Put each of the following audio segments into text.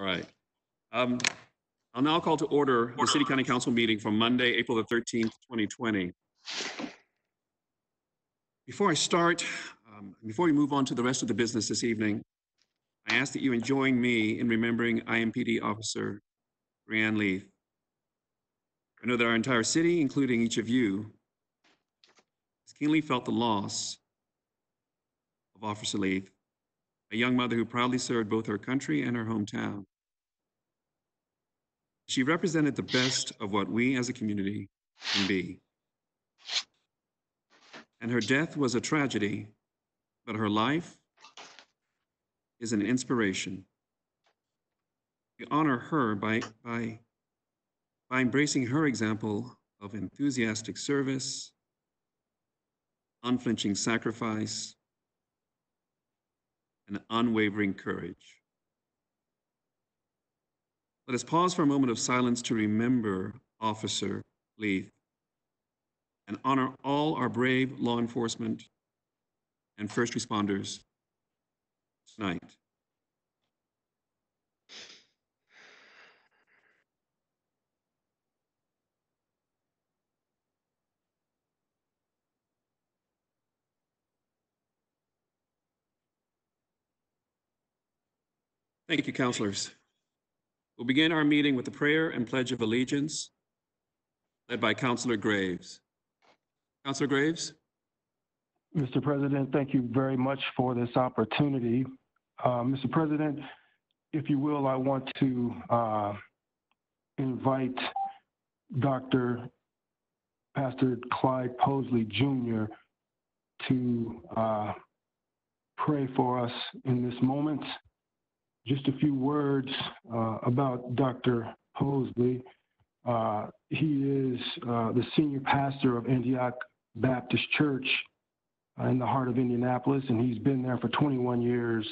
All right. Um, I'll now call to order the City County Council meeting from Monday, April the 13th, 2020. Before I start, um, before we move on to the rest of the business this evening, I ask that you join me in remembering IMPD Officer Breann Leath. I know that our entire city, including each of you, has keenly felt the loss of Officer Leath, a young mother who proudly served both her country and her hometown. She represented the best of what we as a community can be. And her death was a tragedy, but her life is an inspiration. We honor her by, by, by embracing her example of enthusiastic service, unflinching sacrifice, and unwavering courage. Let us pause for a moment of silence to remember Officer Leath and honor all our brave law enforcement and first responders tonight. Thank you, counselors. We'll begin our meeting with the prayer and pledge of allegiance led by Counselor Graves. Counselor Graves? Mr. President, thank you very much for this opportunity. Uh, Mr. President, if you will, I want to uh, invite Dr. Pastor Clyde Posley Jr. to uh, pray for us in this moment. Just a few words uh, about Dr. Posley. Uh, he is uh, the senior pastor of Antioch Baptist Church uh, in the heart of Indianapolis, and he's been there for 21 years.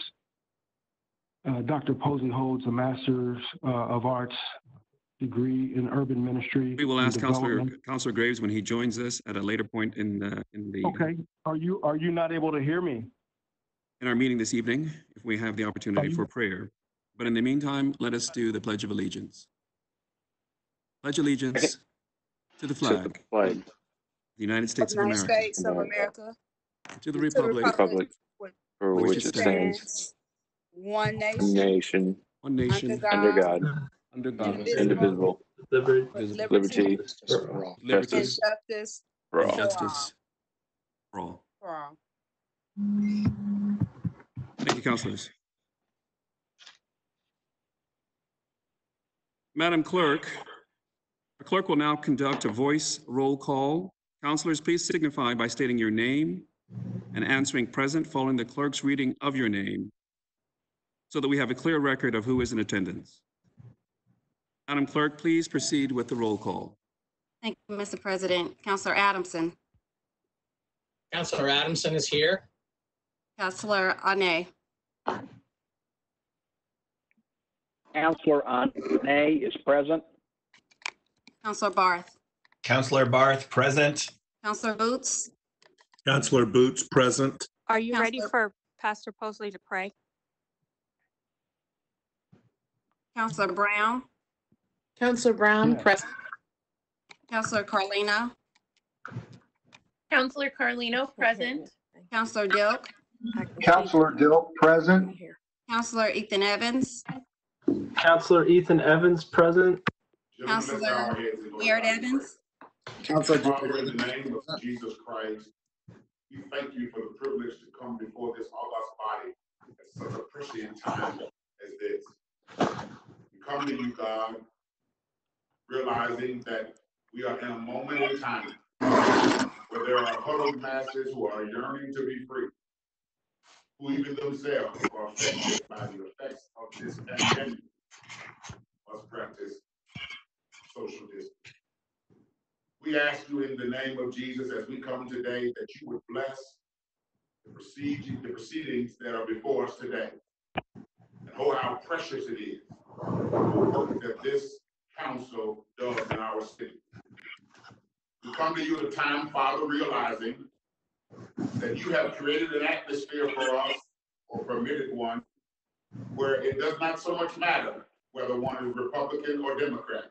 Uh, Dr. Posley holds a Master's uh, of Arts degree in urban ministry. We will ask Counselor, development. Counselor Graves when he joins us at a later point in the, in the, Okay, are you, are you not able to hear me? In our meeting this evening, if we have the opportunity for prayer. But in the meantime, let us do the Pledge of Allegiance. Pledge allegiance to the flag, To the flag, flag, the United States of United America, States of America. to the to the republic, republic for which which it it stands, stands One one nation. nation, one nation, under God, under God, Indivisible. indivisible, Liberty. Liberty, liberty and liberty, justice justice for all. justice for all. for all. Thank you, counselors. Madam Clerk, the clerk will now conduct a voice roll call. Counselors, please signify by stating your name and answering present following the clerk's reading of your name so that we have a clear record of who is in attendance. Madam Clerk, please proceed with the roll call. Thank you, Mr. President. Counselor Adamson, Counselor Adamson is here. Counselor Annee, Counselor Annee is present. Counselor Barth, Counselor Barth, present. Counselor Boots, Counselor Boots, present. Are you ready Counselor- for Pastor Posley to pray? Counselor Brown, Counselor Brown, Yes. present. Counselor Carlino, Counselor Carlino, present. Counselor Dilk, Counselor Dilk, present. Counselor Ethan Evans, Counselor Ethan Evans, present. Counselor Jared Evans, Counselor Father, in the name of Jesus Christ, we thank you for the privilege to come before this august body at such a prescient time as this. We come to you, God, realizing that we are in a moment in time where there are huddled masses who are yearning to be free, who even themselves are affected by the effects of this pandemic, must practice social distance. We ask you in the name of Jesus as we come today that you would bless the proceedings, the proceedings that are before us today. And oh, how precious it is, the work that this council does in our city. We come to you at a time, Father, realizing that you have created an atmosphere for us, or permitted one, where it does not so much matter whether one is Republican or Democrat.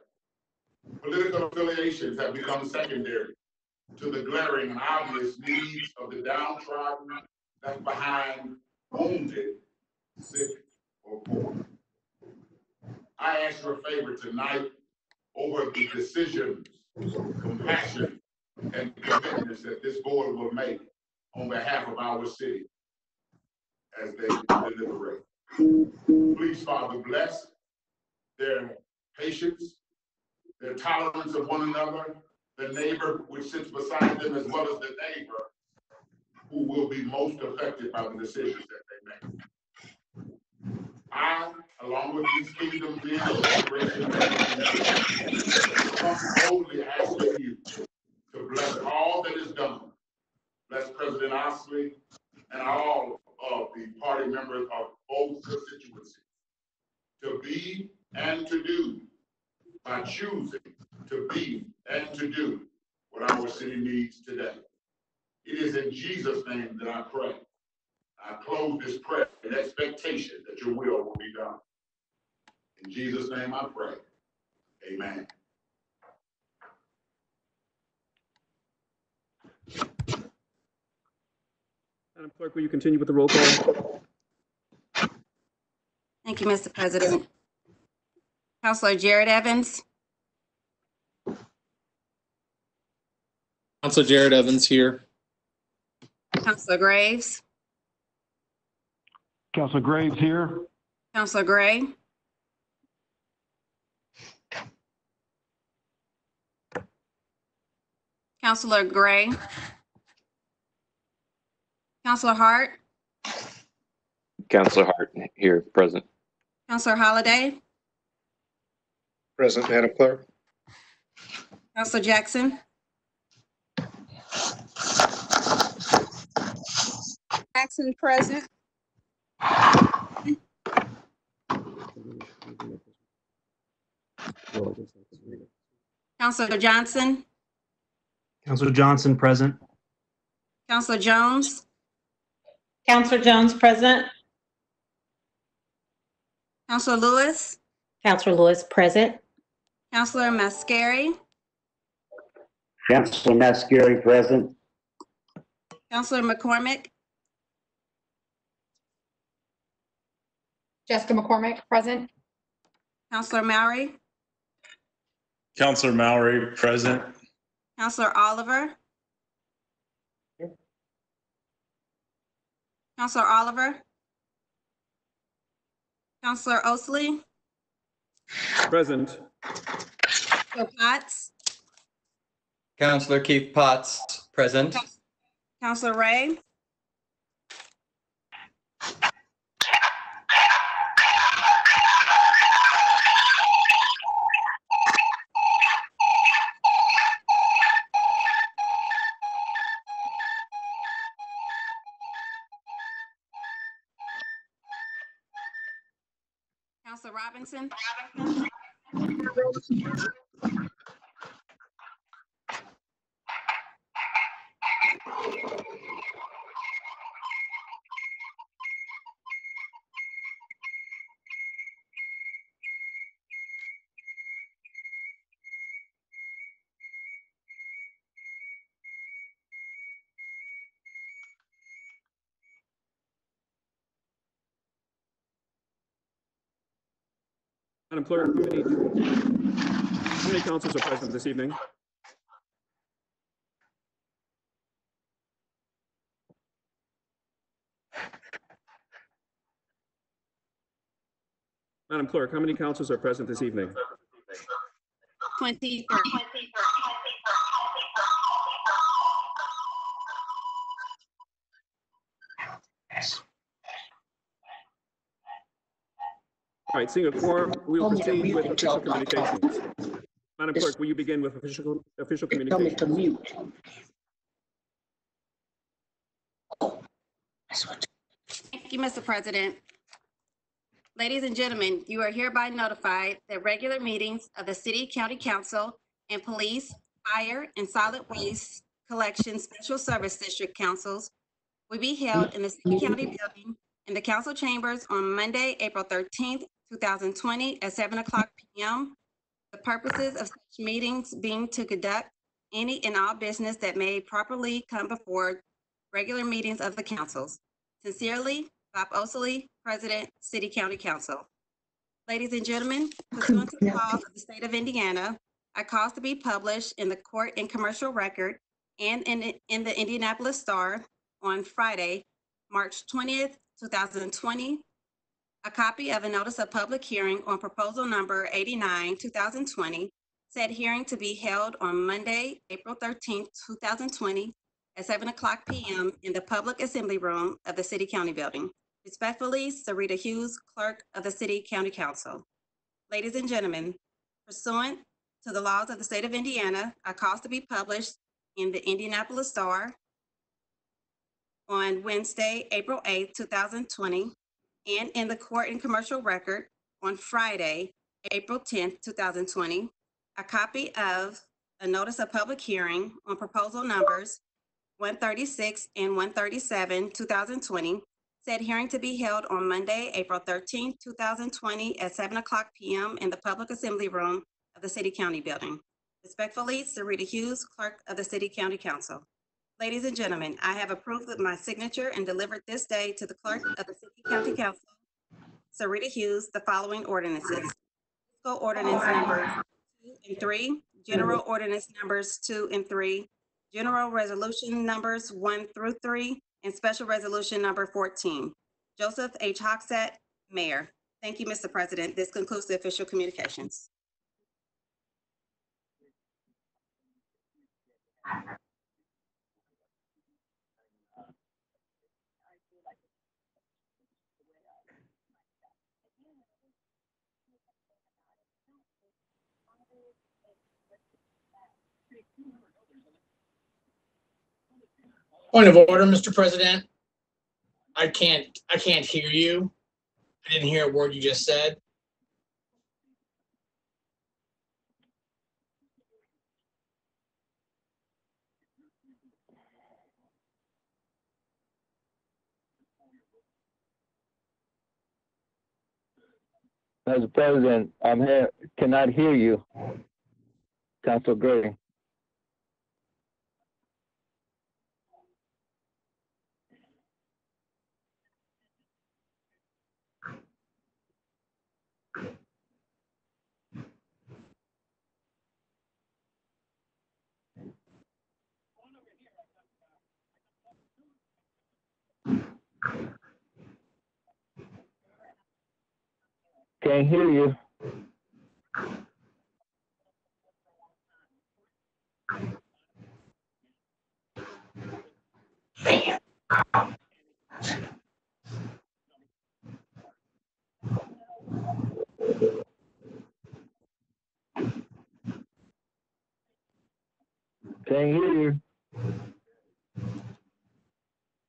Political affiliations have become secondary to the glaring and obvious needs of the downtrodden, left behind, wounded, sick, or poor. I ask your favor tonight over the decisions, of compassion, and commitments that this board will make on behalf of our city as they deliberate. Please, Father, bless their patience, their tolerance of one another, the neighbor which sits beside them, as well as the neighbor who will be most affected by the decisions that they make. I, along with these kingdom leaders, come boldly asking you to bless all that is done. Bless President Osili and all of the party members of both constituencies to be and to do by choosing to be and to do what our city needs today. It is in Jesus' name that I pray. I close this prayer in expectation that your will will be done. In Jesus' name I pray. Amen. Madam Clerk, will you continue with the roll call? Thank you, Mr. President. Counselor Jared Evans, Counselor Jared Evans here. Counselor Graves, Counselor Graves here. Counselor Gray, Counselor Gray, Counselor Hart, Counselor Hart here, present. Counselor Holliday, Present, Madam Clerk. Counselor Jackson, Jackson present. Counselor Johnson, Counselor Johnson present. Counselor Jones, Counselor Jones, present. Counselor Lewis, Counselor Lewis, present. Counselor Mascari, Counselor Mascari, present. Counselor McCormick, Jessica McCormick, present. Counselor Mowery, Counselor Mowery, present. Counselor Oliver. Counselor Oliver. Counselor Osili, Present. Counselor Potts, Counselor Keith Potts, present. Counselor Ray, Counselor Robinson, Madam Clerk, how many, how many councils are present this evening? Madam Clerk, how many councils are present this evening? twenty-three. All right, seeing a quorum, we will proceed with official communications. Madam Clerk, will you begin with official, official communications? Thank you, Mr. President. Ladies and gentlemen, you are hereby notified that regular meetings of the City County Council and Police, Fire, and Solid Waste Collection Special Service District Councils will be held in the City County Building in the council chambers on Monday, April thirteenth, 2020, at 7 o'clock PM. The purposes of such meetings being to conduct any and all business that may properly come before regular meetings of the councils. Sincerely, Vop Osili, President, City County Council. Ladies and gentlemen, pursuant to the laws of the state of Indiana, I cause to be published in the Court and Commercial Record and in, the- in the Indianapolis Star on Friday, March twentieth, two thousand twenty. A copy of a notice of public hearing on proposal number eighty-nine, two thousand twenty, said hearing to be held on Monday, April 13, two thousand twenty, at seven o'clock PM in the Public Assembly Room of the City County Building. Respectfully, Sarita Hughes, Clerk of the City County Council. Ladies and gentlemen, pursuant to the laws of the state of Indiana, I cause to be published in the Indianapolis Star on Wednesday, April 8, two thousand twenty, and in the Court and Commercial Record on Friday, April tenth, two thousand twenty. A copy of a notice of public hearing on proposal numbers one thirty-six and one thirty-seven, two thousand twenty. Said hearing to be held on Monday, April thirteenth, two thousand twenty, at seven o'clock PM in the Public Assembly Room of the City County Building. Respectfully, Sarita Hughes, Clerk of the City County Council. Ladies and gentlemen, I have approved with my signature and delivered this day to the Clerk of the City County Council, Sarita Hughes, the following ordinances. Fiscal ordinance numbers two and three, general ordinance numbers two and three, general resolution numbers one through three, and special resolution number fourteen. Joseph H. Hogsett, Mayor. Thank you, Mr. President. This concludes the official communications. Point of order, Mr. President. I can't, I can't hear you. I didn't hear a word you just said. Mr. President, I'm here, cannot hear you. Council Gray. Can't hear you. Can't hear you.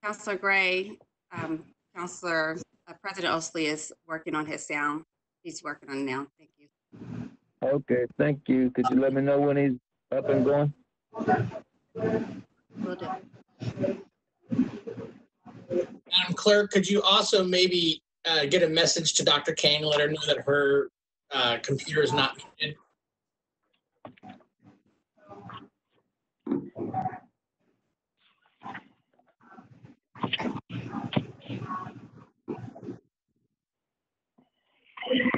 Counselor Gray, um, uh, President Osili is working on his sound. He's working on now. Thank you. Okay, thank you. Could you let me know when he's up and going? Will do. Madam Clerk, could you also maybe uh, get a message to Dr. Caine, let her know that her uh, computer is not muted?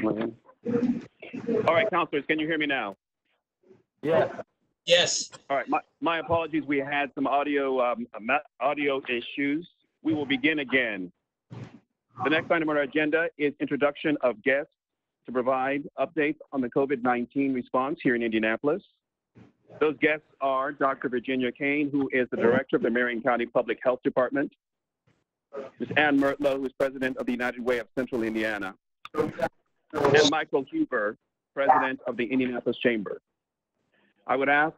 All right, counselors, can you hear me now? Yeah, Yes. All right, my, my apologies. We had some audio, um, audio issues. We will begin again. The next item on our agenda is introduction of guests to provide updates on the COVID-19 response here in Indianapolis. Those guests are Dr. Virginia Caine, who is the Director of the Marion County Public Health Department, Ms. Ann Murtlow, who is President of the United Way of Central Indiana, and Michael Huber, President of the Indianapolis Chamber. I would ask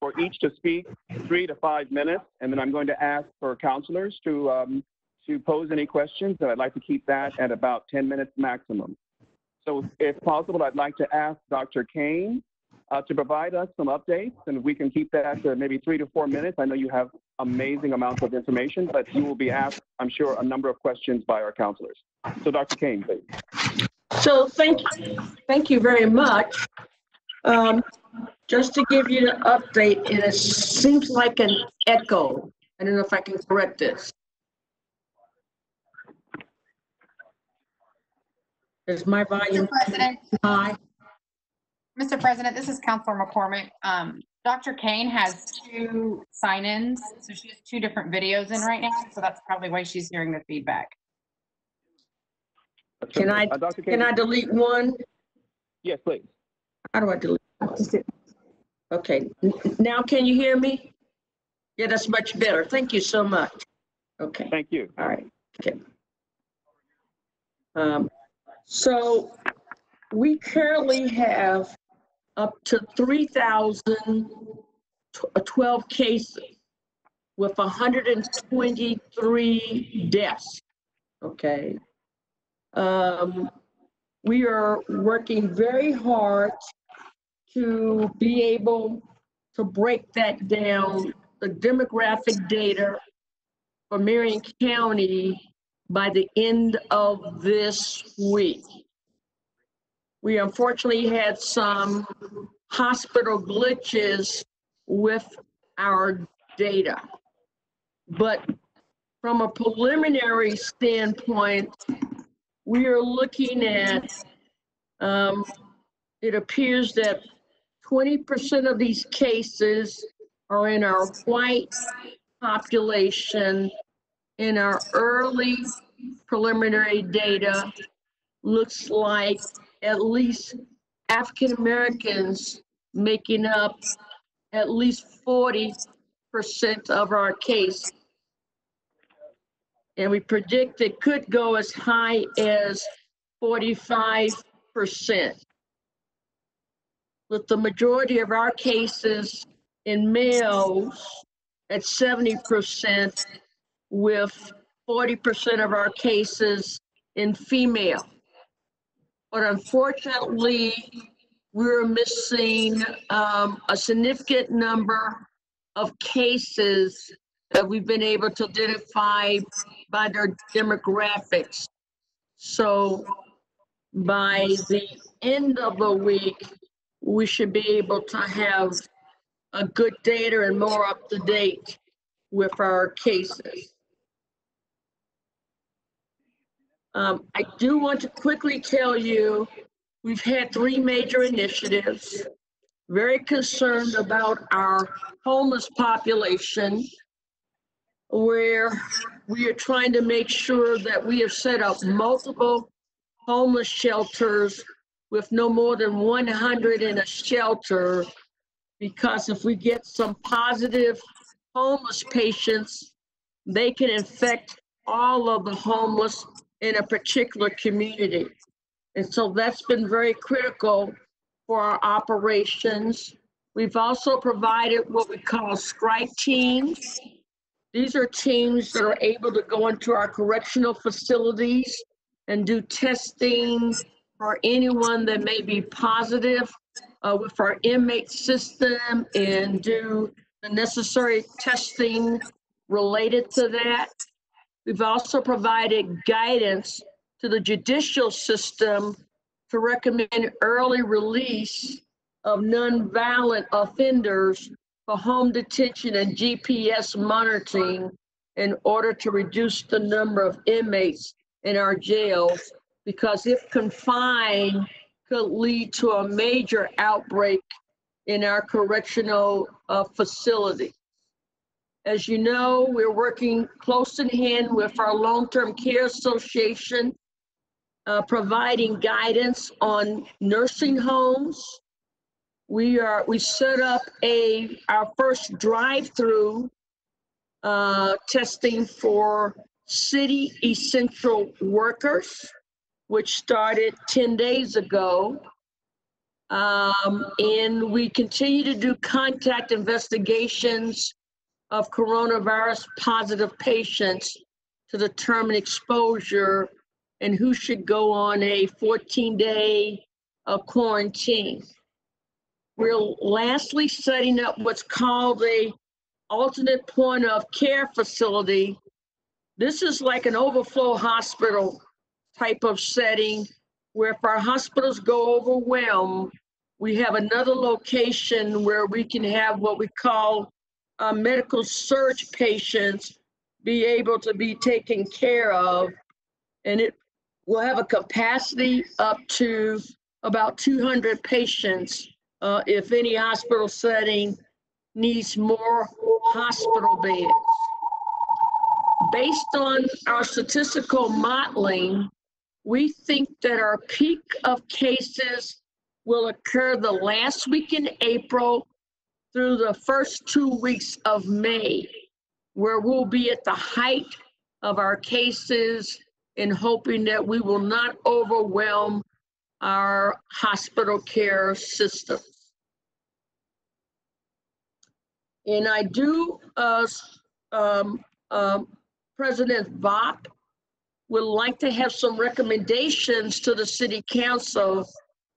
for each to speak three to five minutes, and then I'm going to ask for counselors to, um, to pose any questions, and I'd like to keep that at about 10 minutes maximum. So if possible, I'd like to ask Dr. Caine uh, to provide us some updates, and we can keep that to maybe three to four minutes. I know you have amazing amounts of information, but you will be asked, I'm sure, a number of questions by our counselors. So Dr. Caine, please. So thank, thank you very much. Um, just to give you an update, and it seems like an echo. I don't know if I can correct this. Is my volume Mr. President, high? Mr. President, this is Counselor McCormick. Um, Dr. Caine has two sign-ins, so she has two different videos in right now, so that's probably why she's hearing the feedback. Can I, Uh, can I delete one? Yes, please. How do I delete? Okay, now can you hear me? Yeah, that's much better. Thank you so much. Okay. Thank you. All right, okay. Um, so we currently have up to three thousand twelve cases with hundred and twenty-three deaths, okay? Um, we are working very hard to be able to break that down, the demographic data for Marion County by the end of this week. We unfortunately had some hospital glitches with our data. But from a preliminary standpoint, we are looking at, um, it appears that twenty percent of these cases are in our white population. In our early preliminary data, looks like at least African Americans making up at least forty percent of our case. And we predict it could go as high as forty-five percent. With the majority of our cases in males at seventy percent, with forty percent of our cases in female. But unfortunately, we're missing um, a significant number of cases that we've been able to identify by their demographics. So by the end of the week, we should be able to have a good data and more up to date with our cases. Um, I do want to quickly tell you, we've had three major initiatives. Very concerned about our homeless population, where we are trying to make sure that we have set up multiple homeless shelters with no more than 100 in a shelter. Because if we get some positive homeless patients, they can infect all of the homeless in a particular community. And so that's been very critical for our operations. We've also provided what we call strike teams. These are teams that are able to go into our correctional facilities and do testing for anyone that may be positive uh, with our inmate system and do the necessary testing related to that. We've also provided guidance to the judicial system to recommend early release of nonviolent offenders for home detention and GPS monitoring in order to reduce the number of inmates in our jails. Because if confined, could lead to a major outbreak in our correctional uh, facility. As you know, we're working close in hand with our Long-Term Care Association, uh, providing guidance on nursing homes. We are, we set up a, our first drive-through uh, testing for city essential workers, which started 10 days ago. Um, and we continue to do contact investigations of coronavirus positive patients to determine exposure and who should go on a 14-day uh, quarantine. We're lastly setting up what's called a alternate point of care facility. This is like an overflow hospital type of setting where if our hospitals go overwhelmed, we have another location where we can have what we call uh, medical surge patients be able to be taken care of. And it will have a capacity up to about 200 patients uh, if any hospital setting needs more hospital beds. Based on our statistical modeling, we think that our peak of cases will occur the last week in April through the first two weeks of May, where we'll be at the height of our cases and hoping that we will not overwhelm our hospital care system. And I do, uh, um, um, President Vop would like to have some recommendations to the city council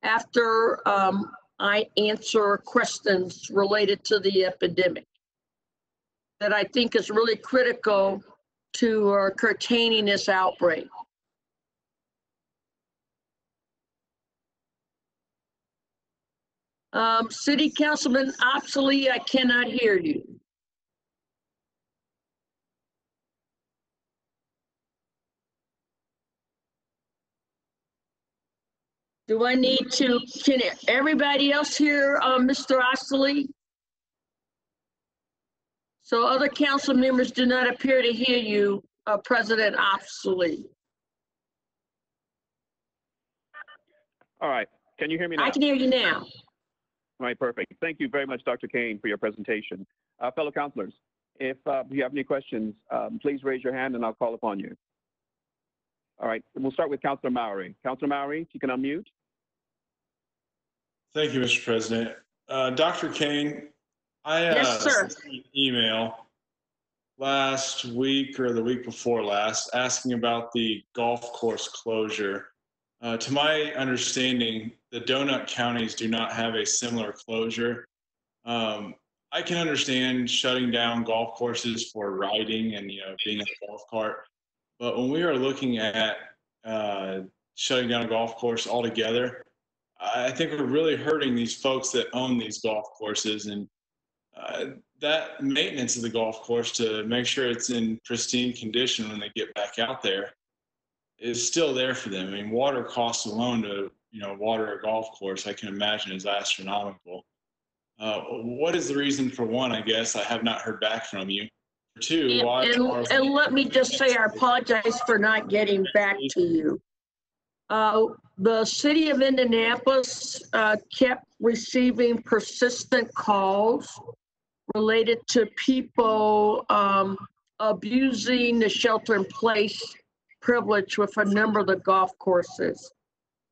after, um, I answer questions related to the epidemic that I think is really critical to uh, this outbreak. Um, City Councilman Osili, I cannot hear you. Do I need to, can everybody else hear, uh, Mr. Osili? So other council members do not appear to hear you, uh, President Osili. All right. Can you hear me now? I can hear you now. All right, perfect. Thank you very much, Dr. Caine, for your presentation. Uh, fellow counselors, if uh, you have any questions, um, please raise your hand and I'll call upon you. All right, we'll start with Councilor Mowery. Councilor Mowery, you can unmute. Thank you, Mr. President. Uh, Dr. Caine, I uh, Yes, sir. sent an email last week or the week before last asking about the golf course closure. Uh, to my understanding, the donut counties do not have a similar closure. Um, I can understand shutting down golf courses for riding and you know being in a golf cart, but when we are looking at uh, shutting down a golf course altogether, I think we're really hurting these folks that own these golf courses and uh, that maintenance of the golf course to make sure it's in pristine condition when they get back out there is still there for them. I mean, water costs alone to you know water a golf course, I can imagine, is astronomical. Uh, what is the reason for one? I guess I have not heard back from you. For two, And, why and, and let me just say, I apologize for not getting back to you. Uh, the city of Indianapolis, uh, kept receiving persistent calls related to people, um, abusing the shelter in place privilege with a number of the golf courses.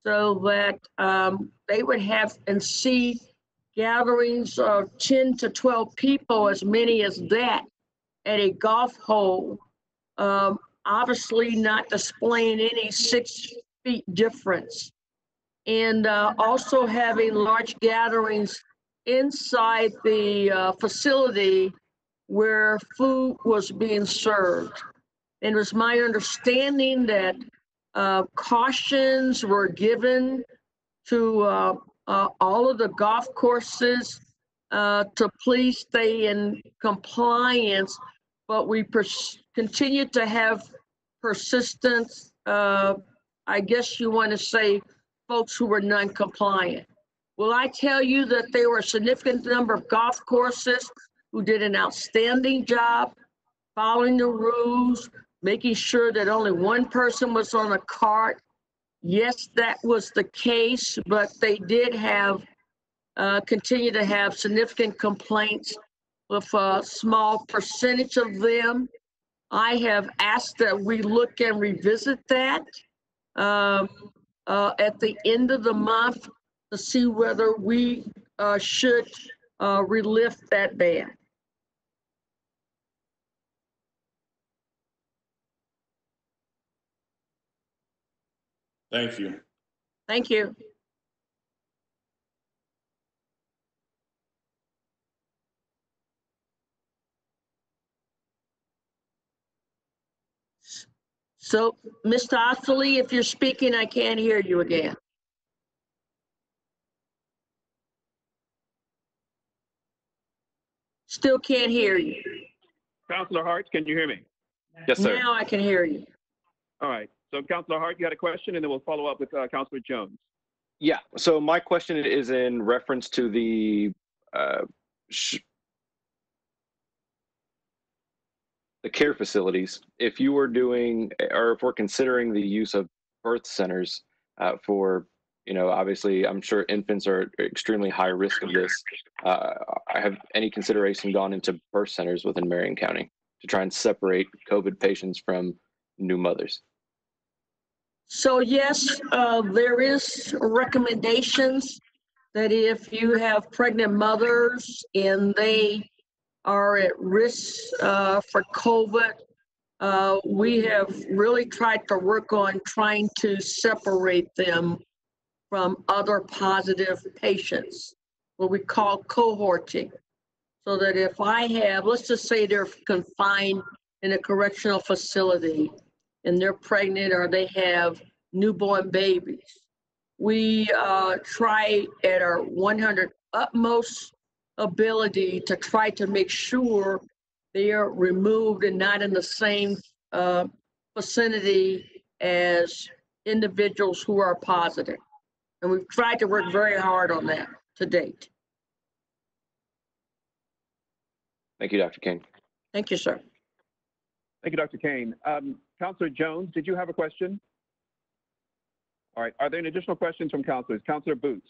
So that, um, they would have and see gatherings of ten to twelve people, as many as that, at a golf hole, um, obviously not displaying any six feet difference. And uh, also having large gatherings inside the uh, facility where food was being served. And it was my understanding that uh, cautions were given to uh, uh, all of the golf courses uh, to please stay in compliance, but we pers- to have persistence, uh, I guess you want to say, folks who were non-compliant. Will I tell you that there were a significant number of golf courses who did an outstanding job following the rules, making sure that only one person was on a cart? Yes, that was the case, but they did have, uh, continue to have significant complaints with a small percentage of them. I have asked that we look and revisit that um, uh, at the end of the month to see whether we uh, should uh, relift that ban. Thank you. Thank you. So, Mr. Osili, if you're speaking, I can't hear you again. Still can't hear you. Counselor Hart, can you hear me? Yes, sir. Now I can hear you. All right. So Counselor Hart, you had a question, and then we'll follow up with uh, Counselor Jones. Yeah, so my question is in reference to the uh, the care facilities. If you were doing, or if we're considering the use of birth centers uh, for, you know, obviously, I'm sure infants are extremely high risk of this. Uh, have any consideration gone into birth centers within Marion County to try and separate COVID patients from new mothers? So yes, uh, there is recommendations that if you have pregnant mothers and they are at risk uh, for COVID, uh, we have really tried to work on trying to separate them from other positive patients, what we call cohorting. So that if I have, let's just say they're confined in a correctional facility and they're pregnant or they have newborn babies, we uh, try at our 100 utmost ability to try to make sure they are removed and not in the same uh, vicinity as individuals who are positive. And we've tried to work very hard on that to date. Thank you, Dr. Caine. Thank you, sir. Thank you, Dr. Caine. Um, Counselor Jones, did you have a question? All right. Are there any additional questions from counselors? Counselor Boots.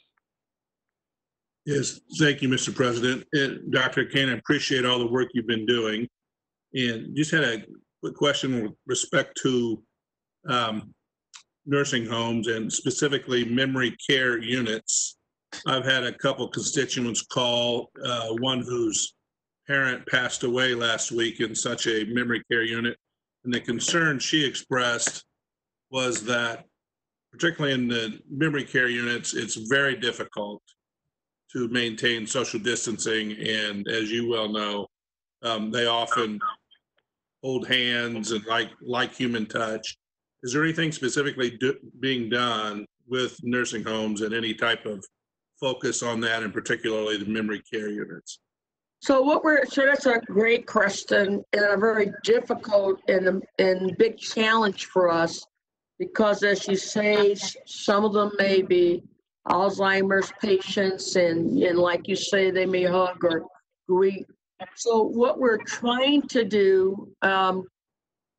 Yes, thank you, Mr. President. And Dr. Caine, I appreciate all the work you've been doing. And just had a quick question with respect to um, nursing homes and specifically memory care units. I've had a couple constituents call, uh, one whose parent passed away last week in such a memory care unit. And the concern she expressed was that particularly in the memory care units, it's very difficult to maintain social distancing. And as you well know, um, they often hold hands and like like human touch. Is there anything specifically do, being done with nursing homes and any type of focus on that, and particularly the memory care units? So what we're, so that's a great question and a very difficult and, and big challenge for us. Because as you say, some of them may be Alzheimer's patients and, and like you say, they may hug or greet. So what we're trying to do, um,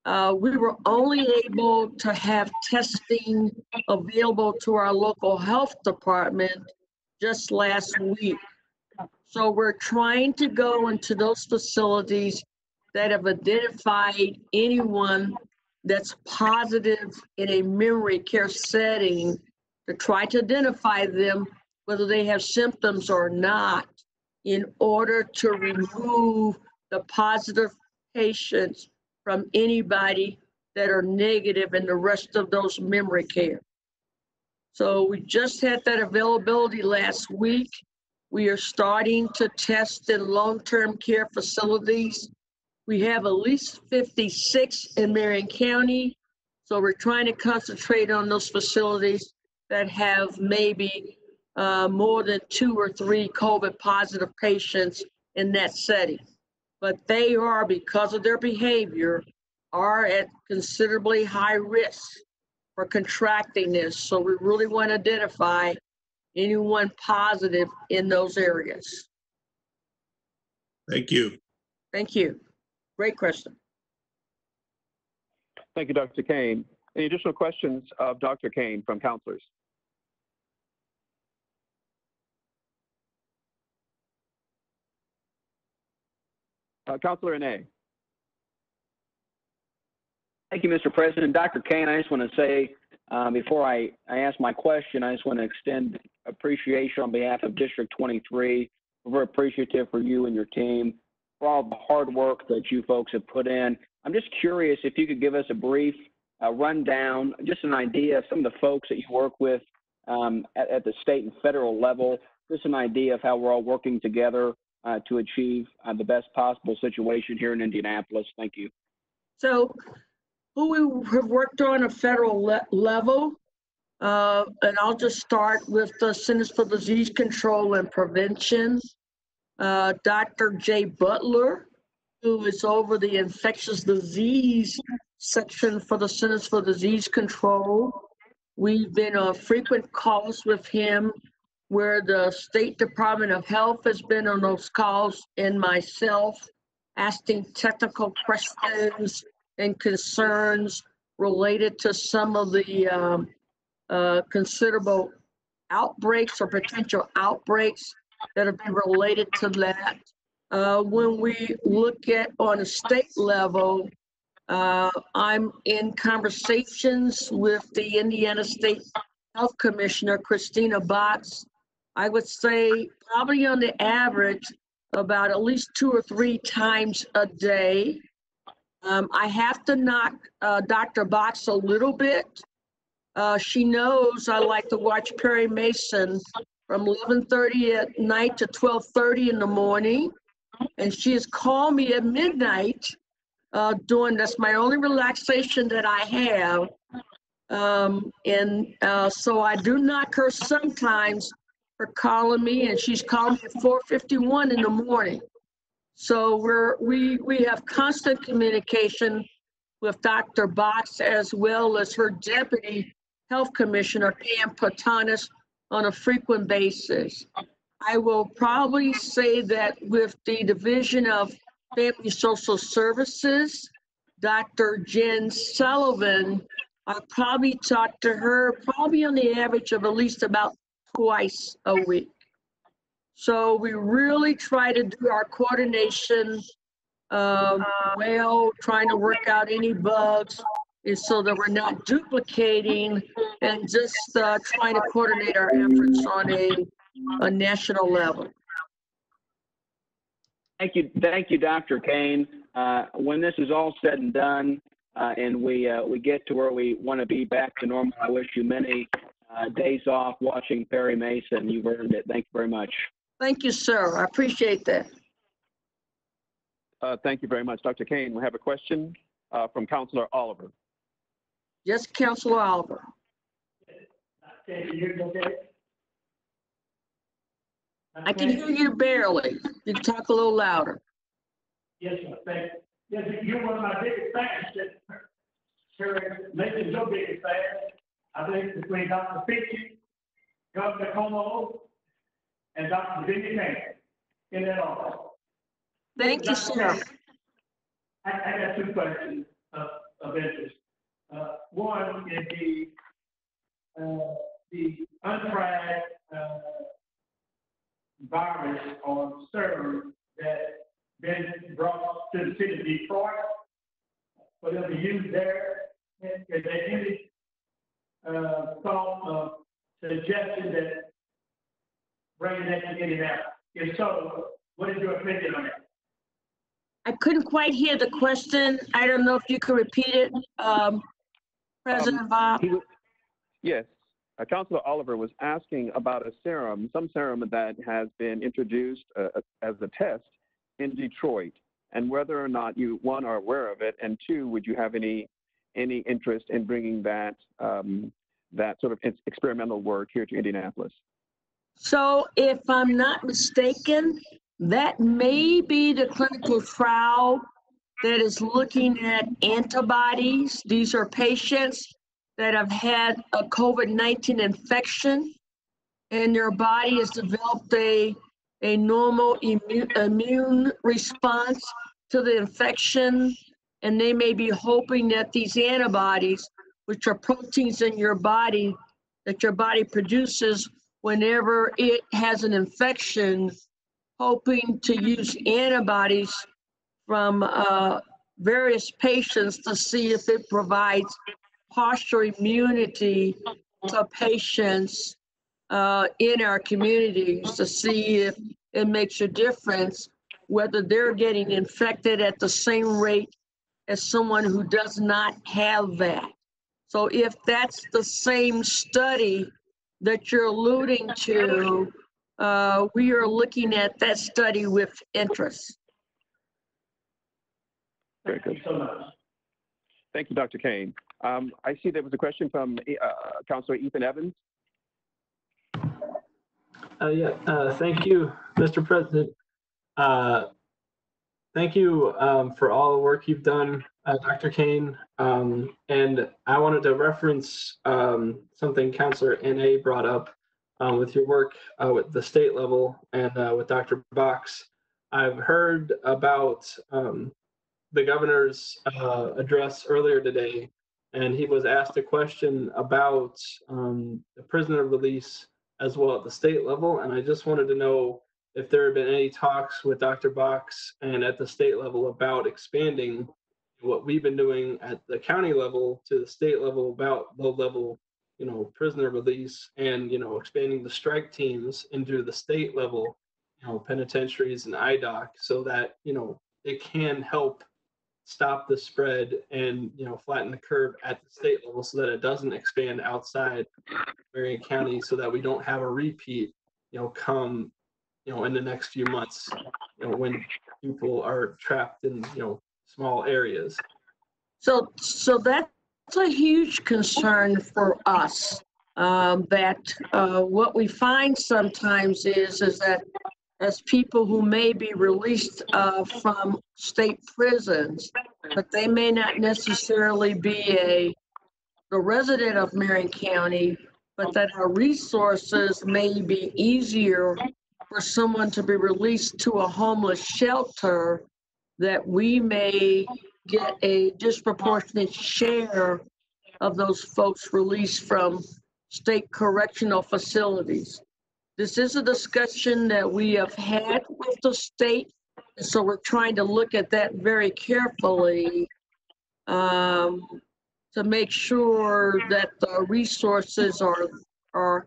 uh, we were only able to have testing available to our local health department just last week. So we're trying to go into those facilities that have identified anyone that's positive in a memory care setting to try to identify them, whether they have symptoms or not, in order to remove the positive patients from anybody that are negative in the rest of those memory care. So we just had that availability last week. We are starting to test in long-term care facilities. We have at least 56 in Marion County. So we're trying to concentrate on those facilities that have maybe uh, more than two or three COVID positive patients in that setting. But they are, because of their behavior, are at considerably high risk for contracting this. So we really want to identify anyone positive in those areas. Thank you. Thank you. Great question. Thank you, Dr. Caine. Any additional questions of Dr. Caine from counselors? Uh, Counselor Renee. Thank you, Mr. President. Dr. Caine, I just want to say, uh, before I, I ask my question, I just want to extend appreciation on behalf of District 23. We're appreciative for you and your team for all the hard work that you folks have put in. I'm just curious if you could give us a brief uh, rundown, just an idea of some of the folks that you work with um, at, at the state and federal level, just an idea of how we're all working together uh, to achieve uh, the best possible situation here in Indianapolis. Thank you. So we have worked on a federal le- level. Uh, and I'll just start with the Centers for Disease Control and Prevention. Uh, Dr. Jay Butler, who is over the infectious disease section for the Centers for Disease Control. We've been on frequent calls with him where the State Department of Health has been on those calls and myself asking technical questions and concerns related to some of the um, uh, considerable outbreaks or potential outbreaks that have been related to that. Uh, When we look at on a state level, uh, I'm in conversations with the Indiana State Health Commissioner, Kristina Box. I would say probably on the average, about at least two or three times a day. Um, I have to knock uh, Dr. Box a little bit. Uh, she knows I like to watch Perry Mason from 11:30 at night to 12:30 in the morning, and she has called me at midnight. Uh, doing that's my only relaxation that I have, um, and uh, so I do knock her sometimes for calling me, and she's called me at 4:51 in the morning. So we're, we, we have constant communication with Dr. Box as well as her deputy health commissioner, Pam Pontones, on a frequent basis. I will probably say that with the Division of Family Social Services, Dr. Jen Sullivan, I probably talk to her probably on the average of at least about twice a week. So we really try to do our coordination um, well, trying to work out any bugs, is so that we're not duplicating and just uh, trying to coordinate our efforts on a, a national level. Thank you, thank you, Dr. Caine. Uh, when this is all said and done, uh, and we uh, we get to where we want to be back to normal, I wish you many uh, days off watching Perry Mason. You've earned it. Thank you very much. Thank you, sir. I appreciate that. Uh, Thank you very much, Dr. Caine. We have a question uh, from Counselor Oliver. Yes, Counselor Oliver. I can hear you barely. You can talk a little louder. Yes, sir, thank you. Yes, you're one of my biggest fans, that, sir, Mason's your biggest fan. I think between Dr. Fauci, Governor Cuomo, and Dr. Virginia Caine, in that order. Thank you, sir. I, I got two questions of, of interest. Uh, one is the, uh, the untried, uh, virus or serum that been brought to the city of Detroit for them to use there. Is there any, uh, thought of suggestion that bringing that to Indianapolis? If so, what is your opinion on it? I couldn't quite hear the question. I don't know if you could repeat it, um, President Bob. He was- Yes, uh, Counselor Oliver was asking about a serum, some serum that has been introduced uh, as a test in Detroit, and whether or not you, one, are aware of it, and two, would you have any, any interest in bringing that, um, that sort of experimental work here to Indianapolis? So if I'm not mistaken, that may be the clinical trial that is looking at antibodies. These are patients that have had a COVID-19 infection and their body has developed a, a normal immune, immune response to the infection. And they may be hoping that these antibodies, which are proteins in your body, that your body produces whenever it has an infection, hoping to use antibodies from uh, various patients to see if it provides partial immunity to patients uh, in our communities to see if it makes a difference whether they're getting infected at the same rate as someone who does not have that. So if that's the same study that you're alluding to, uh, we are looking at that study with interest. Very good. Thank you, Dr. Caine. Um, I see there was a question from uh, Councilor Ethan Evans. Uh, yeah, uh, thank you, Mr. President. Uh, thank you um, for all the work you've done, uh, Dr. Caine. Um, and I wanted to reference um, something Councilor Annee brought up um, with your work uh, with the state level and uh, with Dr. Box. I've heard about um, the governor's uh, address earlier today, and he was asked a question about um, the prisoner release as well at the state level. And I just wanted to know if there had been any talks with Dr. Box and at the state level about expanding what we've been doing at the county level to the state level about low level, you know, prisoner release and, you know, expanding the strike teams into the state level, you know, penitentiaries and IDOC so that, you know, it can help stop the spread and, you know, flatten the curve at the state level so that it doesn't expand outside Marion County so that we don't have a repeat, you know, come, you know, in the next few months, you know, when people are trapped in, you know, small areas. So, so that's a huge concern for us. Um, that, uh, what we find sometimes is, is that as people who may be released, uh, from state prisons, but they may not necessarily be a, a resident of Marion County, but that our resources may be easier for someone to be released to a homeless shelter, that we may get a disproportionate share of those folks released from state correctional facilities. This is a discussion that we have had with the state, so we're trying to look at that very carefully um, to make sure that the resources are, are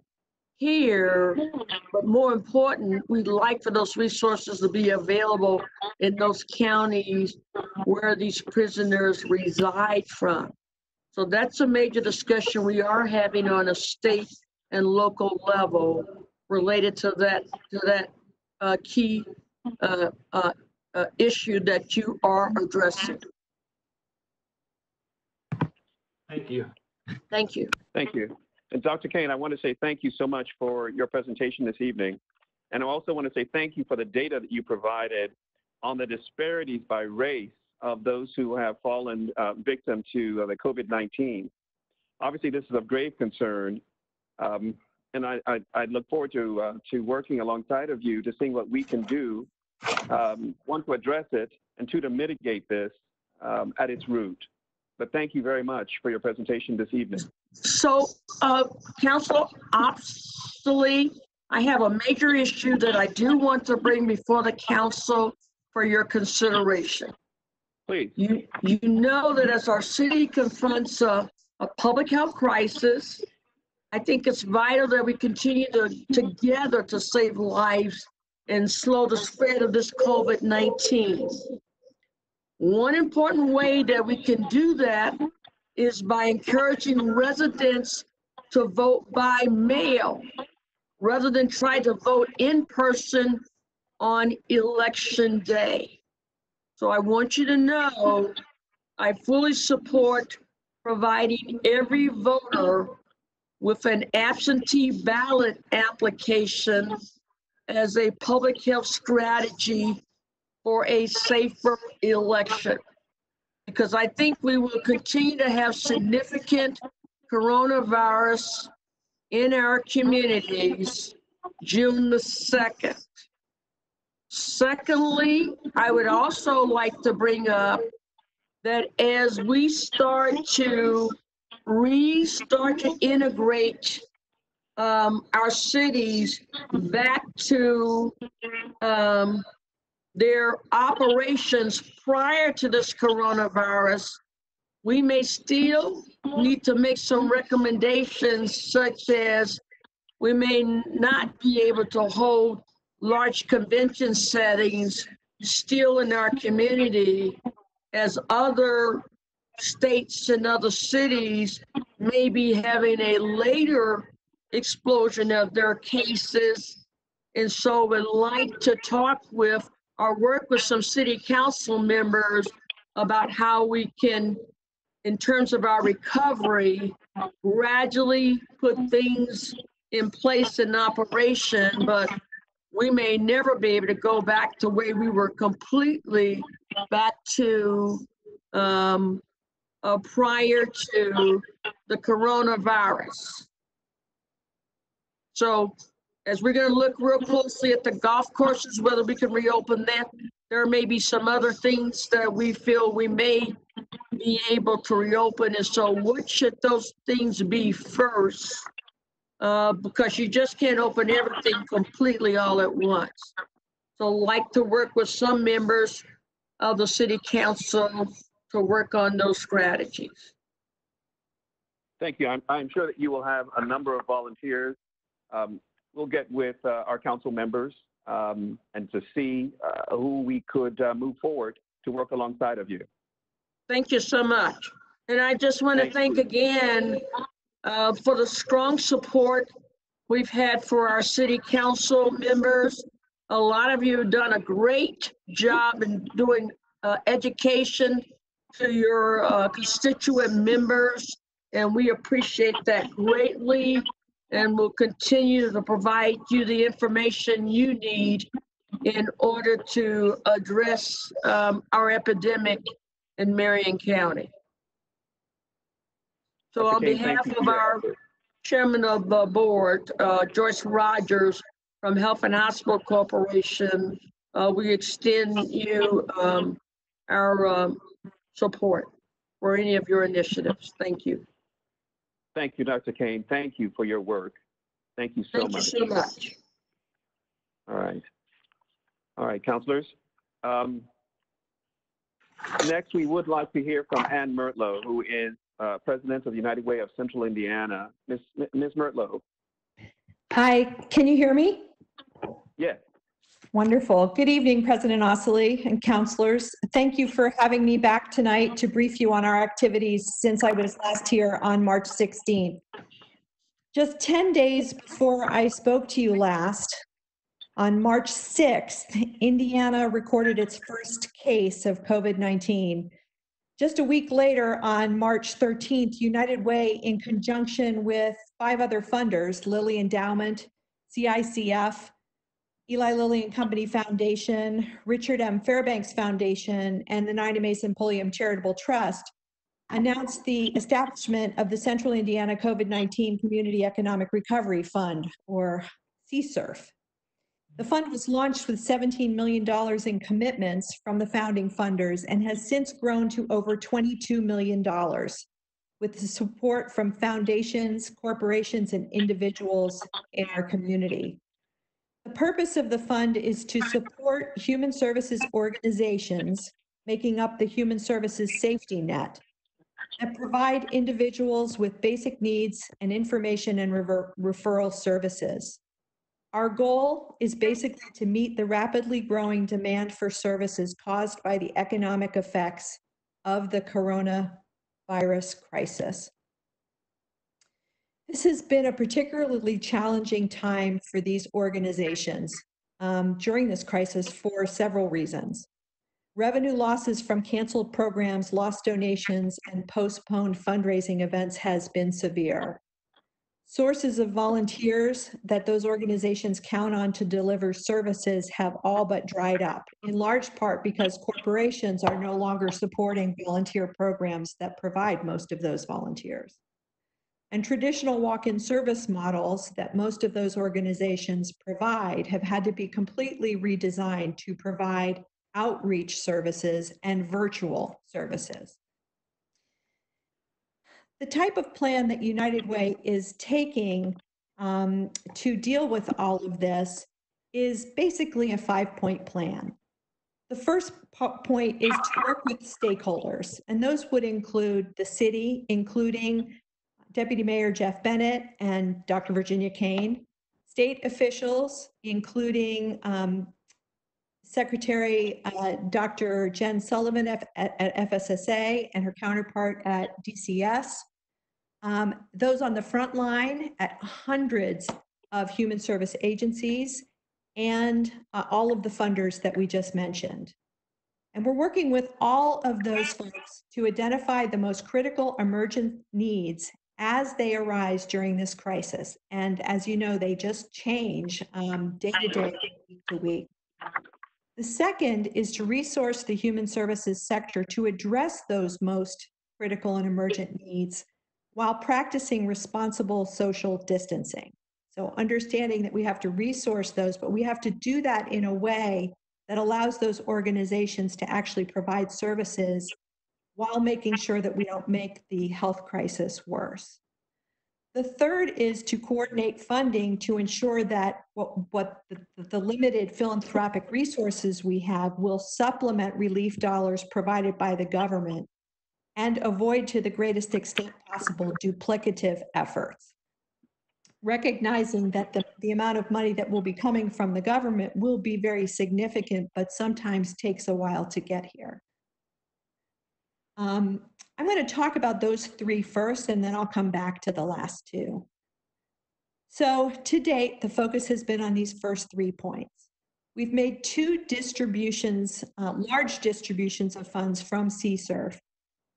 here. But more important, we'd like for those resources to be available in those counties where these prisoners reside from. So that's a major discussion we are having on a state and local level related to that, to that uh, key uh, uh, uh, issue that you are addressing. Thank you. Thank you. Thank you. And Dr. Caine, I want to say thank you so much for your presentation this evening. And I also want to say thank you for the data that you provided on the disparities by race of those who have fallen uh, victim to uh, the COVID-19. Obviously, this is of grave concern. Um, and I, I, I, look forward to, uh, to working alongside of you to seeing what we can do, um, one, to address it, and two, to mitigate this um, at its root. But thank you very much for your presentation this evening. So, uh, Council Osili, I have a major issue that I do want to bring before the council for your consideration. Please. You, you know that as our city confronts a, a public health crisis, I think it's vital that we continue to, together to save lives and slow the spread of this COVID-19. One important way that we can do that is by encouraging residents to vote by mail rather than try to vote in person on election day. So I want you to know I fully support providing every voter with an absentee ballot application as a public health strategy for a safer election. Because I think we will continue to have significant coronavirus in our communities June the 2nd. Secondly, I would also like to bring up that as we start to restart to integrate um, our cities back to um, their operations prior to this coronavirus, we may still need to make some recommendations such as we may not be able to hold large convention settings still in our community as other states and other cities may be having a later explosion of their cases. And so we'd like to talk with or work with some city council members about how we can in terms of our recovery, gradually put things in place and operation, but we may never be able to go back to where we were completely back to um, uh, prior to the coronavirus. So as we're gonna look real closely at the golf courses, whether we can reopen that, there may be some other things that we feel we may be able to reopen. And so what should those things be first? Uh, because you just can't open everything completely all at once. So like to work with some members of the city council to work on those strategies. Thank you. I'm, I'm sure that you will have a number of volunteers. Um, we'll get with uh, our council members um, and to see uh, who we could uh, move forward to work alongside of you. Thank you so much. And I just want to thank again uh, for the strong support we've had for our city council members. A lot of you have done a great job in doing uh, education to your uh, constituent members, and we appreciate that greatly. And we'll continue to provide you the information you need in order to address um, our epidemic in Marion County. So Dr. on Caine, behalf of our chairman of the board, uh, Joyce Rogers from Health and Hospital Corporation, uh, we extend you um, our um, support for any of your initiatives. Thank you. Thank you, Dr. Caine. Thank you for your work. Thank you so much. Thank you so much. All right. All right, counselors. Um, next, we would like to hear from Ann Murtlow, who is uh, president of the United Way of Central Indiana. Ms. Ms. Murtlow, Hi, can you hear me? yes. Wonderful. Good evening, President Osili and counselors. Thank you for having me back tonight to brief you on our activities since I was last here on March 16th. Just 10 days before I spoke to you last, on March 6th, Indiana recorded its first case of COVID-19. Just a week later, on March 13th, United Way, in conjunction with five other funders, Lilly Endowment, CICF, Eli Lilly and Company Foundation, Richard M. Fairbanks Foundation, and the Nina Mason Pulliam Charitable Trust announced the establishment of the Central Indiana COVID-19 Community Economic Recovery Fund, or CSURF. The fund was launched with $17 million in commitments from the founding funders and has since grown to over $22 million with the support from foundations, corporations, and individuals in our community. The purpose of the fund is to support human services organizations making up the human services safety net that provide individuals with basic needs and information and rever- referral services. Our goal is basically to meet the rapidly growing demand for services caused by the economic effects of the coronavirus crisis. This has been a particularly challenging time for these organizations um, during this crisis for several reasons. Revenue losses from canceled programs, lost donations, and postponed fundraising events has been severe. Sources of volunteers that those organizations count on to deliver services have all but dried up, in large part because corporations are no longer supporting volunteer programs that provide most of those volunteers. And traditional walk-in service models that most of those organizations provide have had to be completely redesigned to provide outreach services and virtual services. The type of plan that United Way is taking um, to deal with all of this is basically a five-point plan. The first point is to work with stakeholders, and those would include the city, including Deputy Mayor Jeff Bennett and Dr. Virginia Caine, state officials, including um, Secretary uh, Dr. Jen Sullivan at, at FSSA and her counterpart at DCS, um, those on the front line at hundreds of human service agencies, and uh, all of the funders that we just mentioned. And we're working with all of those folks to identify the most critical emergent needs as they arise during this crisis. And as you know, they just change um, day to day, week to week. The second is to resource the human services sector to address those most critical and emergent needs while practicing responsible social distancing. So understanding that we have to resource those, but we have to do that in a way that allows those organizations to actually provide services while making sure that we don't make the health crisis worse. The third is to coordinate funding to ensure that what, what the, the limited philanthropic resources we have will supplement relief dollars provided by the government and avoid to the greatest extent possible duplicative efforts. Recognizing that the, the amount of money that will be coming from the government will be very significant, but sometimes takes a while to get here. Um, I'm going to talk about those three first, and then I'll come back to the last two. So to date, the focus has been on these first three points. We've made two distributions, uh, large distributions of funds from CSERF,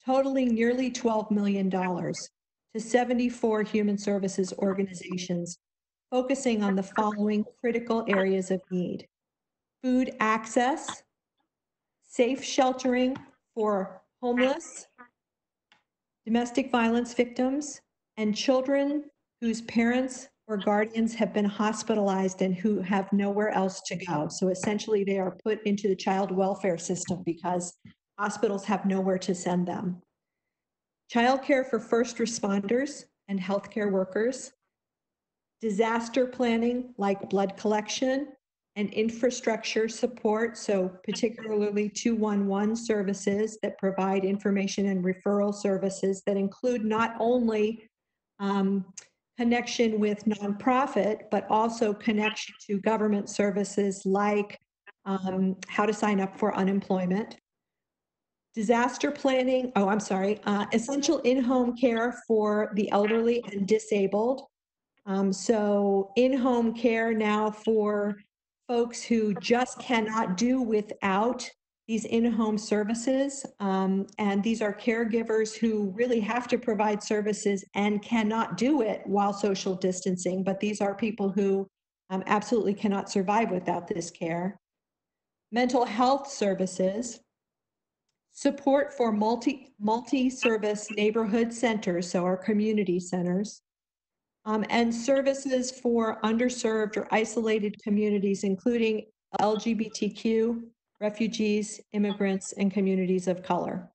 totaling nearly $12 million to 74 human services organizations, focusing on the following critical areas of need. Food access, safe sheltering for homeless, domestic violence victims, and children whose parents or guardians have been hospitalized and who have nowhere else to go. So essentially, they are put into the child welfare system because hospitals have nowhere to send them. Childcare for first responders and healthcare workers, disaster planning like blood collection and infrastructure support, so particularly 211 services that provide information and referral services that include not only um, connection with nonprofit, but also connection to government services like um, how to sign up for unemployment. Disaster planning, oh, I'm sorry, uh, essential in-home care for the elderly and disabled. Um, so in-home care now for folks who just cannot do without these in-home services. Um, and these are caregivers who really have to provide services and cannot do it while social distancing. But these are people who um, absolutely cannot survive without this care. Mental health services, support for multi, multi-service neighborhood centers, so our community centers, um, and services for underserved or isolated communities, including LGBTQ, refugees, immigrants, and communities of color.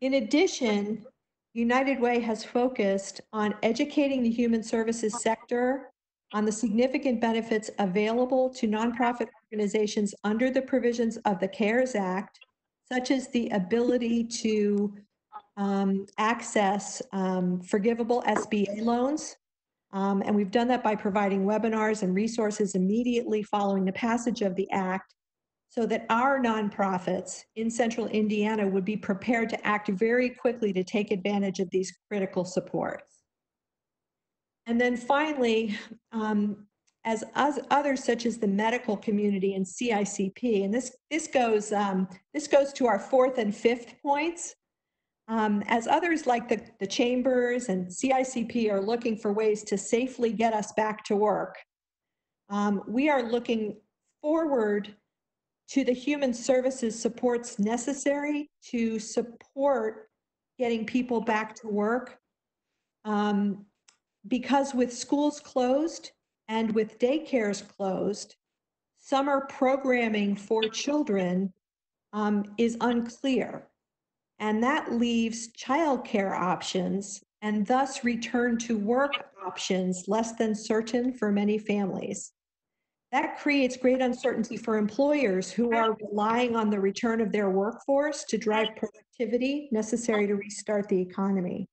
In addition, United Way has focused on educating the human services sector on the significant benefits available to nonprofit organizations under the provisions of the CARES Act, such as the ability to um, access um, forgivable SBA loans. Um, and we've done that by providing webinars and resources immediately following the passage of the act so that our nonprofits in central Indiana would be prepared to act very quickly to take advantage of these critical supports. And then finally, um, as, as others such as the medical community and CICP, and this, this, goes, um, this goes to our fourth and fifth points, um, as others like the, the chambers and CICP are looking for ways to safely get us back to work, um, we are looking forward to the human services supports necessary to support getting people back to work. Um, because with schools closed and with daycares closed, summer programming for children um, is unclear. And that leaves childcare options and thus return to work options less than certain for many families. That creates great uncertainty for employers who are relying on the return of their workforce to drive productivity necessary to restart the economy.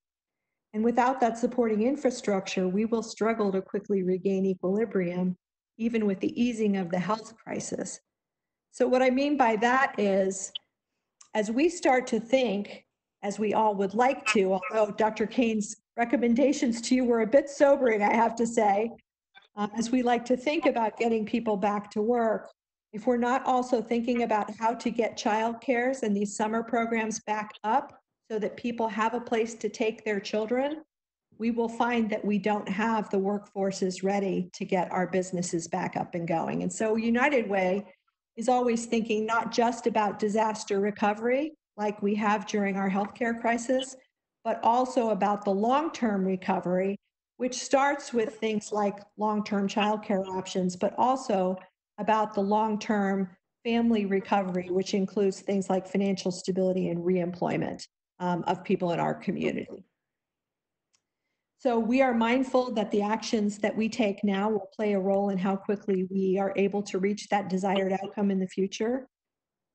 And without that supporting infrastructure, we will struggle to quickly regain equilibrium, even with the easing of the health crisis. So, what I mean by that is as we start to think, as we all would like to, although Dr. Caine's recommendations to you were a bit sobering, I have to say, um, as we like to think about getting people back to work, if we're not also thinking about how to get child cares and these summer programs back up so that people have a place to take their children, we will find that we don't have the workforces ready to get our businesses back up and going. And so United Way is always thinking not just about disaster recovery, like we have during our healthcare crisis, but also about the long-term recovery, which starts with things like long-term childcare options, but also about the long-term family recovery, which includes things like financial stability and reemployment um, of people in our community. So we are mindful that the actions that we take now will play a role in how quickly we are able to reach that desired outcome in the future.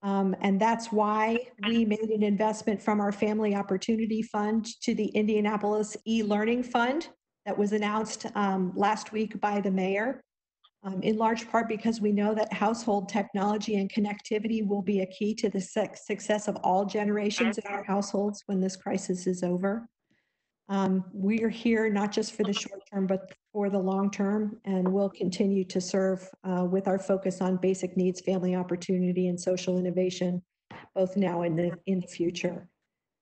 Um, and that's why we made an investment from our Family Opportunity Fund to the Indianapolis e-learning fund that was announced um, last week by the mayor. Um, in large part because we know that household technology and connectivity will be a key to the suc- success of all generations in our households when this crisis is over. Um, we are here not just for the short term, but for the long term, and we'll continue to serve uh, with our focus on basic needs, family opportunity, and social innovation, both now and the, in the future.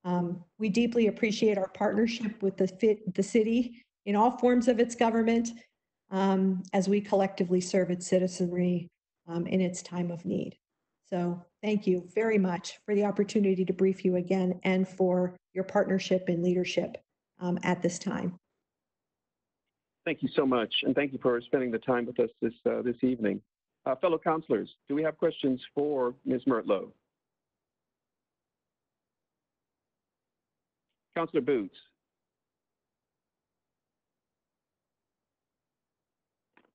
Um, we deeply appreciate our partnership with the fit, the city in all forms of its government um, as we collectively serve its citizenry um, in its time of need. So thank you very much for the opportunity to brief you again and for your partnership and leadership um, at this time. Thank you so much, and thank you for spending the time with us this, uh, this evening. Uh, Fellow counselors, do we have questions for Ms. Murtlow? Counselor Boots?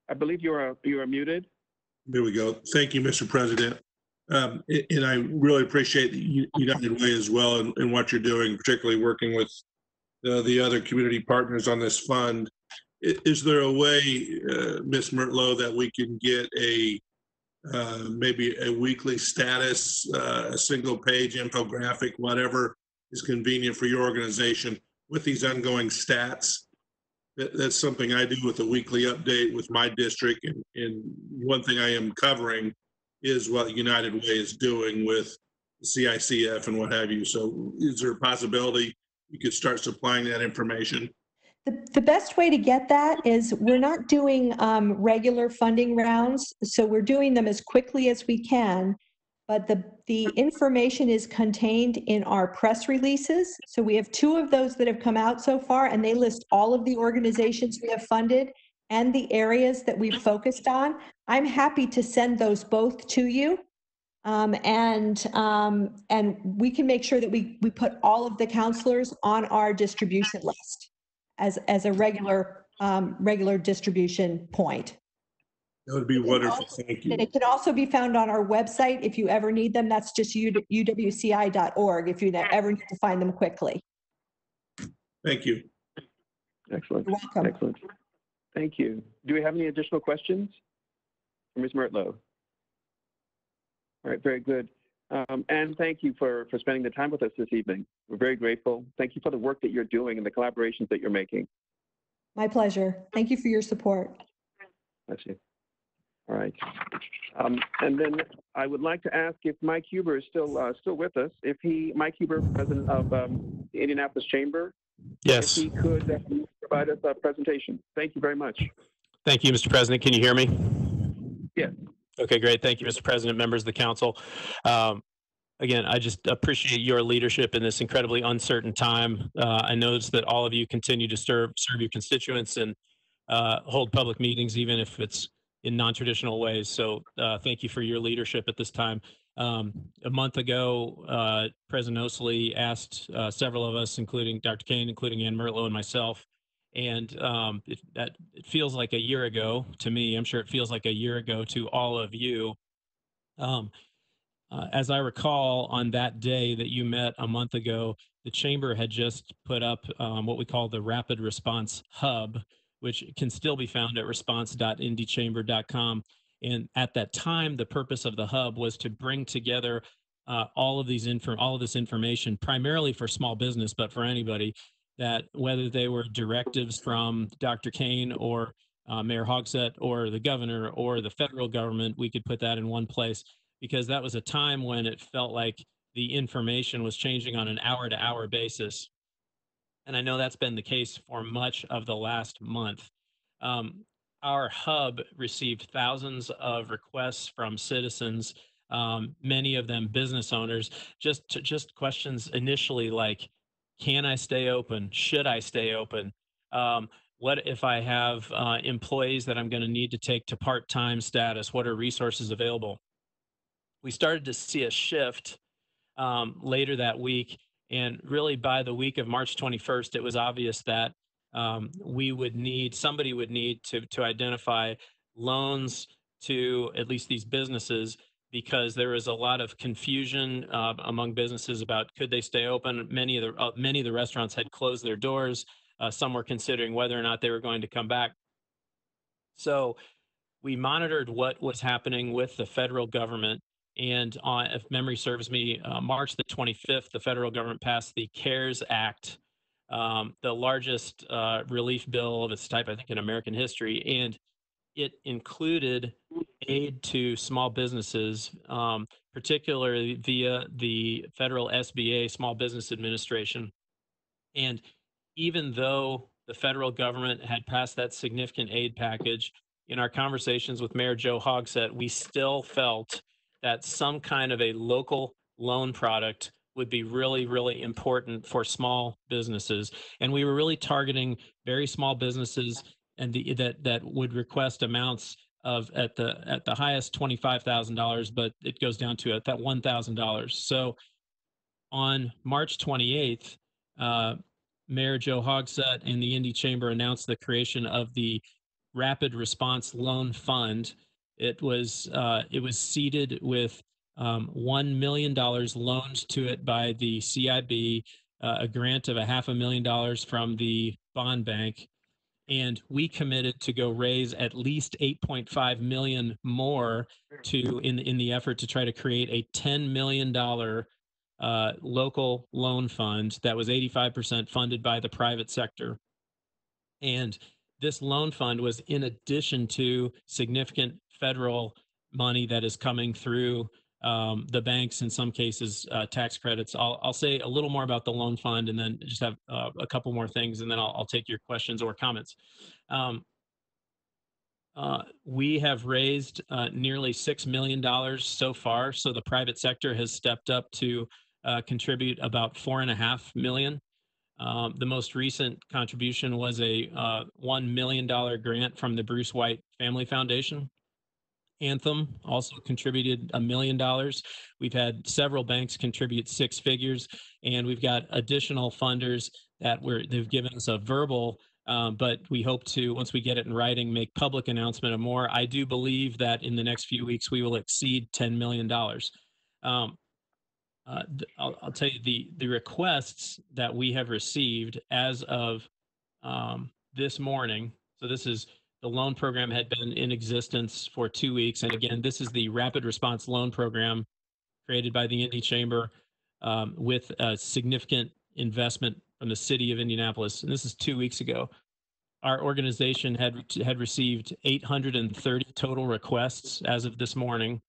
I believe you are, you are muted. There we go. Thank you, Mr. President. Um, and I really appreciate the U- United Way as well and, and what you're doing, particularly working with the, the other community partners on this fund. Is there a way, uh, Ms. Murtlow, that we can get a, uh, maybe a weekly status, uh, a single page infographic, whatever is convenient for your organization with these ongoing stats? That, that's something I do with a weekly update with my district. And, and one thing I am covering is what United Way is doing with CICF and what have you. So is there a possibility you could start supplying that information? The, the best way to get that is we're not doing um, regular funding rounds, so we're doing them as quickly as we can. But the, the information is contained in our press releases. So we have two of those that have come out so far, and they list all of the organizations we have funded and the areas that we've focused on. I'm happy to send those both to you. Um, and, um, and we can make sure that we, we put all of the counselors on our distribution list as, as a regular, um, regular distribution point. That would be wonderful. Thank you. And it can also be found on our website if you ever need them. That's just u- uwci.org if you ever need to find them quickly. Thank you. Excellent. You're welcome. Excellent. Thank you. Do we have any additional questions for Ms. Murtlow? All right, very good. Um, and thank you for, for spending the time with us this evening. We're very grateful. Thank you for the work that you're doing and the collaborations that you're making. My pleasure. Thank you for your support. Bless you. All right. Um, and then I would like to ask if Mike Huber is still uh, still with us. If he, Mike Huber, president of um, the Indianapolis Chamber, Yes. if he could uh, provide us a presentation. Thank you very much. Thank you, Mr. President. Can you hear me? Yes. Okay, great. Thank you, Mr. President, members of the council. Um, Again, I just appreciate your leadership in this incredibly uncertain time. Uh, I notice that all of you continue to serve, serve your constituents and uh, hold public meetings, even if it's in non-traditional ways. So uh, thank you for your leadership at this time. Um, a month ago, uh, President Osili asked uh, several of us, including Dr. Caine, including Ann Murtlow and myself, and um, it, that it feels like a year ago to me. I'm sure it feels like a year ago to all of you. Um, uh, as I recall, on that day that you met a month ago, the chamber had just put up um, what we call the Rapid Response Hub, which can still be found at response.indychamber.com. And at that time, the purpose of the hub was to bring together uh, all of these all of this information, primarily for small business, but for anybody that whether they were directives from Dr. Caine or uh, Mayor Hogsett or the governor or the federal government, we could put that in one place because that was a time when it felt like the information was changing on an hour to hour basis. And I know that's been the case for much of the last month. Um, our hub received thousands of requests from citizens, um, many of them business owners, just to, just questions initially like, can I stay open? Should I stay open? Um, what if I have uh, employees that I'm going to need to take to part-time status? What are resources available? We started to see a shift um, later that week, and really by the week of March 21st, it was obvious that um, we would need somebody would need to to identify loans to at least these businesses because there was a lot of confusion uh, among businesses about could they stay open. Many of the uh, many of the restaurants had closed their doors. Uh, some were considering whether or not they were going to come back. So we monitored what was happening with the federal government. And on, if memory serves me, uh, March the 25th, the federal government passed the CARES Act, um, the largest uh, relief bill of its type, I think, in American history. And it included aid to small businesses, um, particularly via the federal SBA, Small Business Administration. And even though the federal government had passed that significant aid package, in our conversations with Mayor Joe Hogsett, we still felt that some kind of a local loan product would be really, really important for small businesses. And we were really targeting very small businesses and the, that that would request amounts of at the at the highest twenty five thousand dollars, but it goes down to at that one thousand dollars. So on March twenty eighth, uh, Mayor Joe Hogsett and the Indy Chamber announced the creation of the Rapid Response Loan Fund. It was uh, it was seeded with um, one million dollars loaned to it by the CIB, uh, a grant of a half a million dollars from the bond bank, and we committed to go raise at least 8.5 million more to in in the effort to try to create a 10 million dollar uh, local loan fund that was 85% funded by the private sector. And this loan fund was in addition to significant federal money that is coming through um, the banks, in some cases, uh, tax credits. I'll, I'll say a little more about the loan fund and then just have uh, a couple more things, and then I'll, I'll take your questions or comments. Um, uh, we have raised uh, nearly $6 million so far. So the private sector has stepped up to uh, contribute about four and a half million. Um, the most recent contribution was a uh, $1 million grant from the Bruce White Family Foundation. Anthem also contributed a million dollars. We've had several banks contribute six figures, and we've got additional funders that were they've given us a verbal um, but we hope to, once we get it in writing, make public announcement of more. I do believe that in the next few weeks we will exceed $10 million. Um, uh, I'll, I'll, tell you the the requests that we have received as of um, this morning. So this is the loan program had been in existence for two weeks, and again, this is the Rapid Response Loan Program created by the Indy Chamber um, with a significant investment from the city of Indianapolis, and this is two weeks ago. Our organization had had received 830 total requests as of this morning.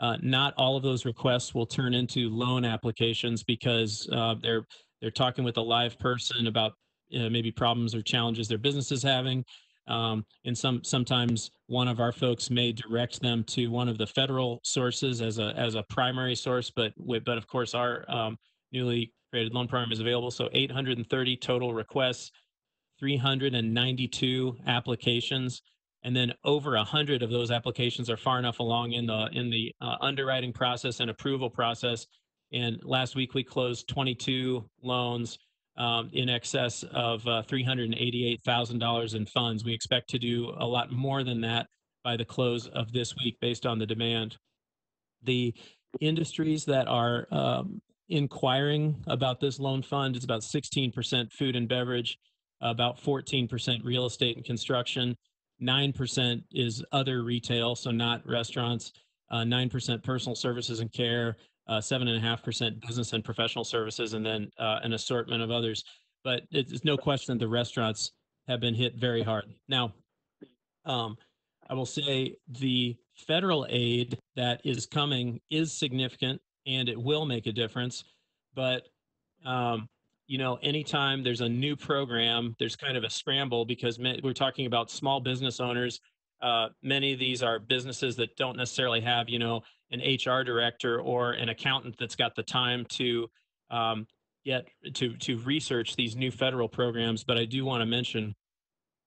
Uh, not all of those requests will turn into loan applications because uh, they're they're talking with a live person about uh, maybe problems or challenges their business is having. Um, and some sometimes one of our folks may direct them to one of the federal sources as a as a primary source, but but of course our um, newly created loan program is available. So 830 total requests, 392 applications, and then over 100 of those applications are far enough along in the in the uh, underwriting process and approval process. And last week we closed 22 loans um, in excess of uh, $388,000 in funds. We expect to do a lot more than that by the close of this week based on the demand. The industries that are um, inquiring about this loan fund. is about 16% food and beverage, about 14% real estate and construction, 9% is other retail, so not restaurants, uh, 9% personal services and care, uh, 7.5% business and professional services, and then uh, an assortment of others. But it's no question that the restaurants have been hit very hard. Now, Um, I will say the federal aid that is coming is significant and it will make a difference. But, um, you know, anytime there's a new program, there's kind of a scramble because we're talking about small business owners. Uh, many of these are businesses that don't necessarily have, you know, an HR director or an accountant that's got the time to um, get to to research these new federal programs. But I do want to mention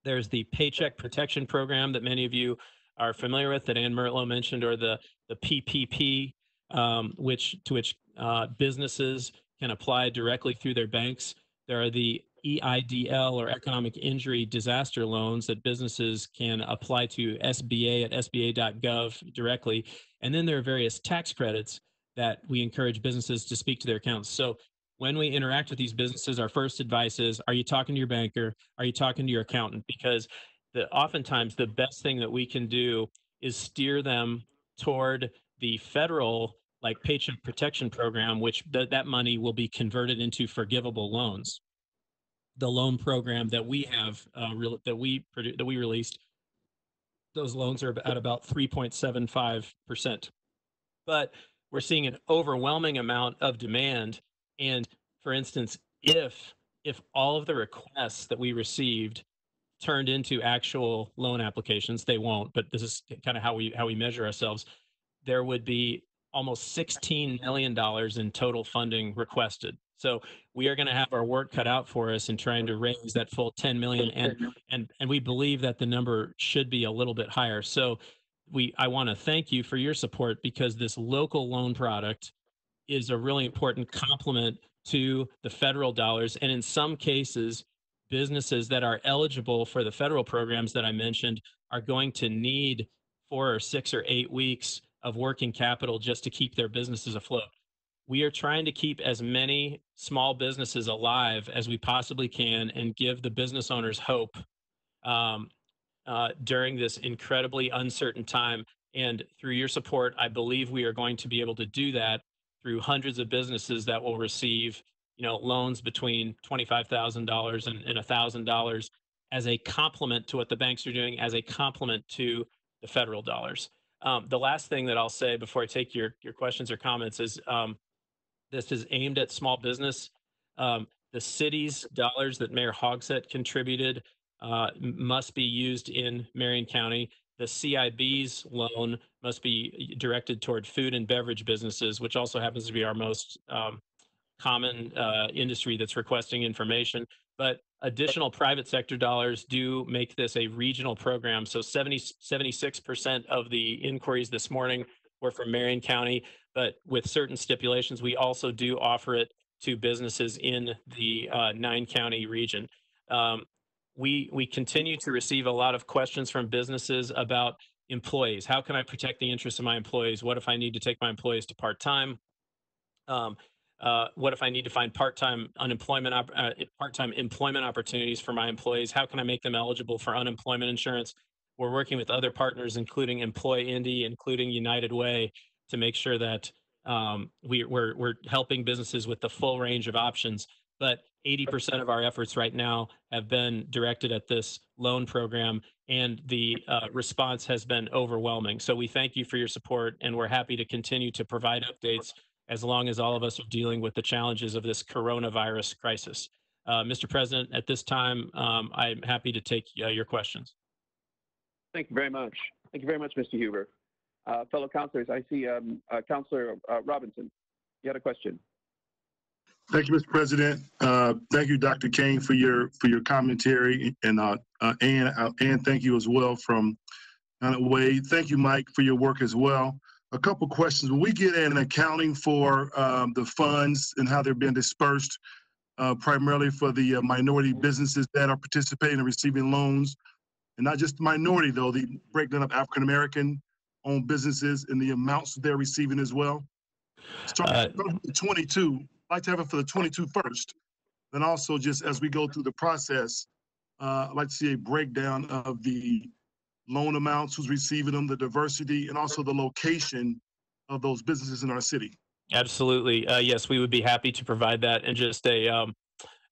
there's the Paycheck Protection Program that many of you are familiar with that Ann Murtlow mentioned, or the the PPP, um, which to which uh, businesses can apply directly through their banks. There are the EIDL or economic injury disaster loans that businesses can apply to SBA at sba.gov directly. And then there are various tax credits that we encourage businesses to speak to their accounts. So when we interact with these businesses, our first advice is are you talking to your banker? Are you talking to your accountant? Because the oftentimes the best thing that we can do is steer them toward the federal like paycheck protection program, which th- that money will be converted into forgivable loans. The loan program that we have uh, real, that we produ- that we released, those loans are at about 3.75 percent. But we're seeing an overwhelming amount of demand. And for instance, if if all of the requests that we received turned into actual loan applications, they won't. But this is kind of how we how we measure ourselves. There would be almost $16 million in total funding requested. So we are going to have our work cut out for us in trying to raise that full 10 million and and and we believe that the number should be a little bit higher. So we I want to thank you for your support because this local loan product is a really important complement to the federal dollars and in some cases businesses that are eligible for the federal programs that I mentioned are going to need 4 or 6 or 8 weeks of working capital just to keep their businesses afloat. We are trying to keep as many small businesses alive as we possibly can and give the business owners hope um, uh, during this incredibly uncertain time. And through your support, I believe we are going to be able to do that through hundreds of businesses that will receive, you know, loans between twenty-five thousand dollars and and thousand dollars as a complement to what the banks are doing, as a complement to the federal dollars. Um, the last thing that I'll say before I take your your questions or comments is um, this is aimed at small business. Um, the city's dollars that Mayor Hogsett contributed uh, must be used in Marion County. The CIB's loan must be directed toward food and beverage businesses, which also happens to be our most um, common uh, industry that's requesting information. But additional private sector dollars do make this a regional program. So 70, 76% of the inquiries this morning were from Marion County, but with certain stipulations, we also do offer it to businesses in the uh, nine county region. Um, we we continue to receive a lot of questions from businesses about employees. How can I protect the interests of my employees? What if I need to take my employees to part time? Um, uh, what if I need to find part-time unemployment, op- uh, part-time employment opportunities for my employees? How can I make them eligible for unemployment insurance? We're working with other partners, including Employ Indy, including United Way, to make sure that um, we, we're we're helping businesses with the full range of options. But 80% of our efforts right now have been directed at this loan program, and the uh, response has been overwhelming. So we thank you for your support, and we're happy to continue to provide updates as long as all of us are dealing with the challenges of this coronavirus crisis. Uh, Mr. President, at this time, um, I'm happy to take uh, your questions. Thank you very much. Thank you very much, Mr. Huber. Uh, fellow counselors, I see um, uh, Counselor uh, Robinson. You had a question. Thank you, Mr. President. Uh, Thank you, Dr. Caine, for your, for your commentary, and uh, uh, Ann, uh, thank you as well from Way. Thank you, Mike, for your work as well. A couple questions. When we get an accounting for um, the funds and how they're being dispersed, primarily for the minority businesses that are participating and receiving loans, and not just minority, though, the breakdown of African-American owned businesses and the amounts they're receiving as well? Starting from the 22, I'd like to have it for the 22 first. Then also, just as we go through the process, uh, I'd like to see a breakdown of the loan amounts, who's receiving them, the diversity, and also the location of those businesses in our city. Absolutely. Uh, yes, we would be happy to provide that. And just a, um,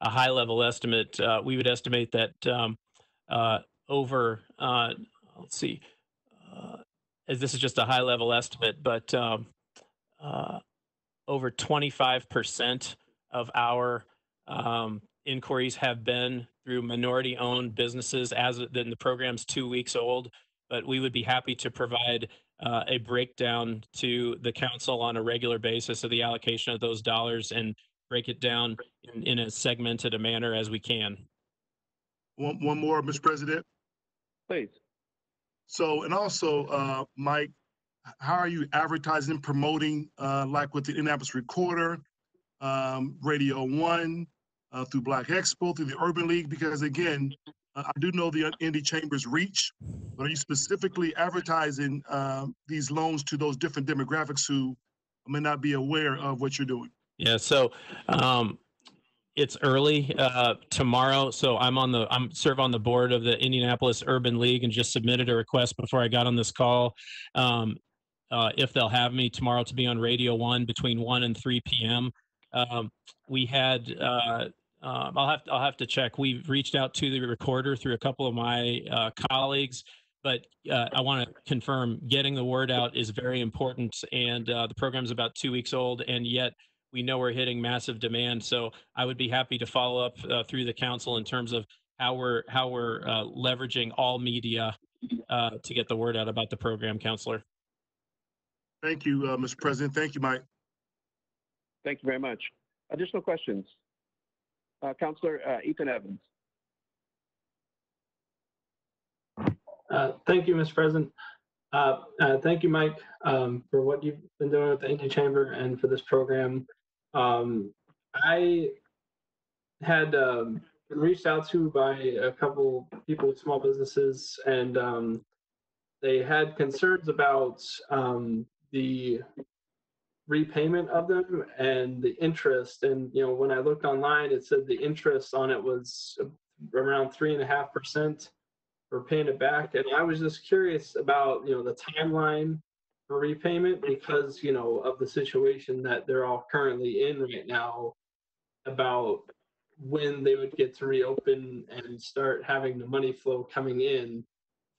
a high level estimate, uh, we would estimate that um, uh, over uh, let's see, uh, as this is just a high level estimate, but um, uh, over 25% of our um, inquiries have been through minority owned businesses as it- then the program's two weeks old. But we would be happy to provide uh, a breakdown to the council on a regular basis of the allocation of those dollars and break it down in, in as segmented a manner as we can. One, one more, Mr. President. Please. So, and also, uh, Mike, how are you advertising, promoting, uh, like with the Indianapolis Recorder, um, Radio One, uh, through Black Expo, through the Urban League? Because again, uh, I do know the Indy Chamber's reach, but are you specifically advertising, uh, these loans to those different demographics who may not be aware of what you're doing? Yeah, so um, it's early uh, tomorrow. So I'm on the I'm serve on the board of the Indianapolis Urban League and just submitted a request before I got on this call. Um, uh, if they'll have me tomorrow to be on Radio One between one and three p.m. Um, we had uh, um, I'll have I'll have to check. We've reached out to the recorder through a couple of my uh, colleagues, but uh, I want to confirm getting the word out is very important. And uh, the program's about two weeks old, and yet we know we're hitting massive demand. So I would be happy to follow up uh, through the council in terms of how we're how we're uh, leveraging all media uh, to get the word out about the program, Counselor. Thank you, uh, Mr. President. Thank you, Mike. Thank you very much. Additional questions? Uh, Counselor uh, Ethan Evans. Uh, Thank you, Mr. President. Uh, uh, Thank you, Mike, um, for what you've been doing with the Indy Chamber and for this program. Um, I had um, been reached out to by a couple people with small businesses, and um, they had concerns about um, the repayment of them and the interest. And you know, when I looked online, it said the interest on it was around three and a half percent for paying it back. And I was just curious about, you know, the timeline for repayment because, you know, of the situation that they're all currently in right now about when they would get to reopen and start having the money flow coming in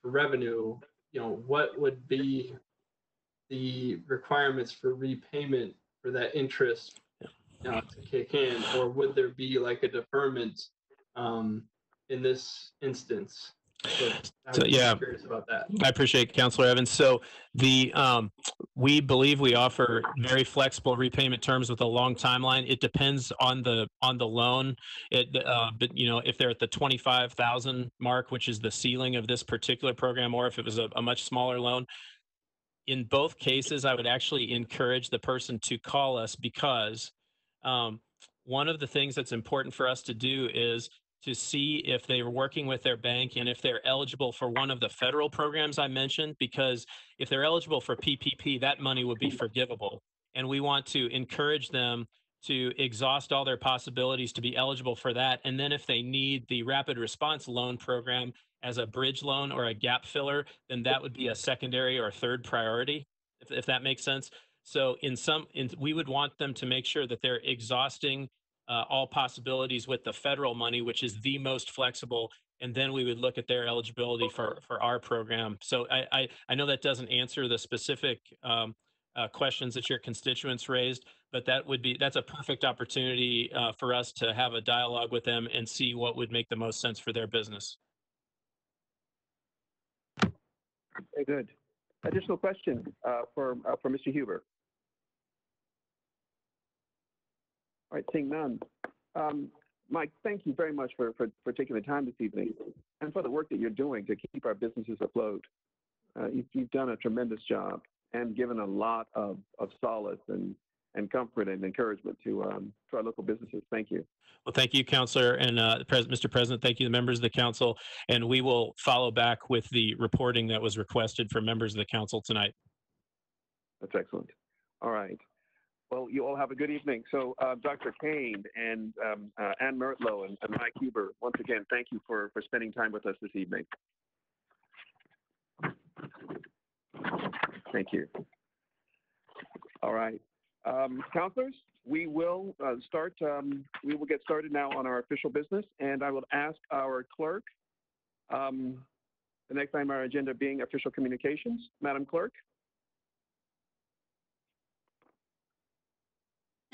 for revenue, you know, what would be the requirements for repayment for that interest you know, to kick in, or would there be like a deferment um, in this instance? So I So, yeah. curious about that. I appreciate Counselor Evans. So the, um, we believe we offer very flexible repayment terms with a long timeline. It depends on the, on the loan. It, uh, but you know, if they're at the twenty-five thousand mark, which is the ceiling of this particular program, or if it was a, a much smaller loan, in both cases, I would actually encourage the person to call us because um, one of the things that's important for us to do is to see if they are working with their bank and if they're eligible for one of the federal programs I mentioned, because if they're eligible for PPP, that money would be forgivable. And we want to encourage them to exhaust all their possibilities to be eligible for that. And then if they need the rapid response loan program as a bridge loan or a gap filler, then that would be a secondary or third priority, if, if that makes sense. So in some, in, we would want them to make sure that they're exhausting uh, all possibilities with the federal money, which is the most flexible. And then we would look at their eligibility for, for our program. So I, I, I know that doesn't answer the specific um, uh, questions that your constituents raised, but that would be, that's a perfect opportunity uh, for us to have a dialogue with them and see what would make the most sense for their business. Very good. Additional question uh, for, uh, for Mr. Huber? All right, seeing none. Um, Mike, thank you very much for, for, for taking the time this evening and for the work that you're doing to keep our businesses afloat. Uh, you've, you've done a tremendous job and given a lot of, of solace and, and comfort and encouragement to, um, to our local businesses. Thank you. Well, thank you, Counselor and uh, Pres- Mr. President. Thank you, the members of the council. And we will follow back with the reporting that was requested from members of the council tonight. That's excellent. All right. Well, you all have a good evening. So, uh, Dr. Caine and um, uh, Ann Murtlow and, and Mike Huber, once again, thank you for, for spending time with us this evening. Thank you. All right. Um, counselors, we will uh, start, um, we will get started now on our official business, and I will ask our clerk um, The next item on our agenda being official communications. Madam Clerk?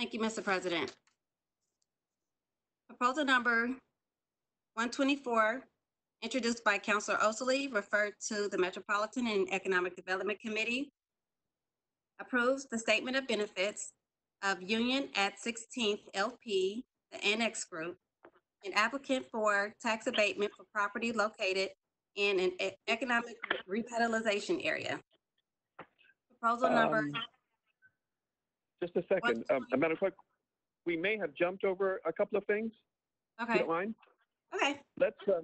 Thank you, Mr. President. Proposal number 124, introduced by Counselor Osili, referred to the Metropolitan and Economic Development Committee, approves the statement of benefits of Union at 16th LP, the Annex Group, an applicant for tax abatement for property located in an economic revitalization area. Proposal number, Um, Just a second. Um, Madam Clerk, we may have jumped over a couple of things. If you okay, don't mind? okay. Let's, uh,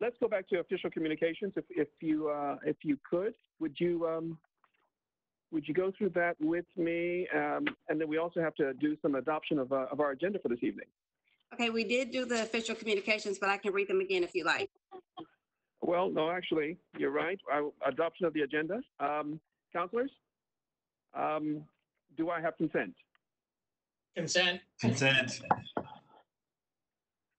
let's go back to official communications. If, if you, uh, if you could, would you, um, would you go through that with me? Um, and then we also have to do some adoption of, uh, of our agenda for this evening. Okay, we did do the official communications, but I can read them again if you like. Well, no, actually, you're right. I- Adoption of the agenda. Um, counselors? Um, do I have consent? Consent. Consent.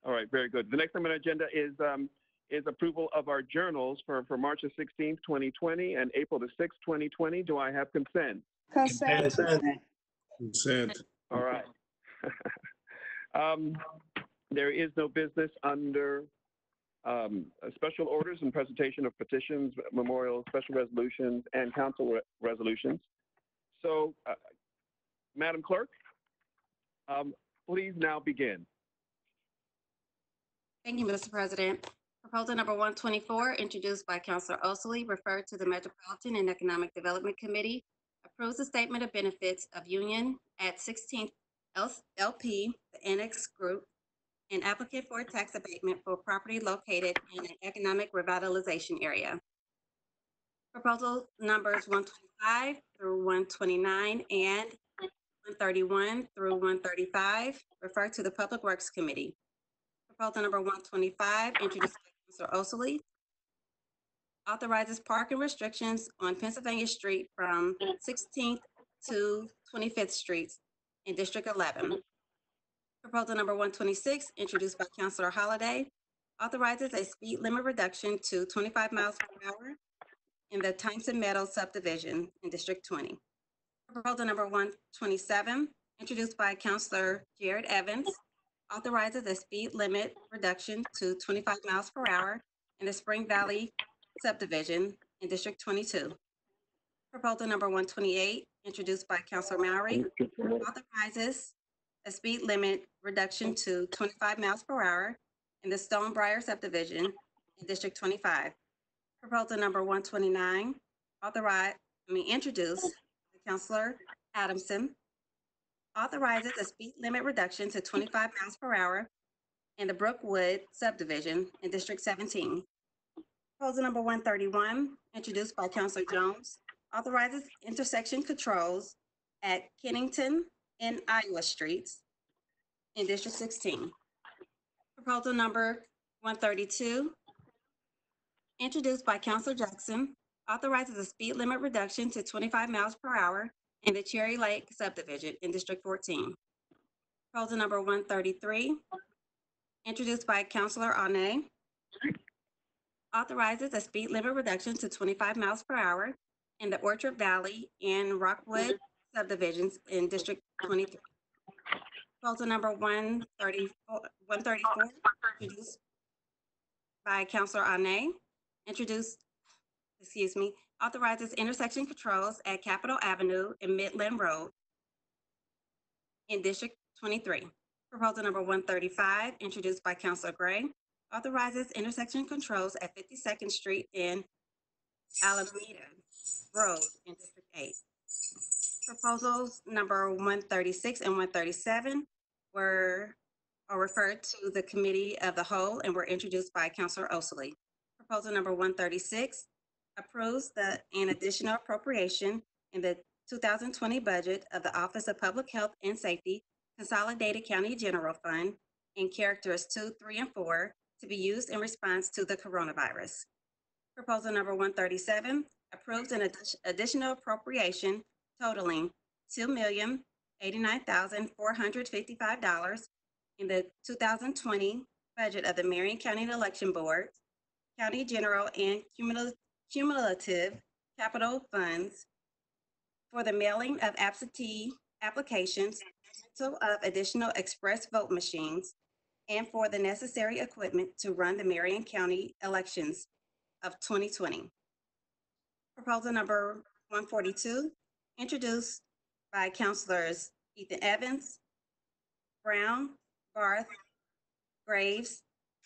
All right, very good. The next item on the agenda is, um, is approval of our journals for, for March the 16th, 2020 and April the 6th, 2020. Do I have consent? Consent. Consent. All right. Um, There is no business under um, special orders and presentation of petitions, memorials, special resolutions, and council re- resolutions. So, uh, Madam Clerk, um, please now begin. Thank you, Mr. President. Proposal number 124, introduced by Counselor Osili, referred to the Metropolitan and Economic Development Committee, approves the statement of benefits of Union at 16th LP, the Annex Group, an applicant for a tax abatement for property located in an economic revitalization area. Proposal numbers 125 through 129 and 131 through 135 refer to the Public Works Committee. Proposal number one twenty-five, introduced by Mr. Osili. Authorizes parking restrictions on Pennsylvania Street from Sixteenth to Twenty-Fifth Streets in District Eleven. Proposal number one twenty-six, introduced by Councilor Holliday, authorizes a speed limit reduction to twenty-five miles per hour in the Thompson Meadows subdivision in District Twenty. Proposal number one twenty-seven, introduced by Councilor Jared Evans, authorizes a speed limit reduction to 25 miles per hour in the Spring Valley subdivision in District 22. Proposal number 128, introduced by Counselor Mowery, authorizes a speed limit reduction to 25 miles per hour in the Stonebriar subdivision in District 25. Proposal number 129, authorize, I mean, introduced by Counselor Adamson, authorizes a speed limit reduction to 25 miles per hour in the Brookwood subdivision in District 17. Proposal number 131, introduced by Counselor Jones, authorizes intersection controls at Kennington and Iowa Streets in District 16. Proposal number 132, introduced by Counselor Jackson, authorizes a speed limit reduction to 25 miles per hour in the Cherry Lake subdivision in District 14. Proposal number 133, introduced by Counselor Annee, authorizes a speed limit reduction to 25 miles per hour in the Orchard Valley and Rockwood subdivisions in District 23. Proposal number 134, 134, introduced by Counselor Annee, introduced, excuse me, authorizes intersection controls at Capitol Avenue and Midland Road in District 23. Proposal number 135, introduced by Councilor Gray, authorizes intersection controls at 52nd Street and Alameda Road in District 8. Proposals number 136 and 137 were are referred to the Committee of the Whole and were introduced by Councilor Osili. Proposal number 136 approves the, an additional appropriation in the 2020 budget of the Office of Public Health and Safety Consolidated County General Fund in characters two, three, and four to be used in response to the coronavirus. Proposal number 137 approves an addi- additional appropriation totaling $2,089,455 in the 2020 budget of the Marion County Election Board county general and cumulative cumulative capital funds for the mailing of absentee applications, rental of additional express vote machines, and for the necessary equipment to run the Marion County elections of 2020. Proposal number 142, introduced by Councilors Ethan Evans, Brown, Barth, Graves,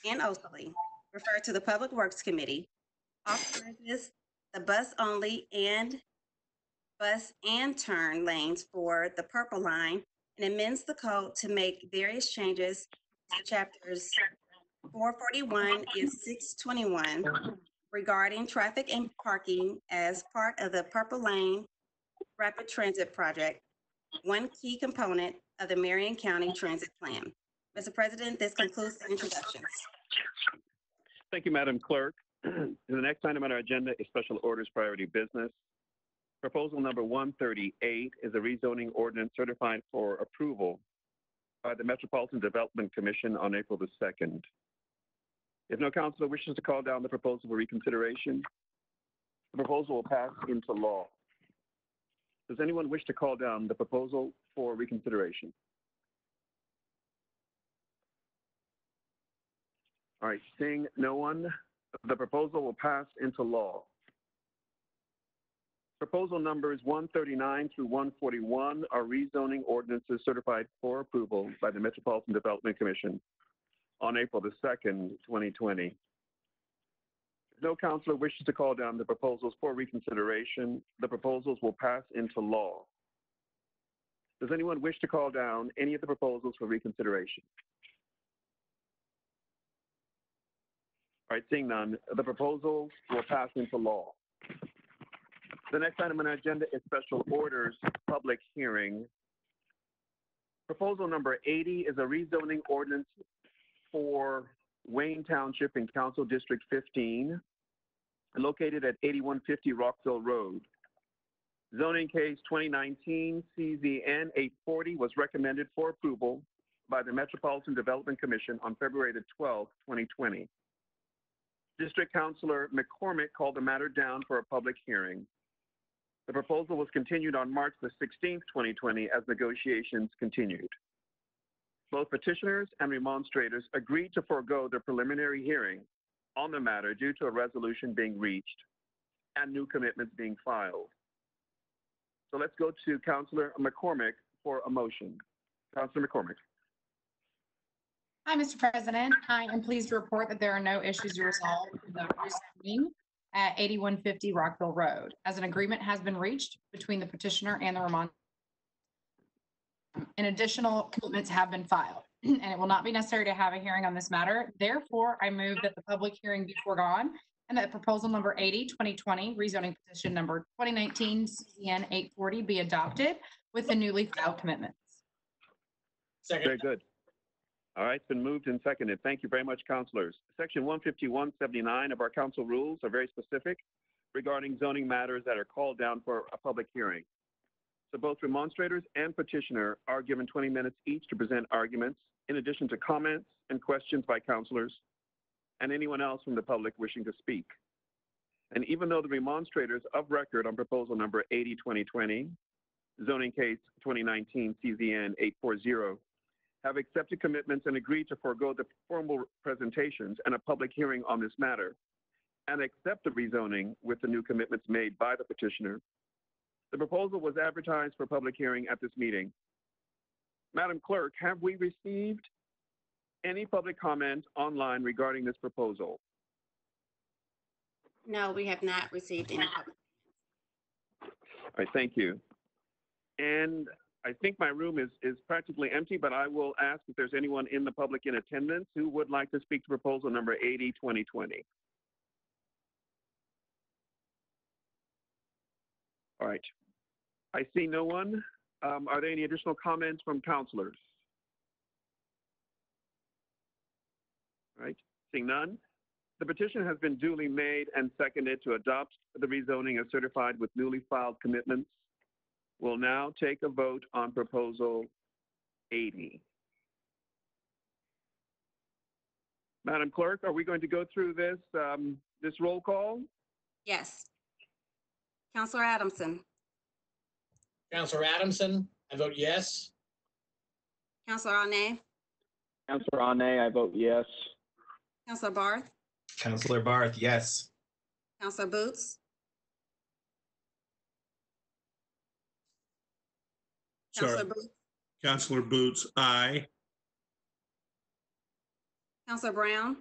and Osili, referred to the Public Works Committee, authorizes the bus-only and bus and turn lanes for the Purple Line and amends the code to make various changes to chapters 441 and 621 regarding traffic and parking as part of the Purple Line Rapid Transit Project, one key component of the Marion County Transit Plan. Mr. President, this concludes the introductions. Thank you, Madam Clerk. The next item on our agenda is special orders priority business. Proposal number 138 is a rezoning ordinance certified for approval by the Metropolitan Development Commission on April the 2nd. If no councilor wishes to call down the proposal for reconsideration, the proposal will pass into law. Does anyone wish to call down the proposal for reconsideration? All right, seeing no one, the proposal will pass into law. Proposal numbers 139 through 141 are rezoning ordinances certified for approval by the Metropolitan Development Commission on April the 2nd, 2020. If no councilor wishes to call down the proposals for reconsideration, the proposals will pass into law. Does anyone wish to call down any of the proposals for reconsideration? All right, seeing none, the proposals will pass into law. The next item on our agenda is special orders, public hearing. Proposal number 80 is a rezoning ordinance for Wayne Township in Council District 15, located at 8150 Rockville Road. Zoning case 2019 CZN 840 was recommended for approval by the Metropolitan Development Commission on February the 12th, 2020. District Councilor McCormick called the matter down for a public hearing. The proposal was continued on March the 16th, 2020, as negotiations continued. Both petitioners and remonstrators agreed to forego their preliminary hearing on the matter due to a resolution being reached and new commitments being filed. So let's go to Councilor McCormick for a motion. Councilor McCormick. Hi, Mr. President. I am pleased to report that there are no issues to resolve the rezoning at 8150 Rockville Road, as an agreement has been reached between the petitioner and the remon. And additional commitments have been filed, and it will not be necessary to have a hearing on this matter. Therefore, I move that the public hearing be foregone and that proposal number 80, 2020, rezoning petition number 2019 CN 840 be adopted with the newly filed commitments. Second. Very good. All right, it's been moved and seconded. Thank you very much, councilors. Section 15179 of our council rules are very specific regarding zoning matters that are called down for a public hearing. So both remonstrators and petitioner are given 20 minutes each to present arguments, in addition to comments and questions by councilors and anyone else from the public wishing to speak. And even though the remonstrators of record on proposal number 80 2020, zoning case 2019 CZN 840, have accepted commitments and agreed to forego the formal presentations and a public hearing on this matter and accept the rezoning with the new commitments made by the petitioner. The proposal was advertised for public hearing at this meeting. Madam Clerk, have we received any public comment online regarding this proposal? No, we have not received any public. All right, thank you. And I think my room is, is practically empty, but I will ask if there's anyone in the public in attendance who would like to speak to proposal number 80, 2020. All right. I see no one. Um, are there any additional comments from councilors? All right, seeing none. The petition has been duly made and seconded to adopt the rezoning as certified with newly filed commitments. We'll now take a vote on proposal 80. Madam Clerk, are we going to go through this, um, this roll call? Yes. Counselor Adamson, Counselor Adamson, I vote yes. Counselor Annee, Counselor Annee, I vote yes. Counselor Barth, Counselor Barth, yes. Counselor Boots, Sorry, Counselor Boots, Counselor Boots, aye. Counselor Brown,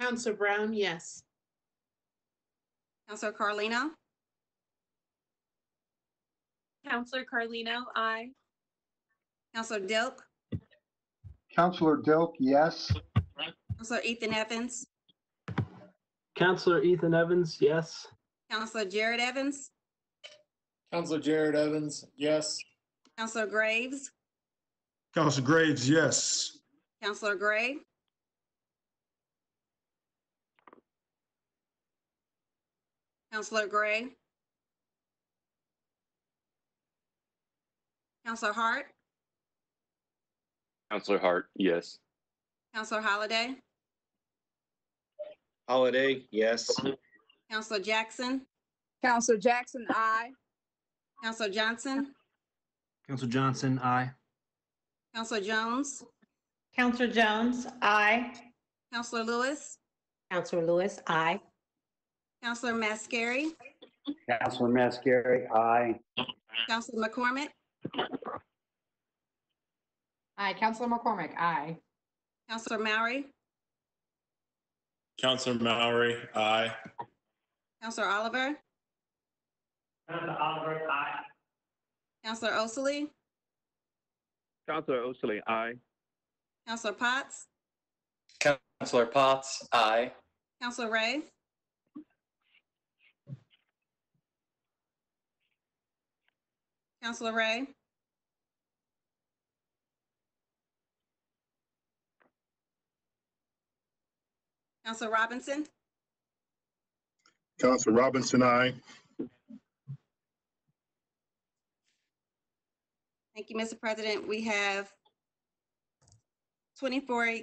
Counselor Brown, yes. Counselor Carlino, Counselor Carlino, aye. Counselor Dilk, Counselor Dilk, yes. Counselor Ethan Evans, Counselor Ethan Evans, yes. Counselor Jared Evans, Counselor Jared Evans, yes. Counselor Graves, Counselor Graves, yes. Counselor Gray, Counselor Gray, Counselor Hart, Counselor Hart, yes. Counselor Holliday, Holliday, yes. Counselor Jackson, Counselor Jackson, aye. Counselor Johnson, Counselor Johnson, aye. Counselor Jones, Counselor Jones, aye. Counselor Lewis, Counselor Lewis, aye. Counselor Mascari, Counselor Mascari, aye. Counselor McCormick, Aye. Counselor McCormick, aye. Counselor Mowery, Counselor Mowery, aye. Counselor Oliver, Counselor Oliver, aye. Counselor Osili, Counselor Osili, aye. Counselor Potts, Councilor Potts, aye. Counselor Ray, Counselor Ray, Counselor Robinson, Councilor Robinson, aye. Thank you, Mr. President. We have 24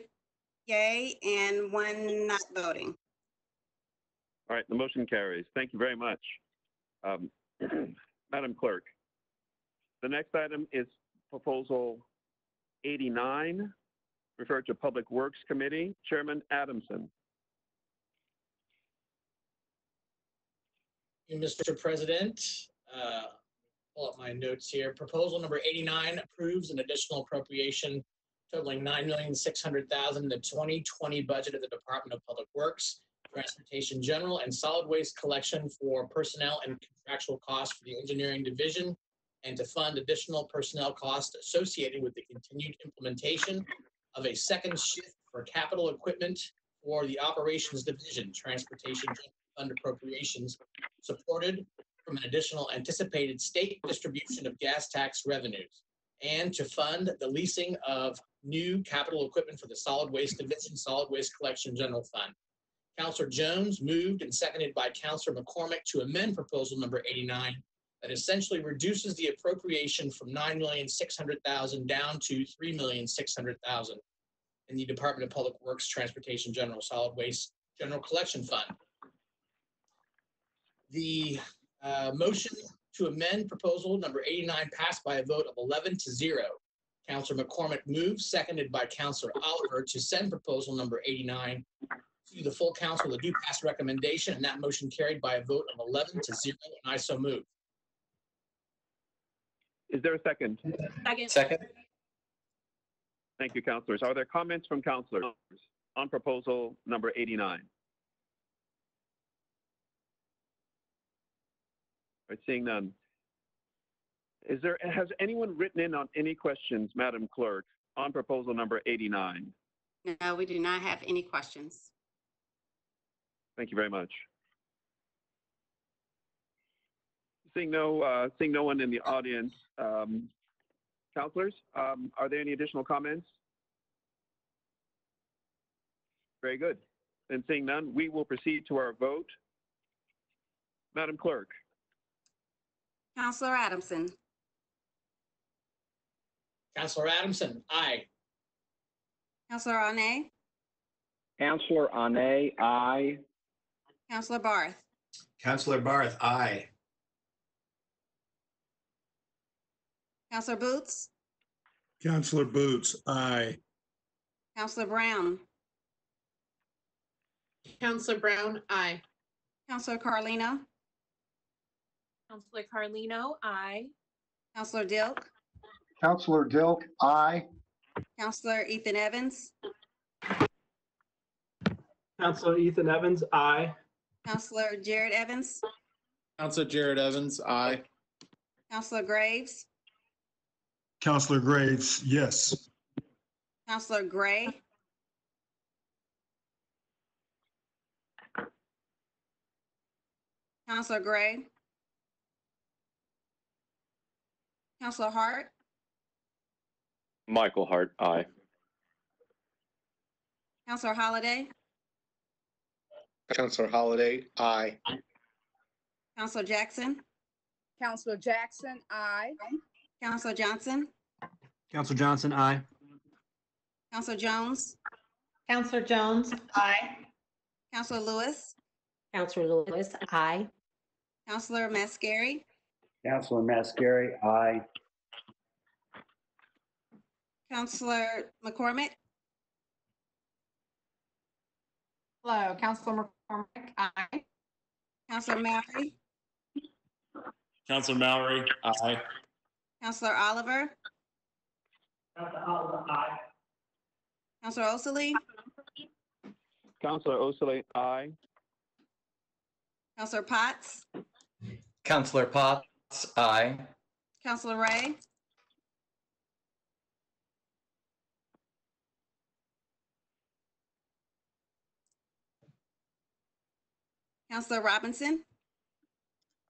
yay and one not voting. All right, the motion carries. Thank you very much. Um, Madam Clerk, the next item is proposal 89, referred to Public Works Committee. Chairman Adamson. Mr. President, uh, pull up my notes here. Proposal number 89 approves an additional appropriation totaling 9,600,000 in the 2020 budget of the Department of Public Works, Transportation General, and Solid Waste Collection for personnel and contractual costs for the Engineering Division, and to fund additional personnel costs associated with the continued implementation of a second shift for capital equipment for the Operations Division, Transportation General Fund appropriations supported from an additional anticipated state distribution of gas tax revenues and to fund the leasing of new capital equipment for the Solid Waste Division, Solid Waste Collection General Fund. Counselor Jones moved and seconded by Counselor McCormick to amend proposal number 89 that essentially reduces the appropriation from 9,600,000 down to 3,600,000 in the Department of Public Works Transportation General Solid Waste General Collection Fund. The uh, motion to amend proposal number 89 passed by a vote of 11 to 0. Counselor McCormick moves, seconded by Counselor Oliver to send proposal number 89 to the full council with a due pass recommendation, and that motion carried by a vote of 11 to 0, and I so move. Is there a second? Second. Second. Thank you, councilors. Are there comments from councilors on proposal number 89? Right, seeing none. Is there, has anyone written in on any questions, Madam Clerk, on proposal number 89? No, we do not have any questions. Thank you very much. Seeing no, uh, seeing no one in the audience, um, counselors, um, are there any additional comments? Very good. And seeing none, we will proceed to our vote. Madam Clerk, Counselor Adamson, Counselor Adamson, aye. Counselor Annee, Counselor Annee, aye. Counselor Barth, Counselor Barth, aye. Counselor Boots, Counselor Boots, aye. Counselor Brown, Counselor Brown, aye. Counselor Carlino, Counselor Carlino, aye. Counselor Dilk, Counselor Dilk, aye. Counselor Ethan Evans, Counselor Ethan Evans, aye. Counselor Jared Evans, Counselor Jared Evans, aye. Counselor Graves, Counselor Graves, yes. Counselor Gray, Counselor Gray, Counselor Hart, Michael Hart, aye. Counselor Holliday, Counselor Holliday, aye. Counselor Jackson, Counselor Jackson, aye. Counselor Johnson, Counselor Johnson, aye. Counselor Jones, Counselor Jones, aye. Counselor Lewis, Counselor Lewis, aye. Counselor Mascari, Counselor Mascari, aye. Counselor McCormick, Hello, Counselor McCormick, aye. Counselor Mowery, Counselor Mowery, aye. Counselor Oliver, Counselor Oliver, aye. Counselor Osili, Counselor Osili, aye. Counselor Potts, Counselor Potts, aye. Counselor Ray, Counselor Robinson,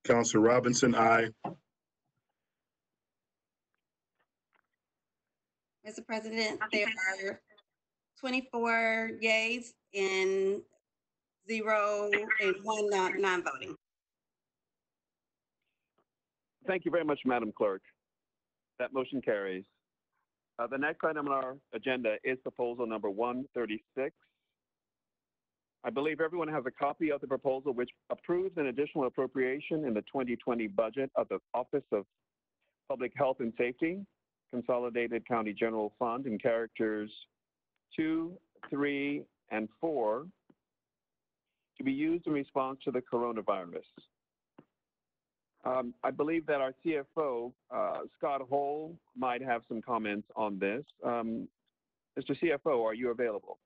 Counselor Robinson, aye. Mr. President, there are 24 yays and zero and one non- non-voting. Thank you very much, Madam Clerk. That motion carries. Uh, The next item on our agenda is proposal number 136. I believe everyone has a copy of the proposal which approves an additional appropriation in the 2020 budget of the Office of Public Health and Safety, Consolidated County General Fund in characters 2, 3, and 4 to be used in response to the coronavirus. Um, I believe that our CFO, uh, Scott Hall, might have some comments on this. Um, Mr. CFO, are you available?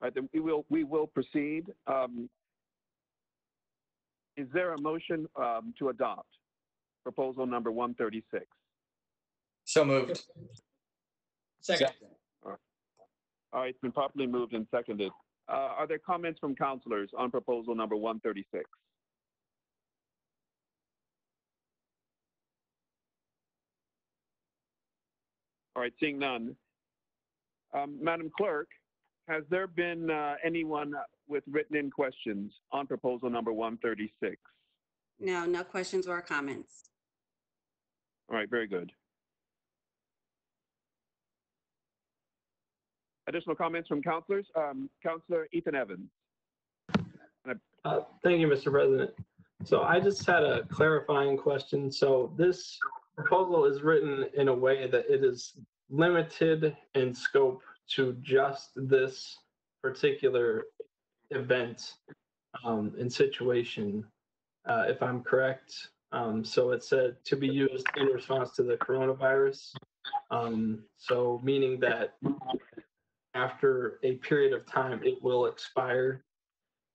All right, then we will, we will proceed. Is there a motion um, to adopt proposal number 136? So moved. Second. All right, it's been properly moved and seconded. Uh, Are there comments from counselors on proposal number 136? All right, seeing none. Um, Madam Clerk, has there been uh, anyone with written-in questions on proposal number 136? No, no questions or comments. All right, very good. Additional comments from counselors? Um, Counselor Ethan Evans. Uh, Thank you, Mr. President. So I just had a clarifying question. So this proposal is written in a way that it is limited in scope to just this particular event um, and situation, uh, if I'm correct. Um, So it said to be used in response to the coronavirus. Um, So meaning that after a period of time, it will expire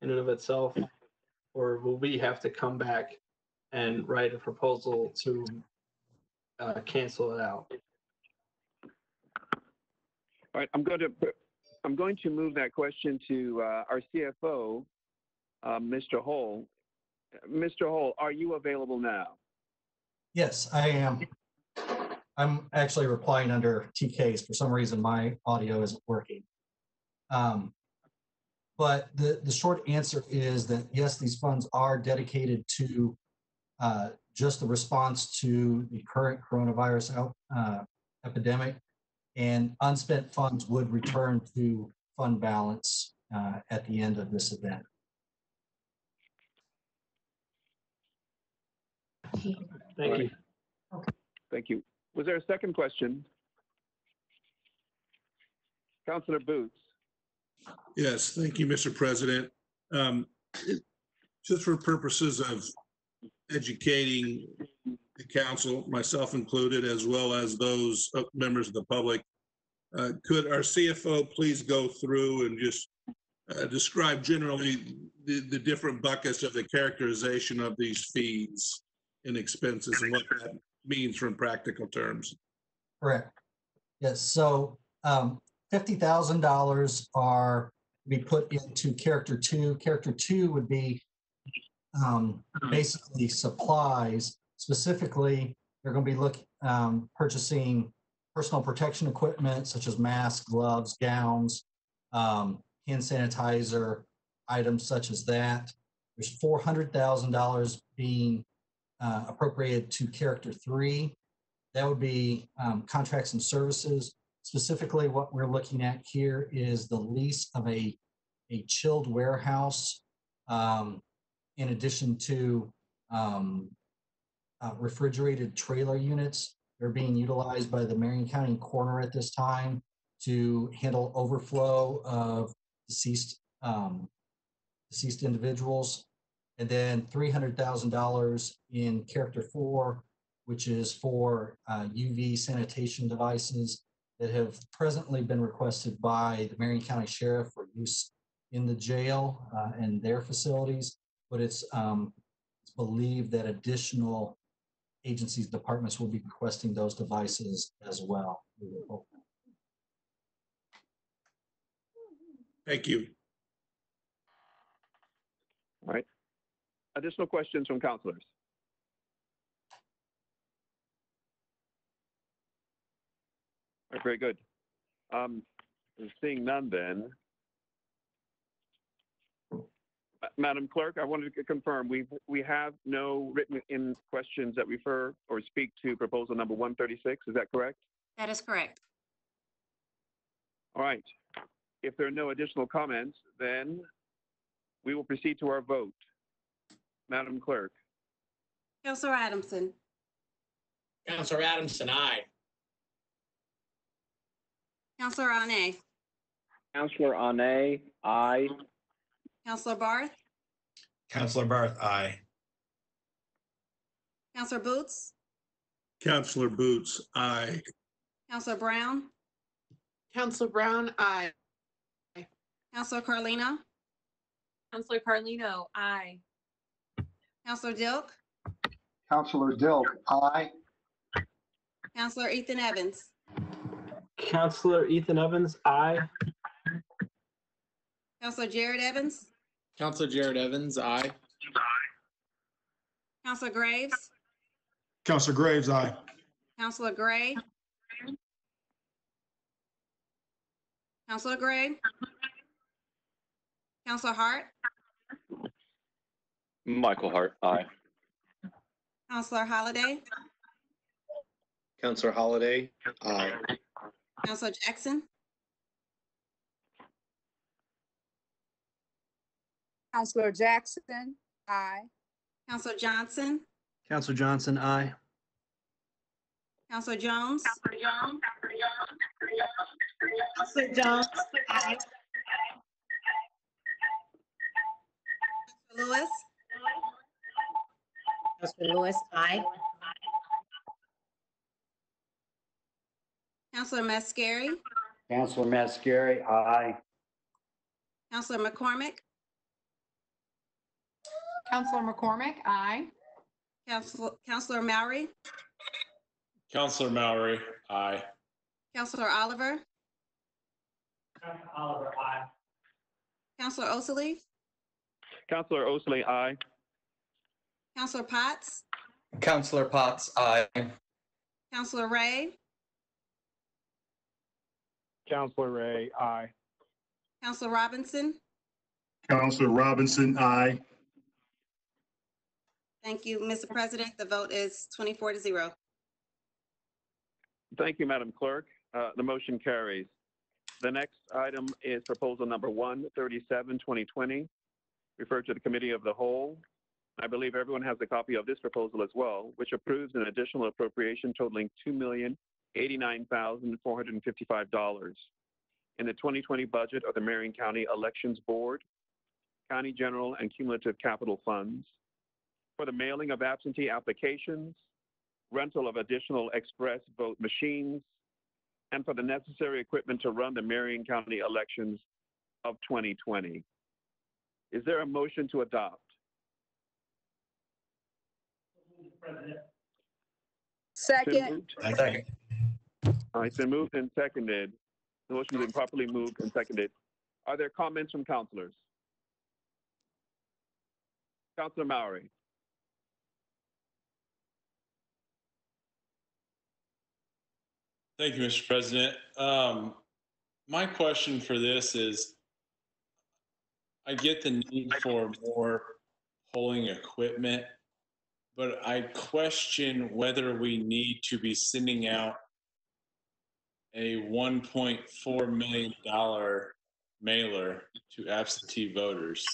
in and of itself? Or will we have to come back and write a proposal to uh, cancel it out? Right, I'm going to, I'm going to move that question to uh, our CFO, uh, Mr. Hall. Mr. Hall, are you available now? Yes, I am. I'm actually replying under TK's. For some reason, my audio isn't working. Um, But the, the short answer is that yes, these funds are dedicated to uh, just the response to the current coronavirus out- uh, epidemic. And unspent funds would return to fund balance uh, at the end of this event. Thank you. Thank you. Was there a second question? Counselor Boots? Yes, thank you, Mr. President. Um, Just for purposes of educating the council, myself included, as well as those uh, members of the public, uh, could our CFO please go through and just uh, describe generally the, the different buckets of the characterization of these fees and expenses and what that means from practical terms? Correct. Yes, so um, fifty thousand dollars are be put into character two. Character two would be um, basically supplies. Specifically, they're going to be look um, purchasing personal protection equipment such as masks, gloves, gowns, um, hand sanitizer, items such as that. There's four hundred thousand dollars being uh, appropriated to character three. That would be um, contracts and services. Specifically, what we're looking at here is the lease of a, a chilled warehouse um, in addition to um, uh, refrigerated trailer units. They're being utilized by the Marion County Coroner at this time to handle overflow of deceased um, deceased individuals. And then three hundred thousand dollars in character four, which is for uh, UV sanitation devices that have presently been requested by the Marion County Sheriff for use in the jail uh, and their facilities. But it's, um, it's believed that additional agencies, departments will be requesting those devices as well. We would hope. Thank you. All right. Additional questions from counselors? All right, very good. Um, Seeing none then. Madam Clerk, I wanted to confirm, we, we have no written in questions that refer or speak to proposal number 136, is that correct? That is correct. All right. If there are no additional comments, then we will proceed to our vote. Madam Clerk? Counselor Adamson. Counselor Adamson, aye. Counselor Annee. Counselor Annee, aye. Counselor Barth. Counselor Barth, aye. Counselor Boots. Counselor Boots, aye. Counselor Brown. Counselor Brown, aye. Counselor Carlino. Counselor Carlino, aye. Counselor Dilk. Counselor Dilk, aye. Counselor Ethan Evans. Counselor Ethan Evans, aye. Counselor Jared Evans. Counselor Jared Evans, aye. Counselor Graves. Counselor Graves, aye. Counselor Gray. Counselor Gray. Counselor Hart. Michael Hart, aye. Counselor Holliday. Counselor Holliday, aye. Counselor Jackson. Counselor Jackson, aye. Counselor Johnson. Counselor Johnson, aye. Counselor Jones. Counselor Jones. Aye. Counselor Lewis. Counselor Lewis, aye. Counselor Mascari. Counselor Mascari, aye. Counselor McCormick. Counselor McCormick, aye. Counselor, Counselor Mowery. Counselor Mowery, aye. Counselor Oliver. Councilor Oliver, aye. Counselor Osili. Counselor Osili, aye. Counselor Potts. Counselor Potts, aye. Counselor Ray, Counselor Ray, aye. Counselor Robinson. Counselor Robinson, aye. Thank you, Mr. President. The vote is 24 to 0. Thank you, Madam Clerk. Uh, The motion carries. The next item is proposal number 137, 2020, referred to the Committee of the Whole. I believe everyone has a copy of this proposal as well, which approves an additional appropriation totaling $2,089,455 in the 2020 budget of the Marion County Elections Board, County General and Cumulative Capital Funds, for the mailing of absentee applications, rental of additional express vote machines, and for the necessary equipment to run the Marion County elections of 2020. Is there a motion to adopt? Second. Second. Uh, It's been moved and seconded. The motion has been properly moved and seconded. Are there comments from councilors? Councilor Mowery. Thank you, Mr. President. Um, my question for this is, I get the need for more polling equipment, but I question whether we need to be sending out a $1.4 million mailer to absentee voters.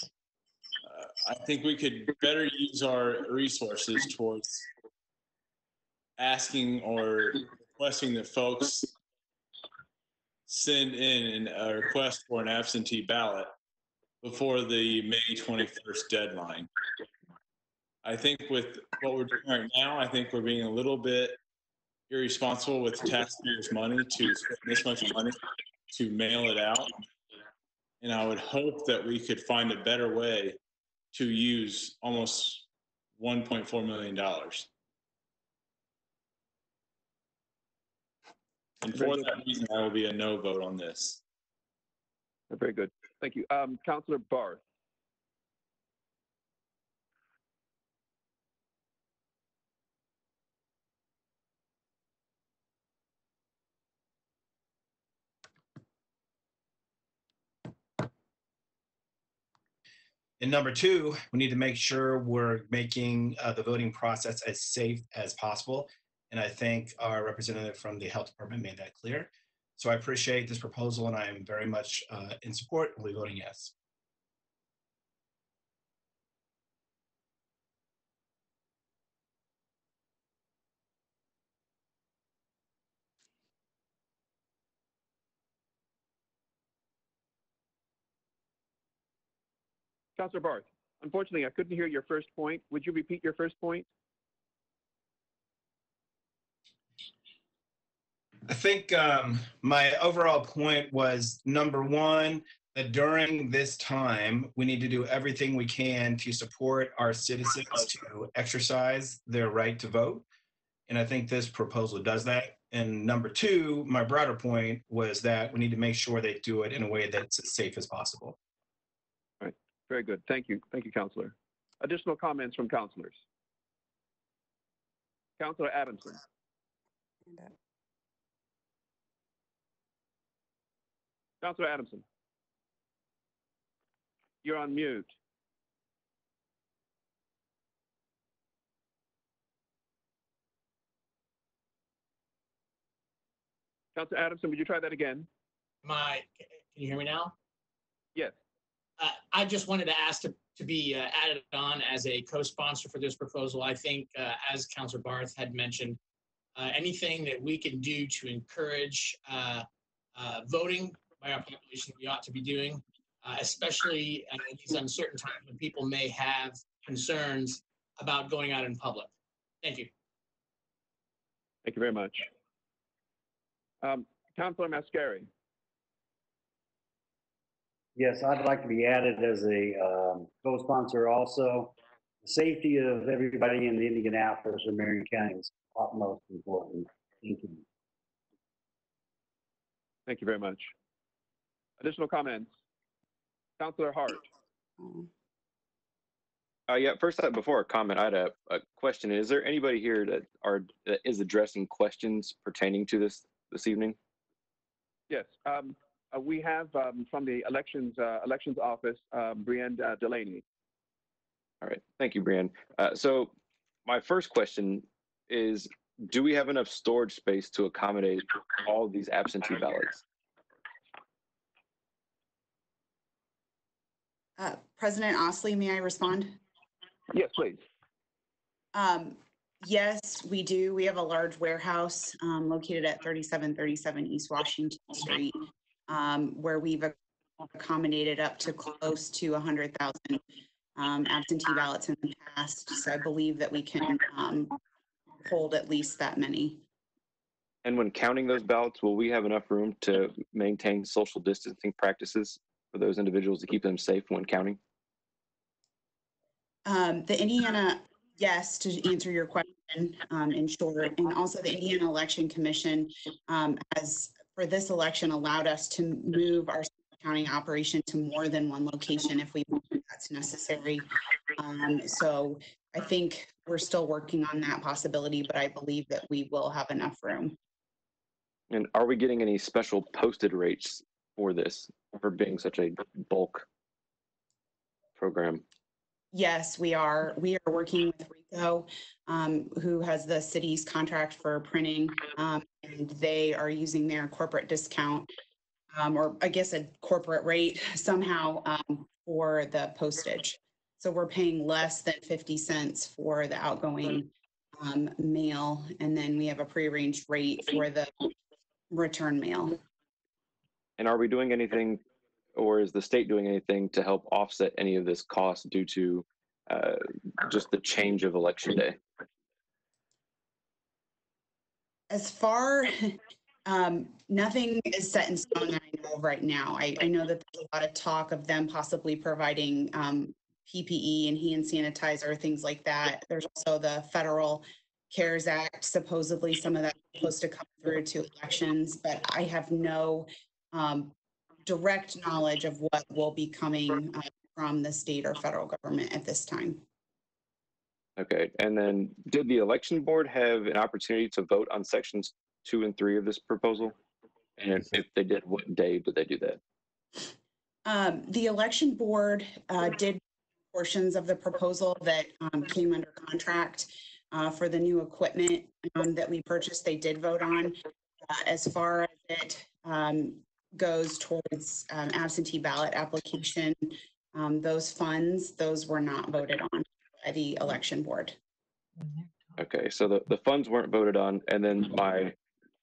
Uh, I think we could better use our resources towards asking or requesting that folks send in an- a request for an absentee ballot before the May 21st deadline. I think with what we're doing right now, I think we're being a little bit irresponsible with taxpayers' money to spend this much money to mail it out. And I would hope that we could find a better way to use almost $1.4 million. And for that reason, I will be a no vote on this. Very good. Thank you. Um, Councilor Barth. And number two, we need to make sure we're making uh, the voting process as safe as possible. And I think our representative from the health department made that clear. So I appreciate this proposal and I am very much uh, in support. We'll be voting yes. Councilor Barth, unfortunately, I couldn't hear your first point. Would you repeat your first point? I think um, my overall point was number one, that during this time, we need to do everything we can to support our citizens to exercise their right to vote. And I think this proposal does that. And number two, my broader point was that we need to make sure they do it in a way that's as safe as possible. All right, very good. Thank you. Thank you, Councilor. Additional comments from councilors? Councilor Adamson. Councilor Adamson. You're on mute. Councilor Adamson, would you try that again? My, can you hear me now? Yes. Uh, I just wanted to ask to, to be uh, added on as a co-sponsor for this proposal. I think, uh, as Councilor Barth had mentioned, uh, anything that we can do to encourage uh, uh, voting by our population, we ought to be doing, uh, especially in these uncertain times when people may have concerns about going out in public. Thank you. Thank you very much. Um, Councilor Mascari. Yes, I'd like to be added as a um, co-sponsor also. The Safety of everybody in the Indianapolis and Marion County is utmost important. Thank you. Thank you very much. Additional comments? Councilor Hart. Uh, yeah, first, uh, before a comment, I had a, a question. Is there anybody here that are, that is addressing questions pertaining to this this evening? Yes, um, uh, we have um, from the elections uh, elections office, um, Brienne uh, Delaney. All right, thank you, Brian. Uh, so my first question is, do we have enough storage space to accommodate all of these absentee ballots? Uh, President Osili, may I respond? Yes, please. Um, yes, we do. We have a large warehouse, um, located at thirty-seven thirty-seven East Washington Street, um, where we've accommodated up to close to a hundred thousand, um, absentee ballots in the past. So I believe that we can, um, hold at least that many. And when counting those ballots, will we have enough room to maintain social distancing practices for those individuals to keep them safe when counting? Um, the Indiana, yes, to answer your question, um, in short, and also the Indiana Election Commission, um, has, for this election, allowed us to move our counting operation to more than one location if we, that's necessary. Um, so I think we're still working on that possibility, but I believe that we will have enough room. And are we getting any special posted rates for this, for being such a bulk program? Yes, we are. We are working with Ricoh, um, who has the city's contract for printing. Um, and they are using their corporate discount, um, or I guess a corporate rate somehow, um, for the postage. So we're paying less than fifty cents for the outgoing, um, mail. And then we have a prearranged rate for the return mail. And are we doing anything, or is the state doing anything to help offset any of this cost due to uh, just the change of election day? As far, um, nothing is set in stone that I know of right now. I, I know that there's a lot of talk of them possibly providing, um, PPE and hand sanitizer, things like that. There's also the federal CARES Act, supposedly some of that is supposed to come through to elections, but I have no, um, direct knowledge of what will be coming uh, from the state or federal government at this time. Okay, and then did the election board have an opportunity to vote on sections two and three of this proposal? And if- they did, what day did they do that? Um, the election board, uh, did portions of the proposal that, um, came under contract, uh, for the new equipment, um, that we purchased, they did vote on. Uh, as far as it, um, goes towards, um, absentee ballot application, um, those funds, those were not voted on by the election board. Okay, so the, the funds weren't voted on, and then my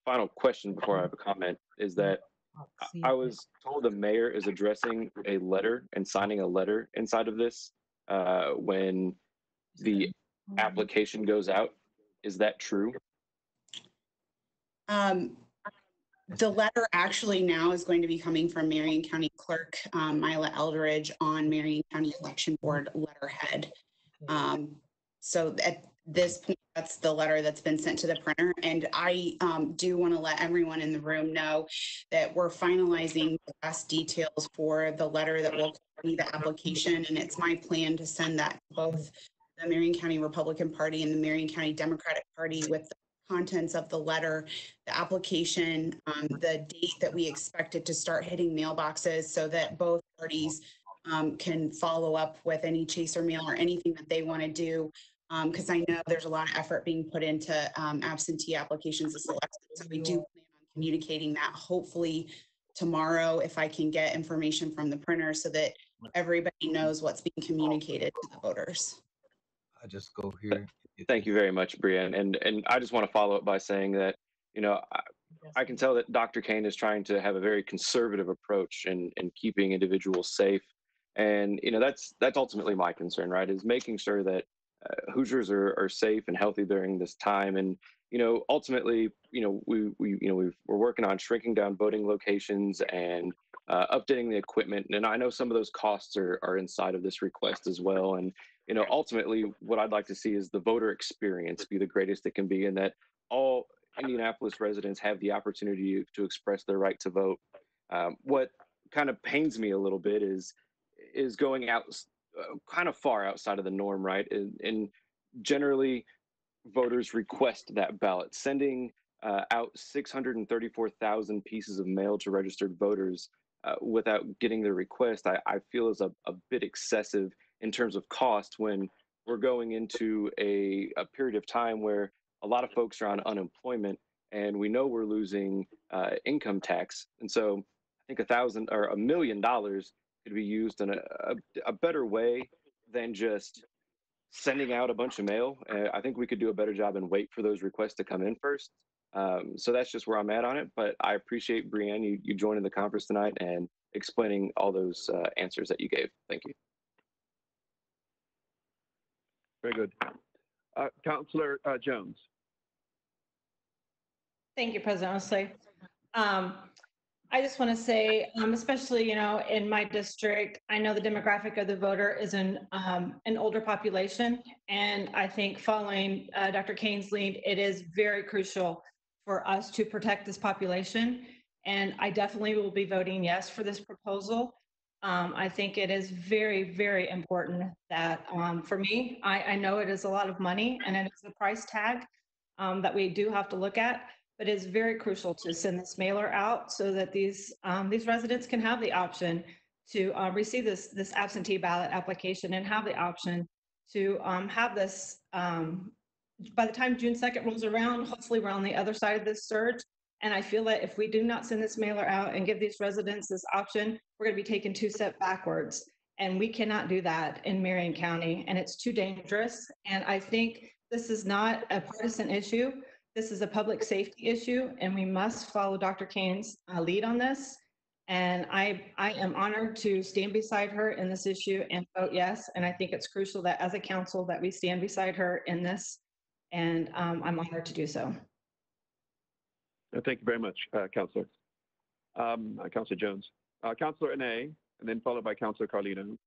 final question before I have a comment is that I- I was told the mayor is addressing a letter and signing a letter inside of this uh, when the application goes out. Is that true? Um, the letter actually now is going to be coming from Marion County Clerk, um, Myla Eldridge on Marion County Election Board letterhead. Um, so at this point, that's the letter that's been sent to the printer. And I, um, do want to let everyone in the room know that we're finalizing the last details for the letter that will be the application. And it's my plan to send that to both the Marion County Republican Party and the Marion County Democratic Party with the contents of the letter, the application, um, the date that we expect it to start hitting mailboxes so that both parties um, can follow up with any chaser mail or anything that they want to do. Um, because I know there's a lot of effort being put into um, absentee applications this election. So we do plan on communicating that hopefully tomorrow if I can get information from the printer so that everybody knows what's being communicated to the voters. I just go here. Thank you very much, Brian. And and I just want to follow up by saying that, you know, I, I can tell that Dr. Caine is trying to have a very conservative approach in in keeping individuals safe. And you know, that's that's ultimately my concern, right? Is making sure that uh, Hoosiers are, are safe and healthy during this time. And you know, ultimately, you know, we we you know we've, we're working on shrinking down voting locations and uh, updating the equipment. And I know some of those costs are are inside of this request as well. And you know, ultimately, what I'd like to see is the voter experience be the greatest it can be, and that all Indianapolis residents have the opportunity to express their right to vote. Um, what kind of pains me a little bit is is going out uh, kind of far outside of the norm, right? And, and generally, voters request that ballot. Sending uh, out 634,000 pieces of mail to registered voters uh, without getting their request, I, I feel is a, a bit excessive in terms of cost when we're going into a, a period of time where a lot of folks are on unemployment and we know we're losing uh, income tax. And so I think a thousand or a million dollars could be used in a, a, a better way than just sending out a bunch of mail. Uh, I think we could do a better job and wait for those requests to come in first. Um, so that's just where I'm at on it. But I appreciate Brienne you, you joining the conference tonight and explaining all those uh, answers that you gave. Thank you. Very good. Uh, Councillor uh, Jones. Thank you, President Osili. Um, I just want to say, um, especially, you know, in my district, I know the demographic of the voter is an, um, an older population. And I think following, uh, Dr. Caine's lead, it is very crucial for us to protect this population. And I definitely will be voting yes for this proposal. Um, I think it is very, very important that, um, for me, I, I know it is a lot of money and it is a price tag, um, that we do have to look at but it's very crucial to send this mailer out so that these um, these residents can have the option to uh, receive this this absentee ballot application and have the option to um, have this um, by the time June 2nd rolls around, hopefully we're on the other side of this surge. And I feel that if we do not send this mailer out and give these residents this option, we're going to be taking two steps backwards. And we cannot do that in Marion County, and it's too dangerous. And I think this is not a partisan issue. This is a public safety issue, and we must follow Dr. Caine's uh, lead on this. And I, I am honored to stand beside her in this issue and vote yes. And I think it's crucial that as a council that we stand beside her in this. And um, I'm honored to do so. Uh, Thank you very much, uh, Councillor. Um, uh, Councillor Jones. Uh, Councillor Annee, and then followed by Councillor Carlino.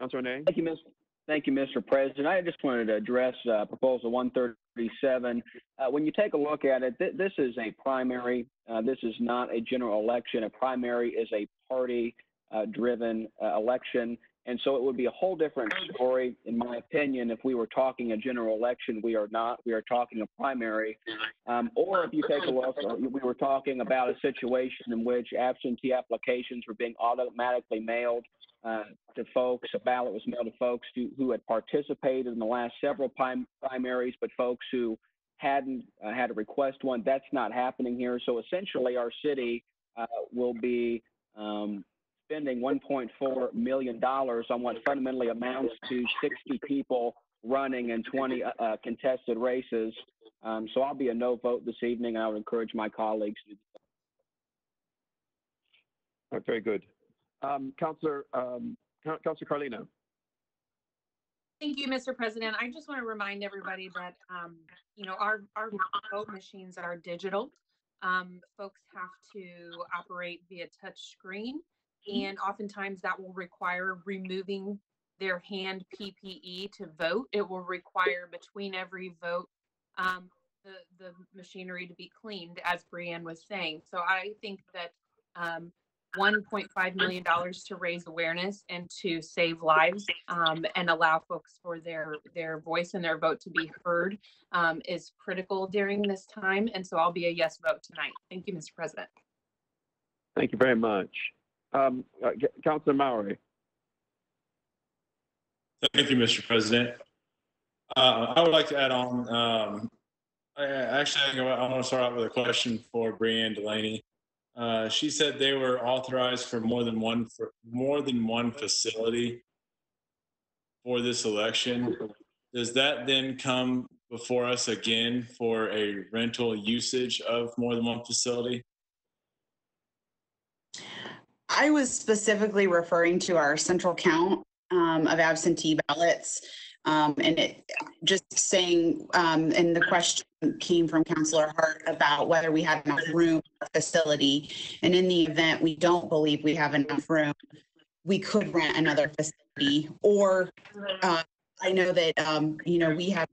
Councillor Annee? Thank you, Ms. Thank you, Mr. President. I just wanted to address uh, Proposal 137. Uh, when you take a look at it, th- this is a primary. Uh, this is not a general election. A primary is a party-driven uh, election. And so it would be a whole different story, in my opinion, if we were talking a general election. We are not. We are talking a primary. Um, or if you take a look, uh, we were talking about a situation in which absentee applications were being automatically mailed uh, to folks. A ballot was mailed to folks who, who had participated in the last several prim- primaries, but folks who hadn't uh, had to request one. That's not happening here. So essentially, our city uh, will be um, spending 1.4 million dollars on what fundamentally amounts to 60 people running in 20 uh, uh, contested races. Um, so I'll be a no vote this evening. I would encourage my colleagues to. All right, very good. Um, Councillor, um, Coun- Councillor Carlino. Thank you, Mr. President. I just want to remind everybody that, um, you know, our, our vote machines are digital. Um, folks have to operate via touch screen and oftentimes that will require removing their hand PPE to vote. It will require between every vote, um, the, the machinery to be cleaned, as Brienne was saying. So I think that, um, $1.5 million to raise awareness and to save lives um, and allow folks for their their voice and their vote to be heard um, is critical during this time. And so I'll be a yes vote tonight. Thank you, Mr. President. Thank you very much. Um, uh, Councillor Mowery. Thank you, Mr. President. Uh, I would like to add on, um, I, actually, I want to start out with a question for Brienne Delaney. Uh, she said they were authorized for more than one, for more than one facility for this election. Does that then come before us again for a rental usage of more than one facility? I was specifically referring to our central count um, of absentee ballots. Um, and it just saying, um, and the question came from Councillor Hart about whether we had enough room facility. And in the event we don't believe we have enough room, we could rent another facility. Or uh, I know that, um, you know, we have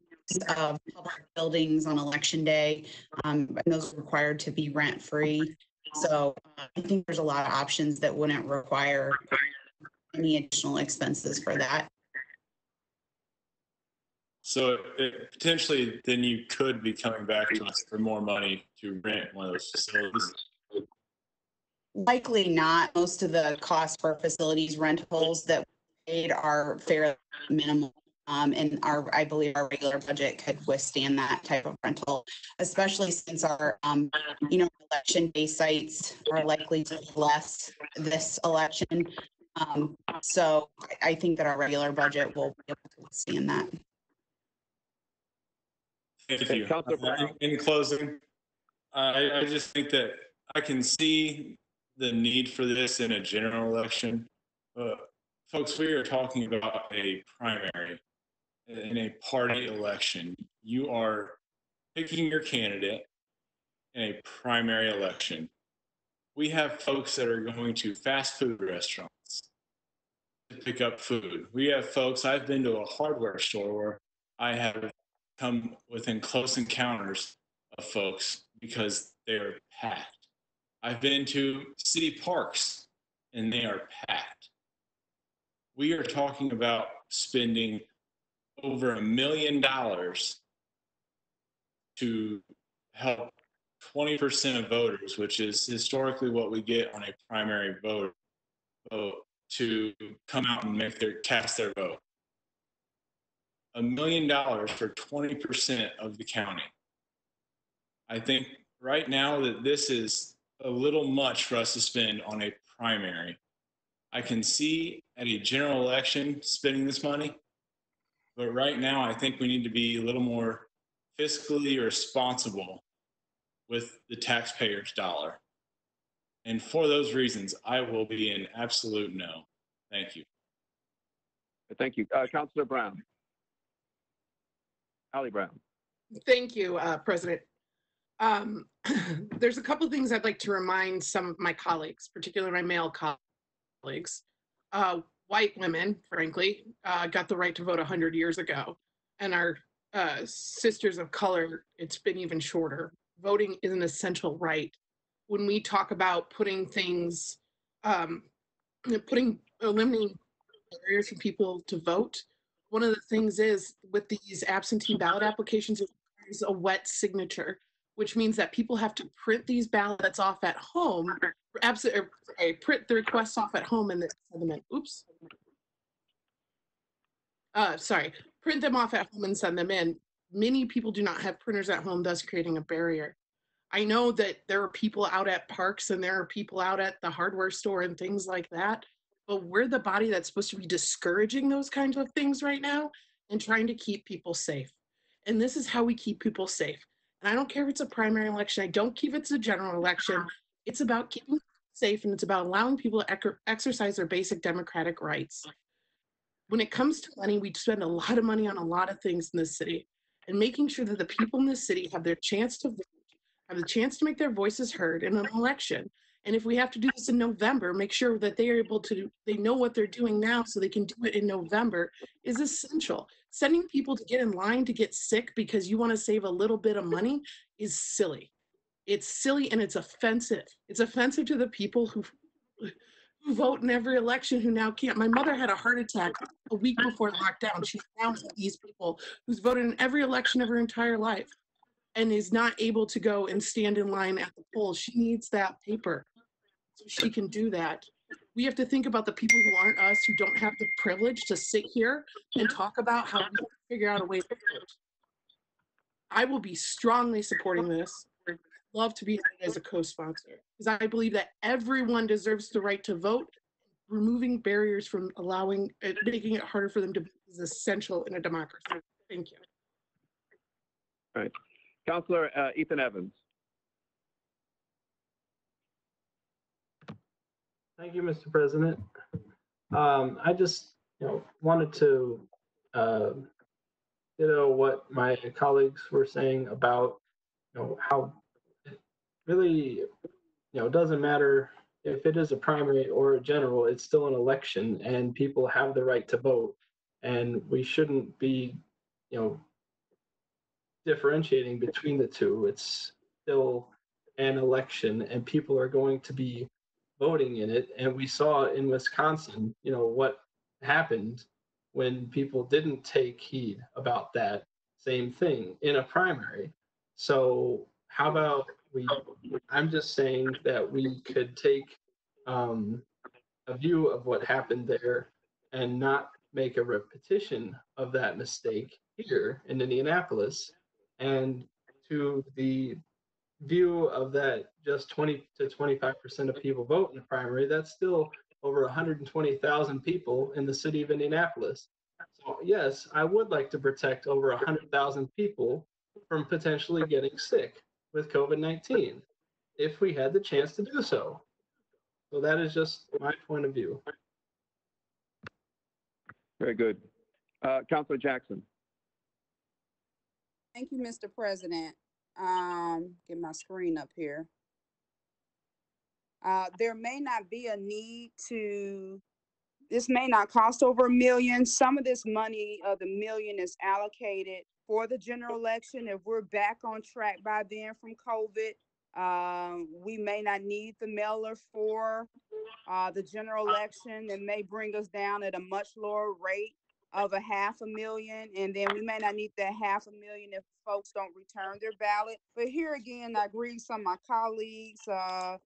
uh, public buildings on election day, um, and those are required to be rent free. So uh, I think there's a lot of options that wouldn't require any additional expenses for that. So it, potentially, then you could be coming back to us for more money to rent one of those facilities. Likely not. Most of the costs for facilities rentals that we paid are fairly minimal um, and our, I believe our regular budget could withstand that type of rental, especially since our, um, you know, election day sites are likely to be less this election. Um, so I- I think that our regular budget will be able to withstand that. Thank you. In in closing, I, I just think that I can see the need for this in a general election. But folks, we are talking about a primary in a party election. You are picking your candidate in a primary election. We have folks that are going to fast food restaurants to pick up food. We have folks, I've been to a hardware store where I have come within close encounters of folks because they're packed. I've been to city parks and they are packed. We are talking about spending over a million dollars to help 20% of voters, which is historically what we get on a primary vote, vote to come out and make their cast their vote a million dollars for 20% of the county. I think right now that this is a little much for us to spend on a primary. I can see at a general election spending this money, but right now I think we need to be a little more fiscally responsible with the taxpayer's dollar. And for those reasons, I will be an absolute no. Thank you. Thank you. Uh, Councilor Brown. Ali Brown. Thank you, uh, President. Um, There's a couple things I'd like to remind some of my colleagues, particularly my male colleagues. Uh, White women, frankly, uh, got the right to vote 100 years ago. And our uh, sisters of color, it's been even shorter. Voting is an essential right. When we talk about putting things, um, putting, eliminating barriers for people to vote, one of the things is with these absentee ballot applications is a wet signature, which means that people have to print these ballots off at home, or, sorry, print the requests off at home and then send them in. Oops. Uh, sorry, print them off at home and send them in. Many people do not have printers at home, thus creating a barrier. I know that there are people out at parks and there are people out at the hardware store and things like that but we're the body that's supposed to be discouraging those kinds of things right now and trying to keep people safe. And this is how we keep people safe. And I don't care if it's a primary election, I don't care if it's a general election. It's about keeping safe and it's about allowing people to ec- exercise their basic democratic rights. When it comes to money, we spend a lot of money on a lot of things in this city. And making sure that the people in this city have their chance to vote, have the chance to make their voices heard in an election, and if we have to do this in November, make sure that they are able to, they know what they're doing now so they can do it in November is essential. Sending people to get in line to get sick because you want to save a little bit of money is silly. It's silly and it's offensive. It's offensive to the people who who vote in every election who now can't. My mother had a heart attack a week before lockdown. She's now these people who's voted in every election of her entire life and is not able to go and stand in line at the polls. She needs that paper so she can do that. We have to think about the people who aren't us, who don't have the privilege to sit here and talk about how we figure out a way to vote. I will be strongly supporting this. I'd Love to be as a co-sponsor because I believe that everyone deserves the right to vote. Removing barriers from allowing, making it harder for them to is essential in a democracy. Thank you. All right. Councilor uh, Ethan Evans. Thank you, Mr. President. Um, I just, you know, wanted to, uh, you know, what my colleagues were saying about, you know, how it really, you know, it doesn't matter if it is a primary or a general, it's still an election and people have the right to vote. And we shouldn't be, you know, differentiating between the two. It's still an election and people are going to be voting in it. And we saw in Wisconsin, you know, what happened when people didn't take heed about that same thing in a primary. So how about we, I'm just saying that we could take um, a view of what happened there and not make a repetition of that mistake here in Indianapolis. And to the view of that just 20 to 25% of people vote in the primary, that's still over 120,000 people in the city of Indianapolis. So yes, I would like to protect over 100,000 people from potentially getting sick with COVID-19 if we had the chance to do so. So that is just my point of view. Very good. Uh, Counselor Jackson. Thank you, Mr. President. Um, get my screen up here. Uh, there may not be a need to, this may not cost over a million. Some of this money, uh, the million is allocated for the general election. If we're back on track by then from COVID, um, we may not need the mailer for uh, the general election. It may bring us down at a much lower rate of a half a million, and then we may not need that half a million if folks don't return their ballot. But here again, I agree with some of my colleagues, uh,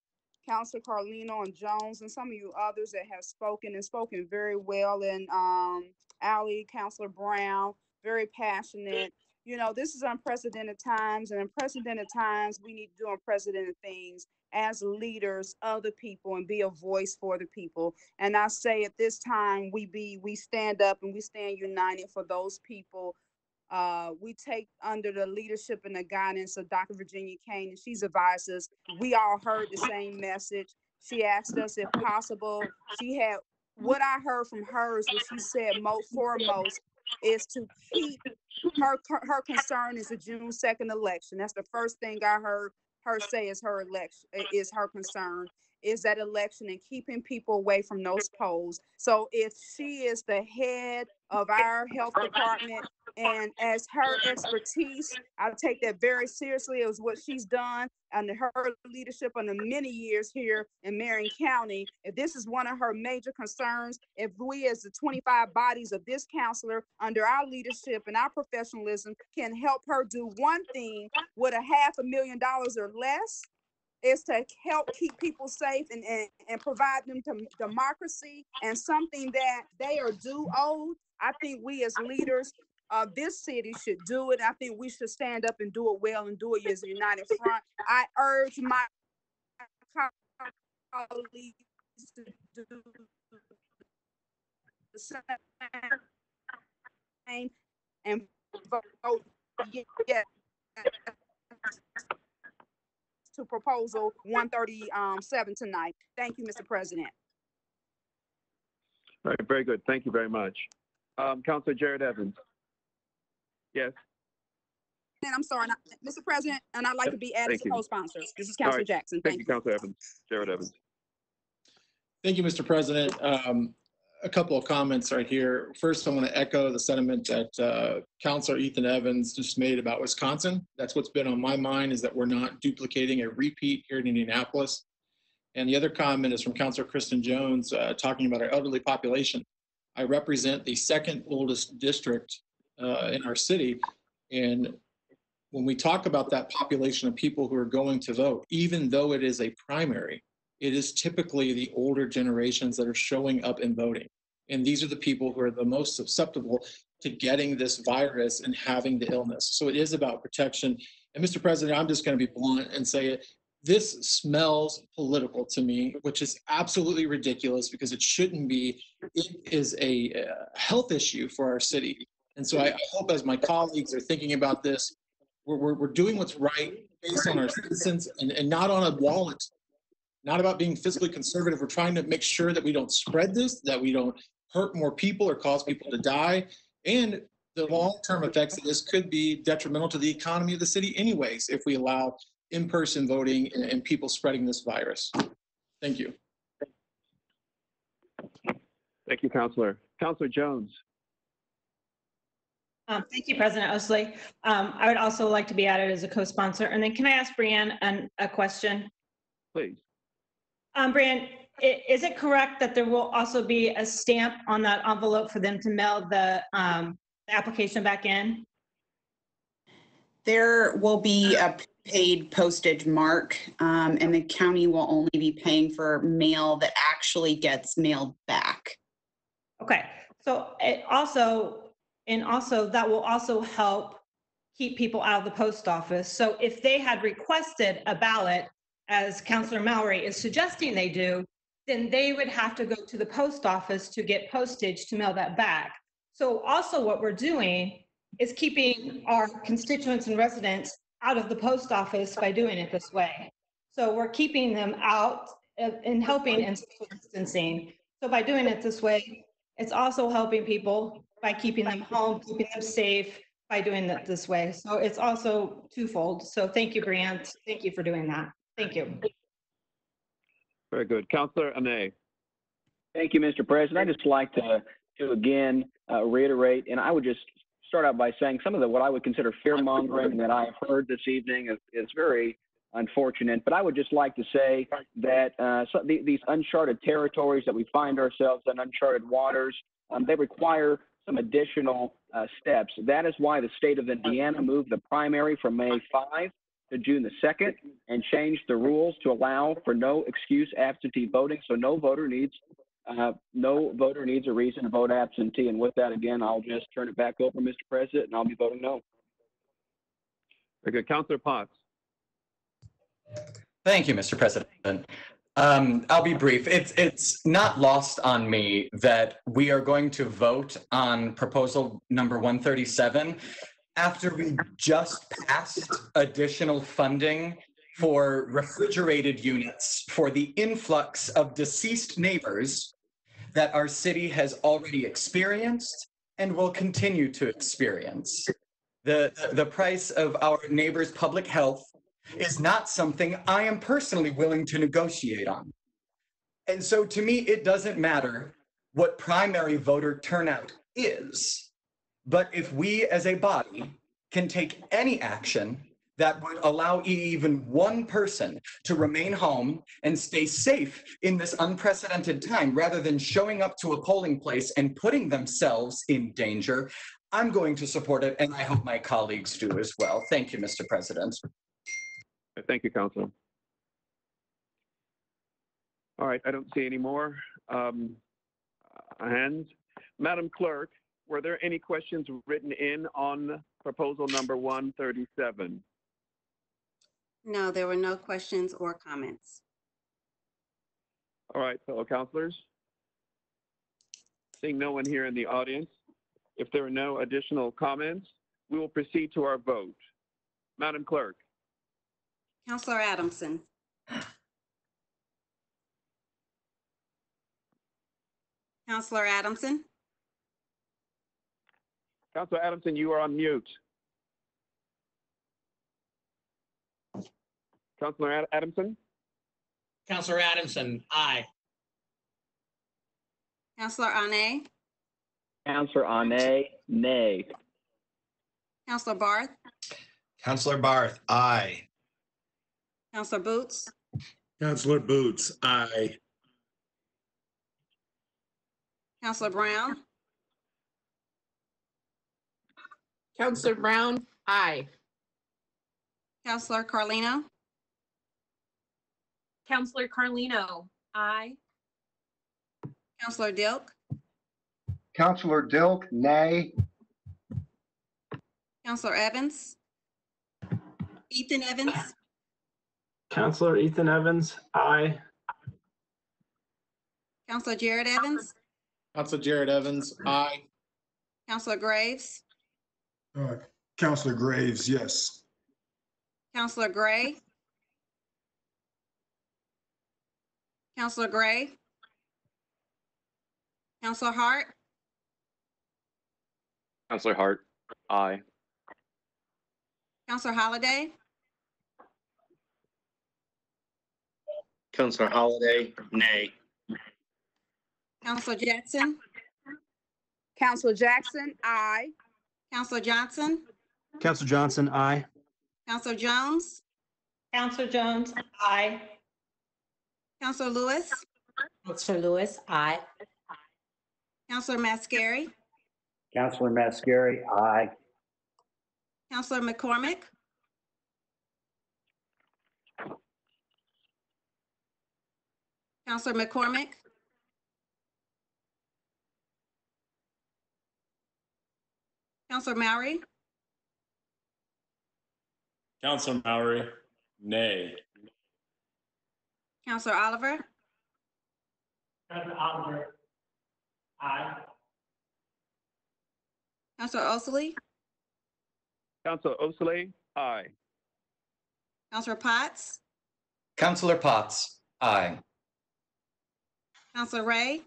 Councilor Carlino and Jones, and some of you others that have spoken and spoken very well, and um, Ali, Councilor Brown, very passionate. You know, this is unprecedented times, and unprecedented times, we need to do unprecedented things as leaders of the people and be a voice for the people. And I say at this time, we be we stand up and we stand united for those people. Uh, we take under the leadership and the guidance of Dr. Virginia Caine, and she's advised us. We all heard the same message. She asked us if possible. She had what I heard from hers, what she said most foremost is to keep her her concern is the June second election. That's the first thing I heard her say is her election is her concern is that election and keeping people away from those polls. So if she is the head of our health department and as her expertise, I take that very seriously as what she's done and her leadership under many years here in Marion County. If this is one of her major concerns, if we as the 25 bodies of this counselor under our leadership and our professionalism can help her do one thing with a half a million dollars or less, is to help keep people safe and, and, and provide them to democracy and something that they are due owed. I think we as leaders of this city should do it. I think we should stand up and do it well and do it as a united front. I urge my colleagues to do the same and vote yes to proposal one thirty-seven tonight. Thank you, Mr. President. All right, very good. Thank you very much. Um, Counselor Jared Evans. Yes. And I'm sorry, not- Mr. President, and I'd like to be added Thank to co-sponsors. This is All Councilor right. Jackson. Thank you, Counselor Evans. Jared Evans. Thank you, Mr. President. Um, A couple of comments right here. First, I want to echo the sentiment that uh, Counselor Ethan Evans just made about Wisconsin. That's what's been on my mind is that we're not duplicating a repeat here in Indianapolis. And the other comment is from Counselor Kristen Jones, uh, talking about our elderly population. I represent the second oldest district uh, in our city. And when we talk about that population of people who are going to vote, even though it is a primary, it is typically the older generations that are showing up and voting. And these are the people who are the most susceptible to getting this virus and having the illness. So it is about protection. And Mr. President, I'm just going to be blunt and say it. This smells political to me, which is absolutely ridiculous because it shouldn't be. It is a uh, health issue for our city. And so I, hope as my colleagues are thinking about this, we're, we're, we're doing what's right based on our citizens and, and not on a wallet not about being fiscally conservative. We're trying to make sure that we don't spread this, that we don't hurt more people or cause people to die. And the long-term effects of this could be detrimental to the economy of the city anyways, if we allow in-person voting and, and people spreading this virus. Thank you. Thank you, Counselor. Counselor Jones. Um, Thank you, President Osili. Um, I would also like to be added as a co-sponsor. And then can I ask Brienne an- a question? Please. Um, Brian, i- is it correct that there will also be a stamp on that envelope for them to mail the, um, the application back in? There will be a paid postage mark, um, and the county will only be paying for mail that actually gets mailed back. Okay, so it also, and also that will also help keep people out of the post office. So if they had requested a ballot, as Counselor Mowery is suggesting they do, then they would have to go to the post office to get postage to mail that back. So also what we're doing is keeping our constituents and residents out of the post office by doing it this way. So we're keeping them out and helping in social distancing. So by doing it this way, it's also helping people by keeping them home, keeping them safe by doing it this way. So it's also twofold. So thank you, Brienne. Thank you for doing that. Thank you. Very good. Counselor Annee. Thank you, Mr. President. I'd just like to, to again uh, reiterate, and I would just start out by saying some of the what I would consider fear mongering that I have heard this evening is, is very unfortunate. But I would just like to say that uh, so the, these uncharted territories that we find ourselves in, uncharted waters, um, they require some additional uh, steps. That is why the state of Indiana moved the primary from May 5 to June the 2nd and changed the rules to allow for no excuse absentee voting. So no voter needs uh, no voter needs a reason to vote absentee. And with that, again, I'll just turn it back over, Mr. President, and I'll be voting no. Very good. Counselor Potts. Thank you, Mr. President. Um, I'll be brief. It's it's not lost on me that we are going to vote on proposal number 137 after we just passed additional funding for refrigerated units for the influx of deceased neighbors that our city has already experienced and will continue to experience. The, the price of our neighbors' public health is not something I am personally willing to negotiate on. And so to me, it doesn't matter what primary voter turnout is. But if we as a body can take any action that would allow even one person to remain home and stay safe in this unprecedented time rather than showing up to a polling place and putting themselves in danger, I'm going to support it, and I hope my colleagues do as well. Thank you, Mr. President. Thank you, Council. All right, I don't see any more um, hands. Madam Clerk, were there any questions written in on proposal number 137? No, there were no questions or comments. All right, fellow counselors. Seeing no one here in the audience, if there are no additional comments, we will proceed to our vote. Madam Clerk. Counselor Adamson. Counselor Adamson. Counselor Adamson, you are on mute. Counselor Ad- Adamson? Counselor Adamson, aye. Counselor Annee. Counselor Annee, nay. Counselor Barth. Counselor Barth, aye. Counselor Boots. Counselor Boots, aye. Counselor Brown. Counselor Brown, aye. Counselor Carlino. Counselor Carlino, aye. Counselor Dilk. Counselor Dilk, nay. Counselor Evans. Ethan Evans. Counselor Ethan Evans, aye. Counselor Jared Evans. Counselor Jared Evans, aye. Counselor Graves. Uh, Counselor Graves, yes. Counselor Gray. Counselor Gray. Counselor Hart. Counselor Hart, aye. Counselor Holliday. Counselor Holliday, nay. Counselor Jackson. Counselor Jackson, aye. Counselor Johnson. Counselor Johnson, aye. Counselor Jones. Counselor Jones, aye. Counselor Lewis. Counselor Lewis, aye. Counselor Mascari, Counselor Mascari, aye. Counselor McCormick, Counselor McCormick, Counselor Mowery, Counselor Mowery, nay. Counselor Oliver, Counselor Oliver, aye. Counselor Osili, Counselor Osili, aye. Counselor Potts, Counselor Potts, aye. Counselor Ray,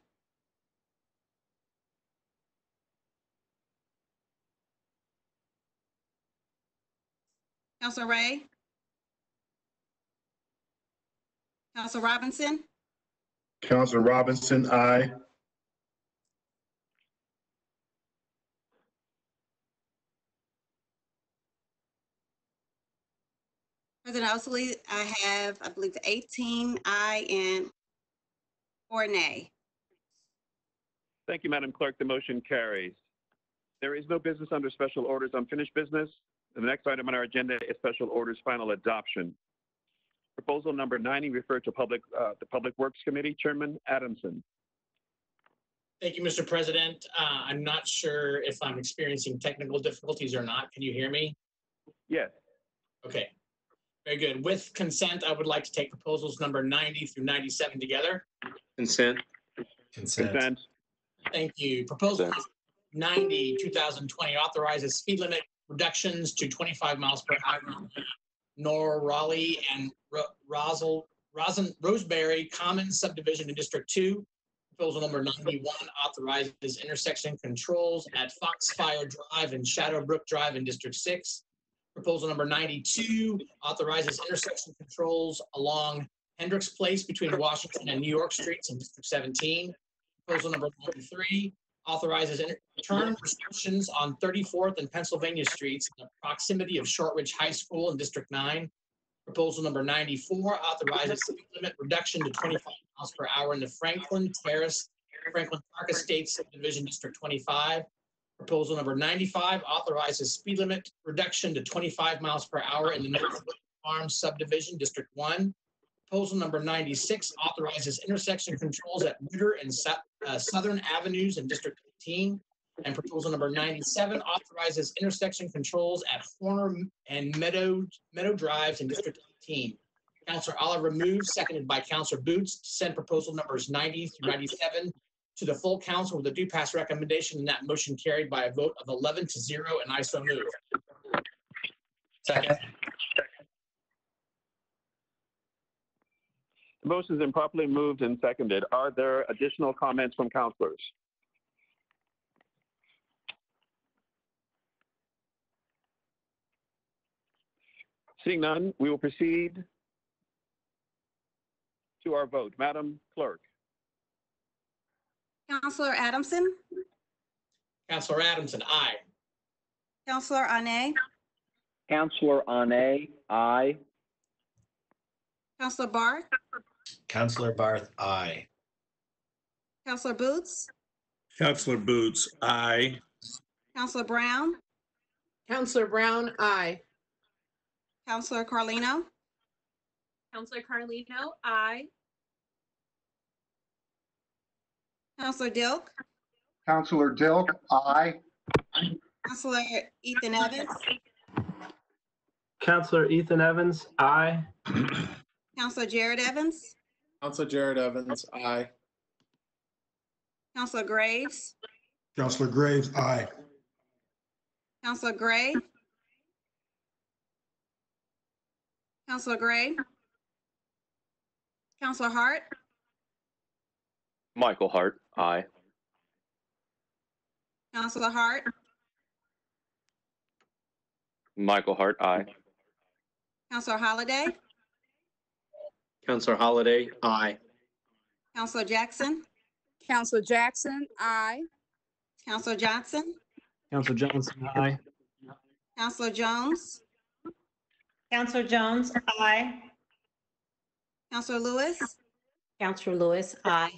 Counselor Ray, Counselor Robinson, Counselor Robinson, aye. President Osili, I have, I believe, 18 aye and four nay. Thank you, Madam Clerk. The motion carries. There is no business under special orders unfinished business. The next item on our agenda is special orders final adoption. Proposal number 90 referred to public, uh, the Public Works Committee. Chairman Adamson. Thank you, Mr. President. Uh, I'm not sure if I'm experiencing technical difficulties or not. Can you hear me? Yes. Okay, very good. With consent, I would like to take proposals number 90 through 97 together. Consent. Consent. Thank you. Proposal 90, 2020 authorizes speed limit reductions to 25 miles per hour. Nor Raleigh and Ro- Rosal, Rosin, Roseberry Common subdivision in District 2. Proposal number 91 authorizes intersection controls at Foxfire Drive and Shadowbrook Drive in District 6. Proposal number 92 authorizes intersection controls along Hendricks Place between Washington and New York Streets in District 17. Proposal number 93 authorizes turn restrictions on 34th and Pennsylvania Streets in the proximity of Shortridge High School in District 9. Proposal number 94 authorizes speed limit reduction to 25 miles per hour in the Franklin Terrace, Franklin Park Estates Subdivision District 25. Proposal number 95 authorizes speed limit reduction to 25 miles per hour in the Northwood Farms Subdivision District 1. Proposal number 96 authorizes intersection controls at Ritter and uh, Southern Avenues in District 18. And proposal number 97 authorizes intersection controls at Horner and Meadow, Meadow Drives in District 18. Counselor Oliver moves, seconded by Counselor Boots, to send proposal numbers 90 through 97 to the full council with a due pass recommendation, and that motion carried by a vote of 11 to 0, and I so move. Second. The motion's been properly moved and seconded. Are there additional comments from councilors? Seeing none, we will proceed to our vote. Madam Clerk. Counselor Adamson, Counselor Adamson, aye. Counselor Annee, Counselor Annee, aye. Counselor Barth, Counselor Barth, aye. Counselor Boots, Counselor Boots, aye. Counselor Brown, Counselor Brown, aye. Counselor Carlino, Counselor Carlino, aye. Counselor Dilk, Counselor Dilk, aye. Counselor Ethan Evans, Counselor Ethan Evans, aye. Counselor Jared Evans, Counselor Jared Evans, aye. Counselor Graves, Counselor Graves, aye. Counselor Gray, Counselor Gray, Counselor Hart, Michael Hart, aye. Counselor Hart, Michael Hart, aye. Counselor Holliday, Counselor Holliday, aye. Counselor Jackson, Counselor Jackson, aye. Counselor Johnson, Counselor Johnson, aye. Counselor Jones, Counselor Jones, aye. Counselor Lewis, Counselor Lewis, aye.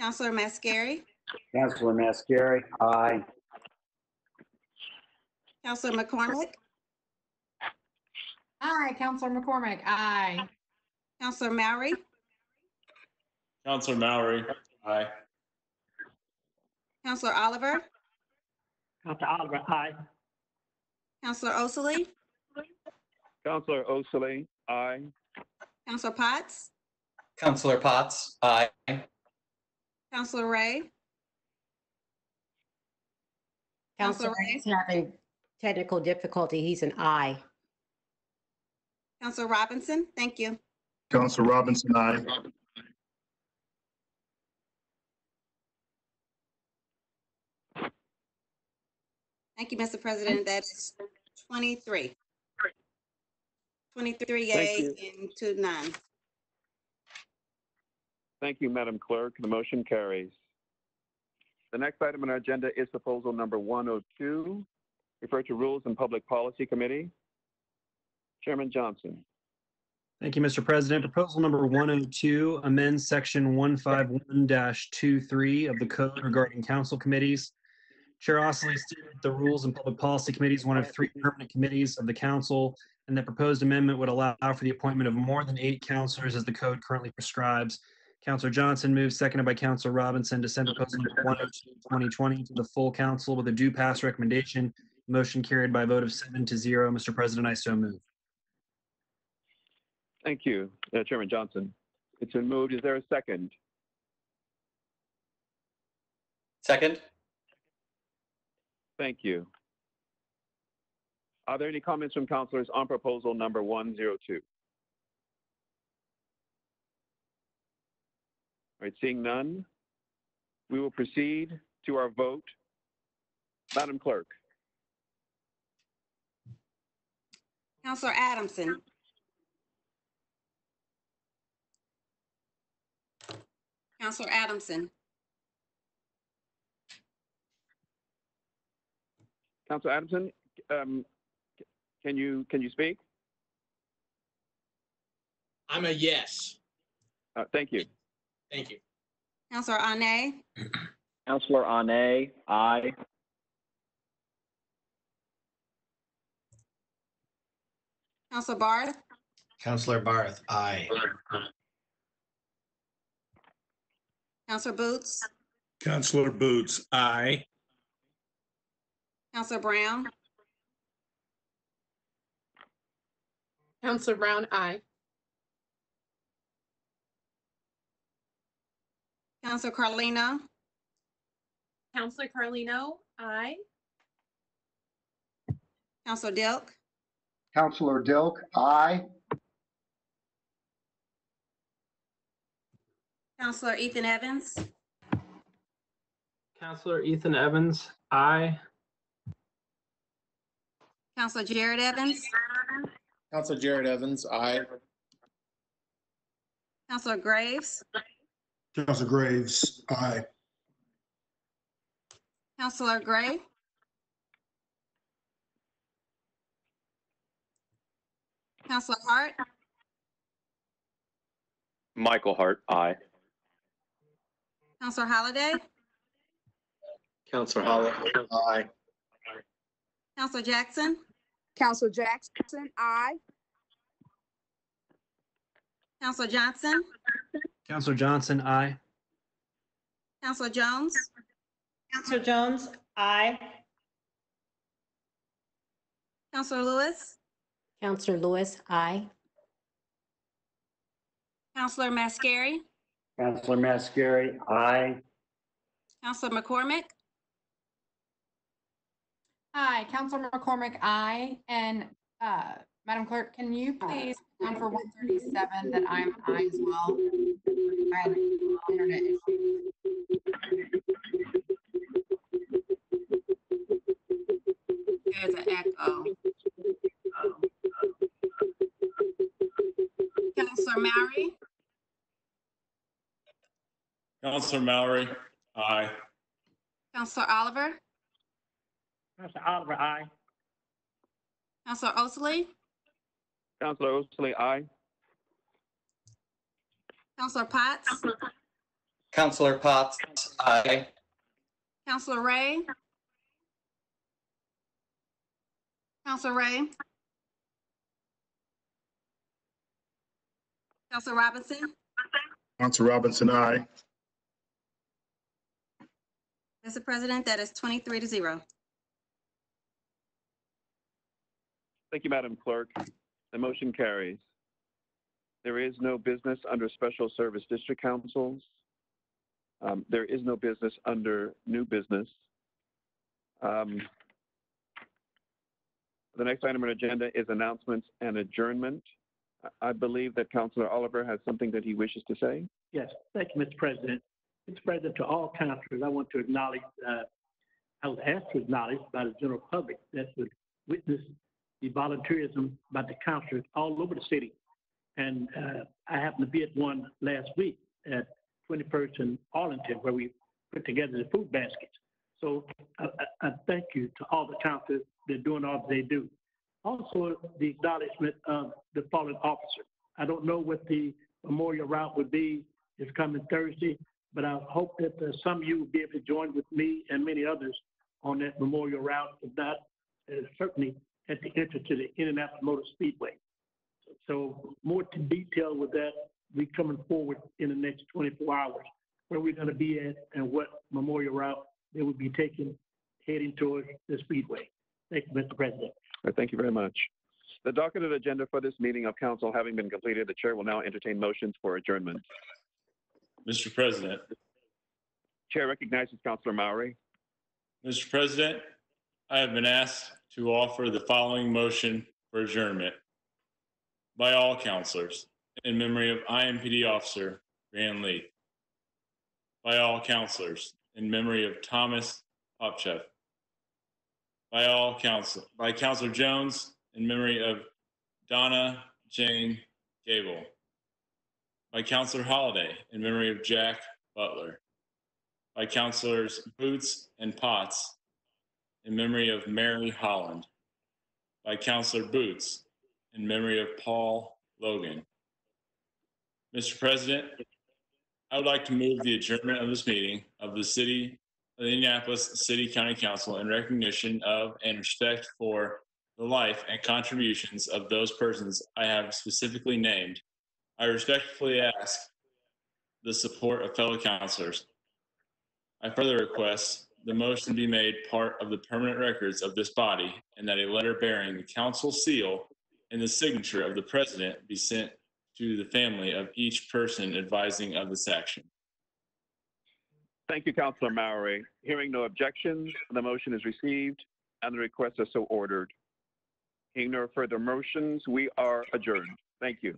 Counselor Mascari, Counselor Mascari, aye. Counselor McCormick, Aye, Counselor McCormick, aye. Counselor Mowery, Counselor Mowery, aye. Counselor Oliver, Counselor Oliver, aye. Counselor Osili, Counselor Osili, aye. Counselor Potts, Counselor Potts, aye. Counselor Ray, Counselor Counselor Ray, Ray's having technical difficulty. He's an aye. Counselor Robinson, thank you. Counselor Robinson, aye. Thank you, Mr. President. That is twenty-three. Twenty-three Thank yeas and two none. Thank you, Madam Clerk. The motion carries. The next item on our agenda is proposal number 102, referred to Rules and Public Policy Committee. Chairman Johnson. Thank you, Mr. President. Proposal number 102 amends section 151-23 of the code regarding council committees. Chair Osili stated the Rules and Public Policy Committee is one of three permanent committees of the council, and that proposed amendment would allow for the appointment of more than eight counselors as the code currently prescribes. Counselor Johnson moves, seconded by Counselor Robinson, to send proposal number 102, 2020 to the full council with a due pass recommendation. Motion carried by a vote of seven to zero. Mr. President, I so move. Thank you, uh, Chairman Johnson. It's been moved. Is there a second? Second? Thank you. Are there any comments from councilors on proposal number 102? All right, seeing none, we will proceed to our vote. Madam Clerk. Counselor Adamson. Counselor Adamson, Councilor Adamson, um, can you, can you speak? I'm a yes. Uh, Thank you. Thank you. Counselor Annee, Counselor Annee, aye. Counselor Barth, Counselor Barth, aye. Counselor Boots, Counselor Boots, aye. Counselor Brown, Counselor Brown, aye. Counselor Carlino, Counselor Carlino, aye. Counselor Dilk, Counselor Dilk, aye. Counselor Ethan Evans, Counselor Ethan Evans, aye. Counselor Jared Evans, Counselor Jared Evans, aye. Counselor Graves, Counselor Graves, aye. Counselor Gray, Counselor Hart, Michael Hart, aye. Counselor Holliday, Counselor Holliday, aye. Counselor Jackson, Counselor Jackson, aye. Counselor Johnson, Counselor Johnson, aye. Counselor Jones, Counselor Jones, aye. Counselor Lewis, Counselor Lewis, aye. Counselor Mascari, Counselor Mascari, aye. Counselor McCormick, Aye, Counselor McCormick, aye. And, uh, Madam Clerk, can you please count for one thirty-seven that I'm aye as well? I had internet issues. there's an echo. Counselor Mowery, Counselor Mowery, aye. Counselor Oliver, Counselor Oliver, aye. Counselor Osili, Counselor Osili, aye. Counselor Potts, Counselor Potts, aye. Counselor Ray. Counselor Ray. Counselor Robinson, Council Robinson, aye. Mr. President, that is twenty-three to zero. Thank you, Madam Clerk. The motion carries. There is no business under Special Service District Councils. Um, There is no business under new business. Um, The next item on the agenda is announcements and adjournment. I- I believe that Councilor Oliver has something that he wishes to say. Yes, thank you, Mr. President. Mr. President, to all councilors, I want to acknowledge, uh, I was asked to acknowledge by the general public that would witness the volunteerism by the councilors all over the city. And uh, I happened to be at one last week at 21st and Arlington, where we put together the food baskets. So I, I, thank you to all the councilors that are doing all they do. Also, the acknowledgement of the fallen officer. I don't know what the memorial route would be It's coming Thursday, but I hope that uh, some of you will be able to join with me and many others on that memorial route, if not, uh, certainly at the entrance to the Indianapolis Motor Speedway. So more to detail with that, we coming forward in the next 24 hours, where we're going to be at and what memorial route they will be taking heading towards the Speedway. Thank you, Mr. President. Right, Thank you very much. The docketed agenda for this meeting of council having been completed, the chair will now entertain motions for adjournment. Mr. President, Chair recognizes Councilor Mowery. Mr. President, I have been asked to offer the following motion for adjournment by all counselors in memory of IMPD Officer Breann Leath. By all counselors in memory of Thomas Popchev. By all council, by Counselor Jones in memory of Donna Jane Gable. By Counselor Holliday in memory of Jack Butler. By Counselors Boots and Potts in memory of Mary Holland. By Counselor Boots in memory of Paul Logan. Mr. President, I would like to move the adjournment of this meeting of the city of Indianapolis City County Council in recognition of and respect for the life and contributions of those persons I have specifically named. I respectfully ask the support of fellow councilors. I further request the motion be made part of the permanent records of this body and that a letter bearing the council seal and the signature of the president be sent to the family of each person advising of this action. Thank you, Councilor Mowery. Hearing no objections, the motion is received and the request is so ordered. Hearing no further motions, we are adjourned. Thank you.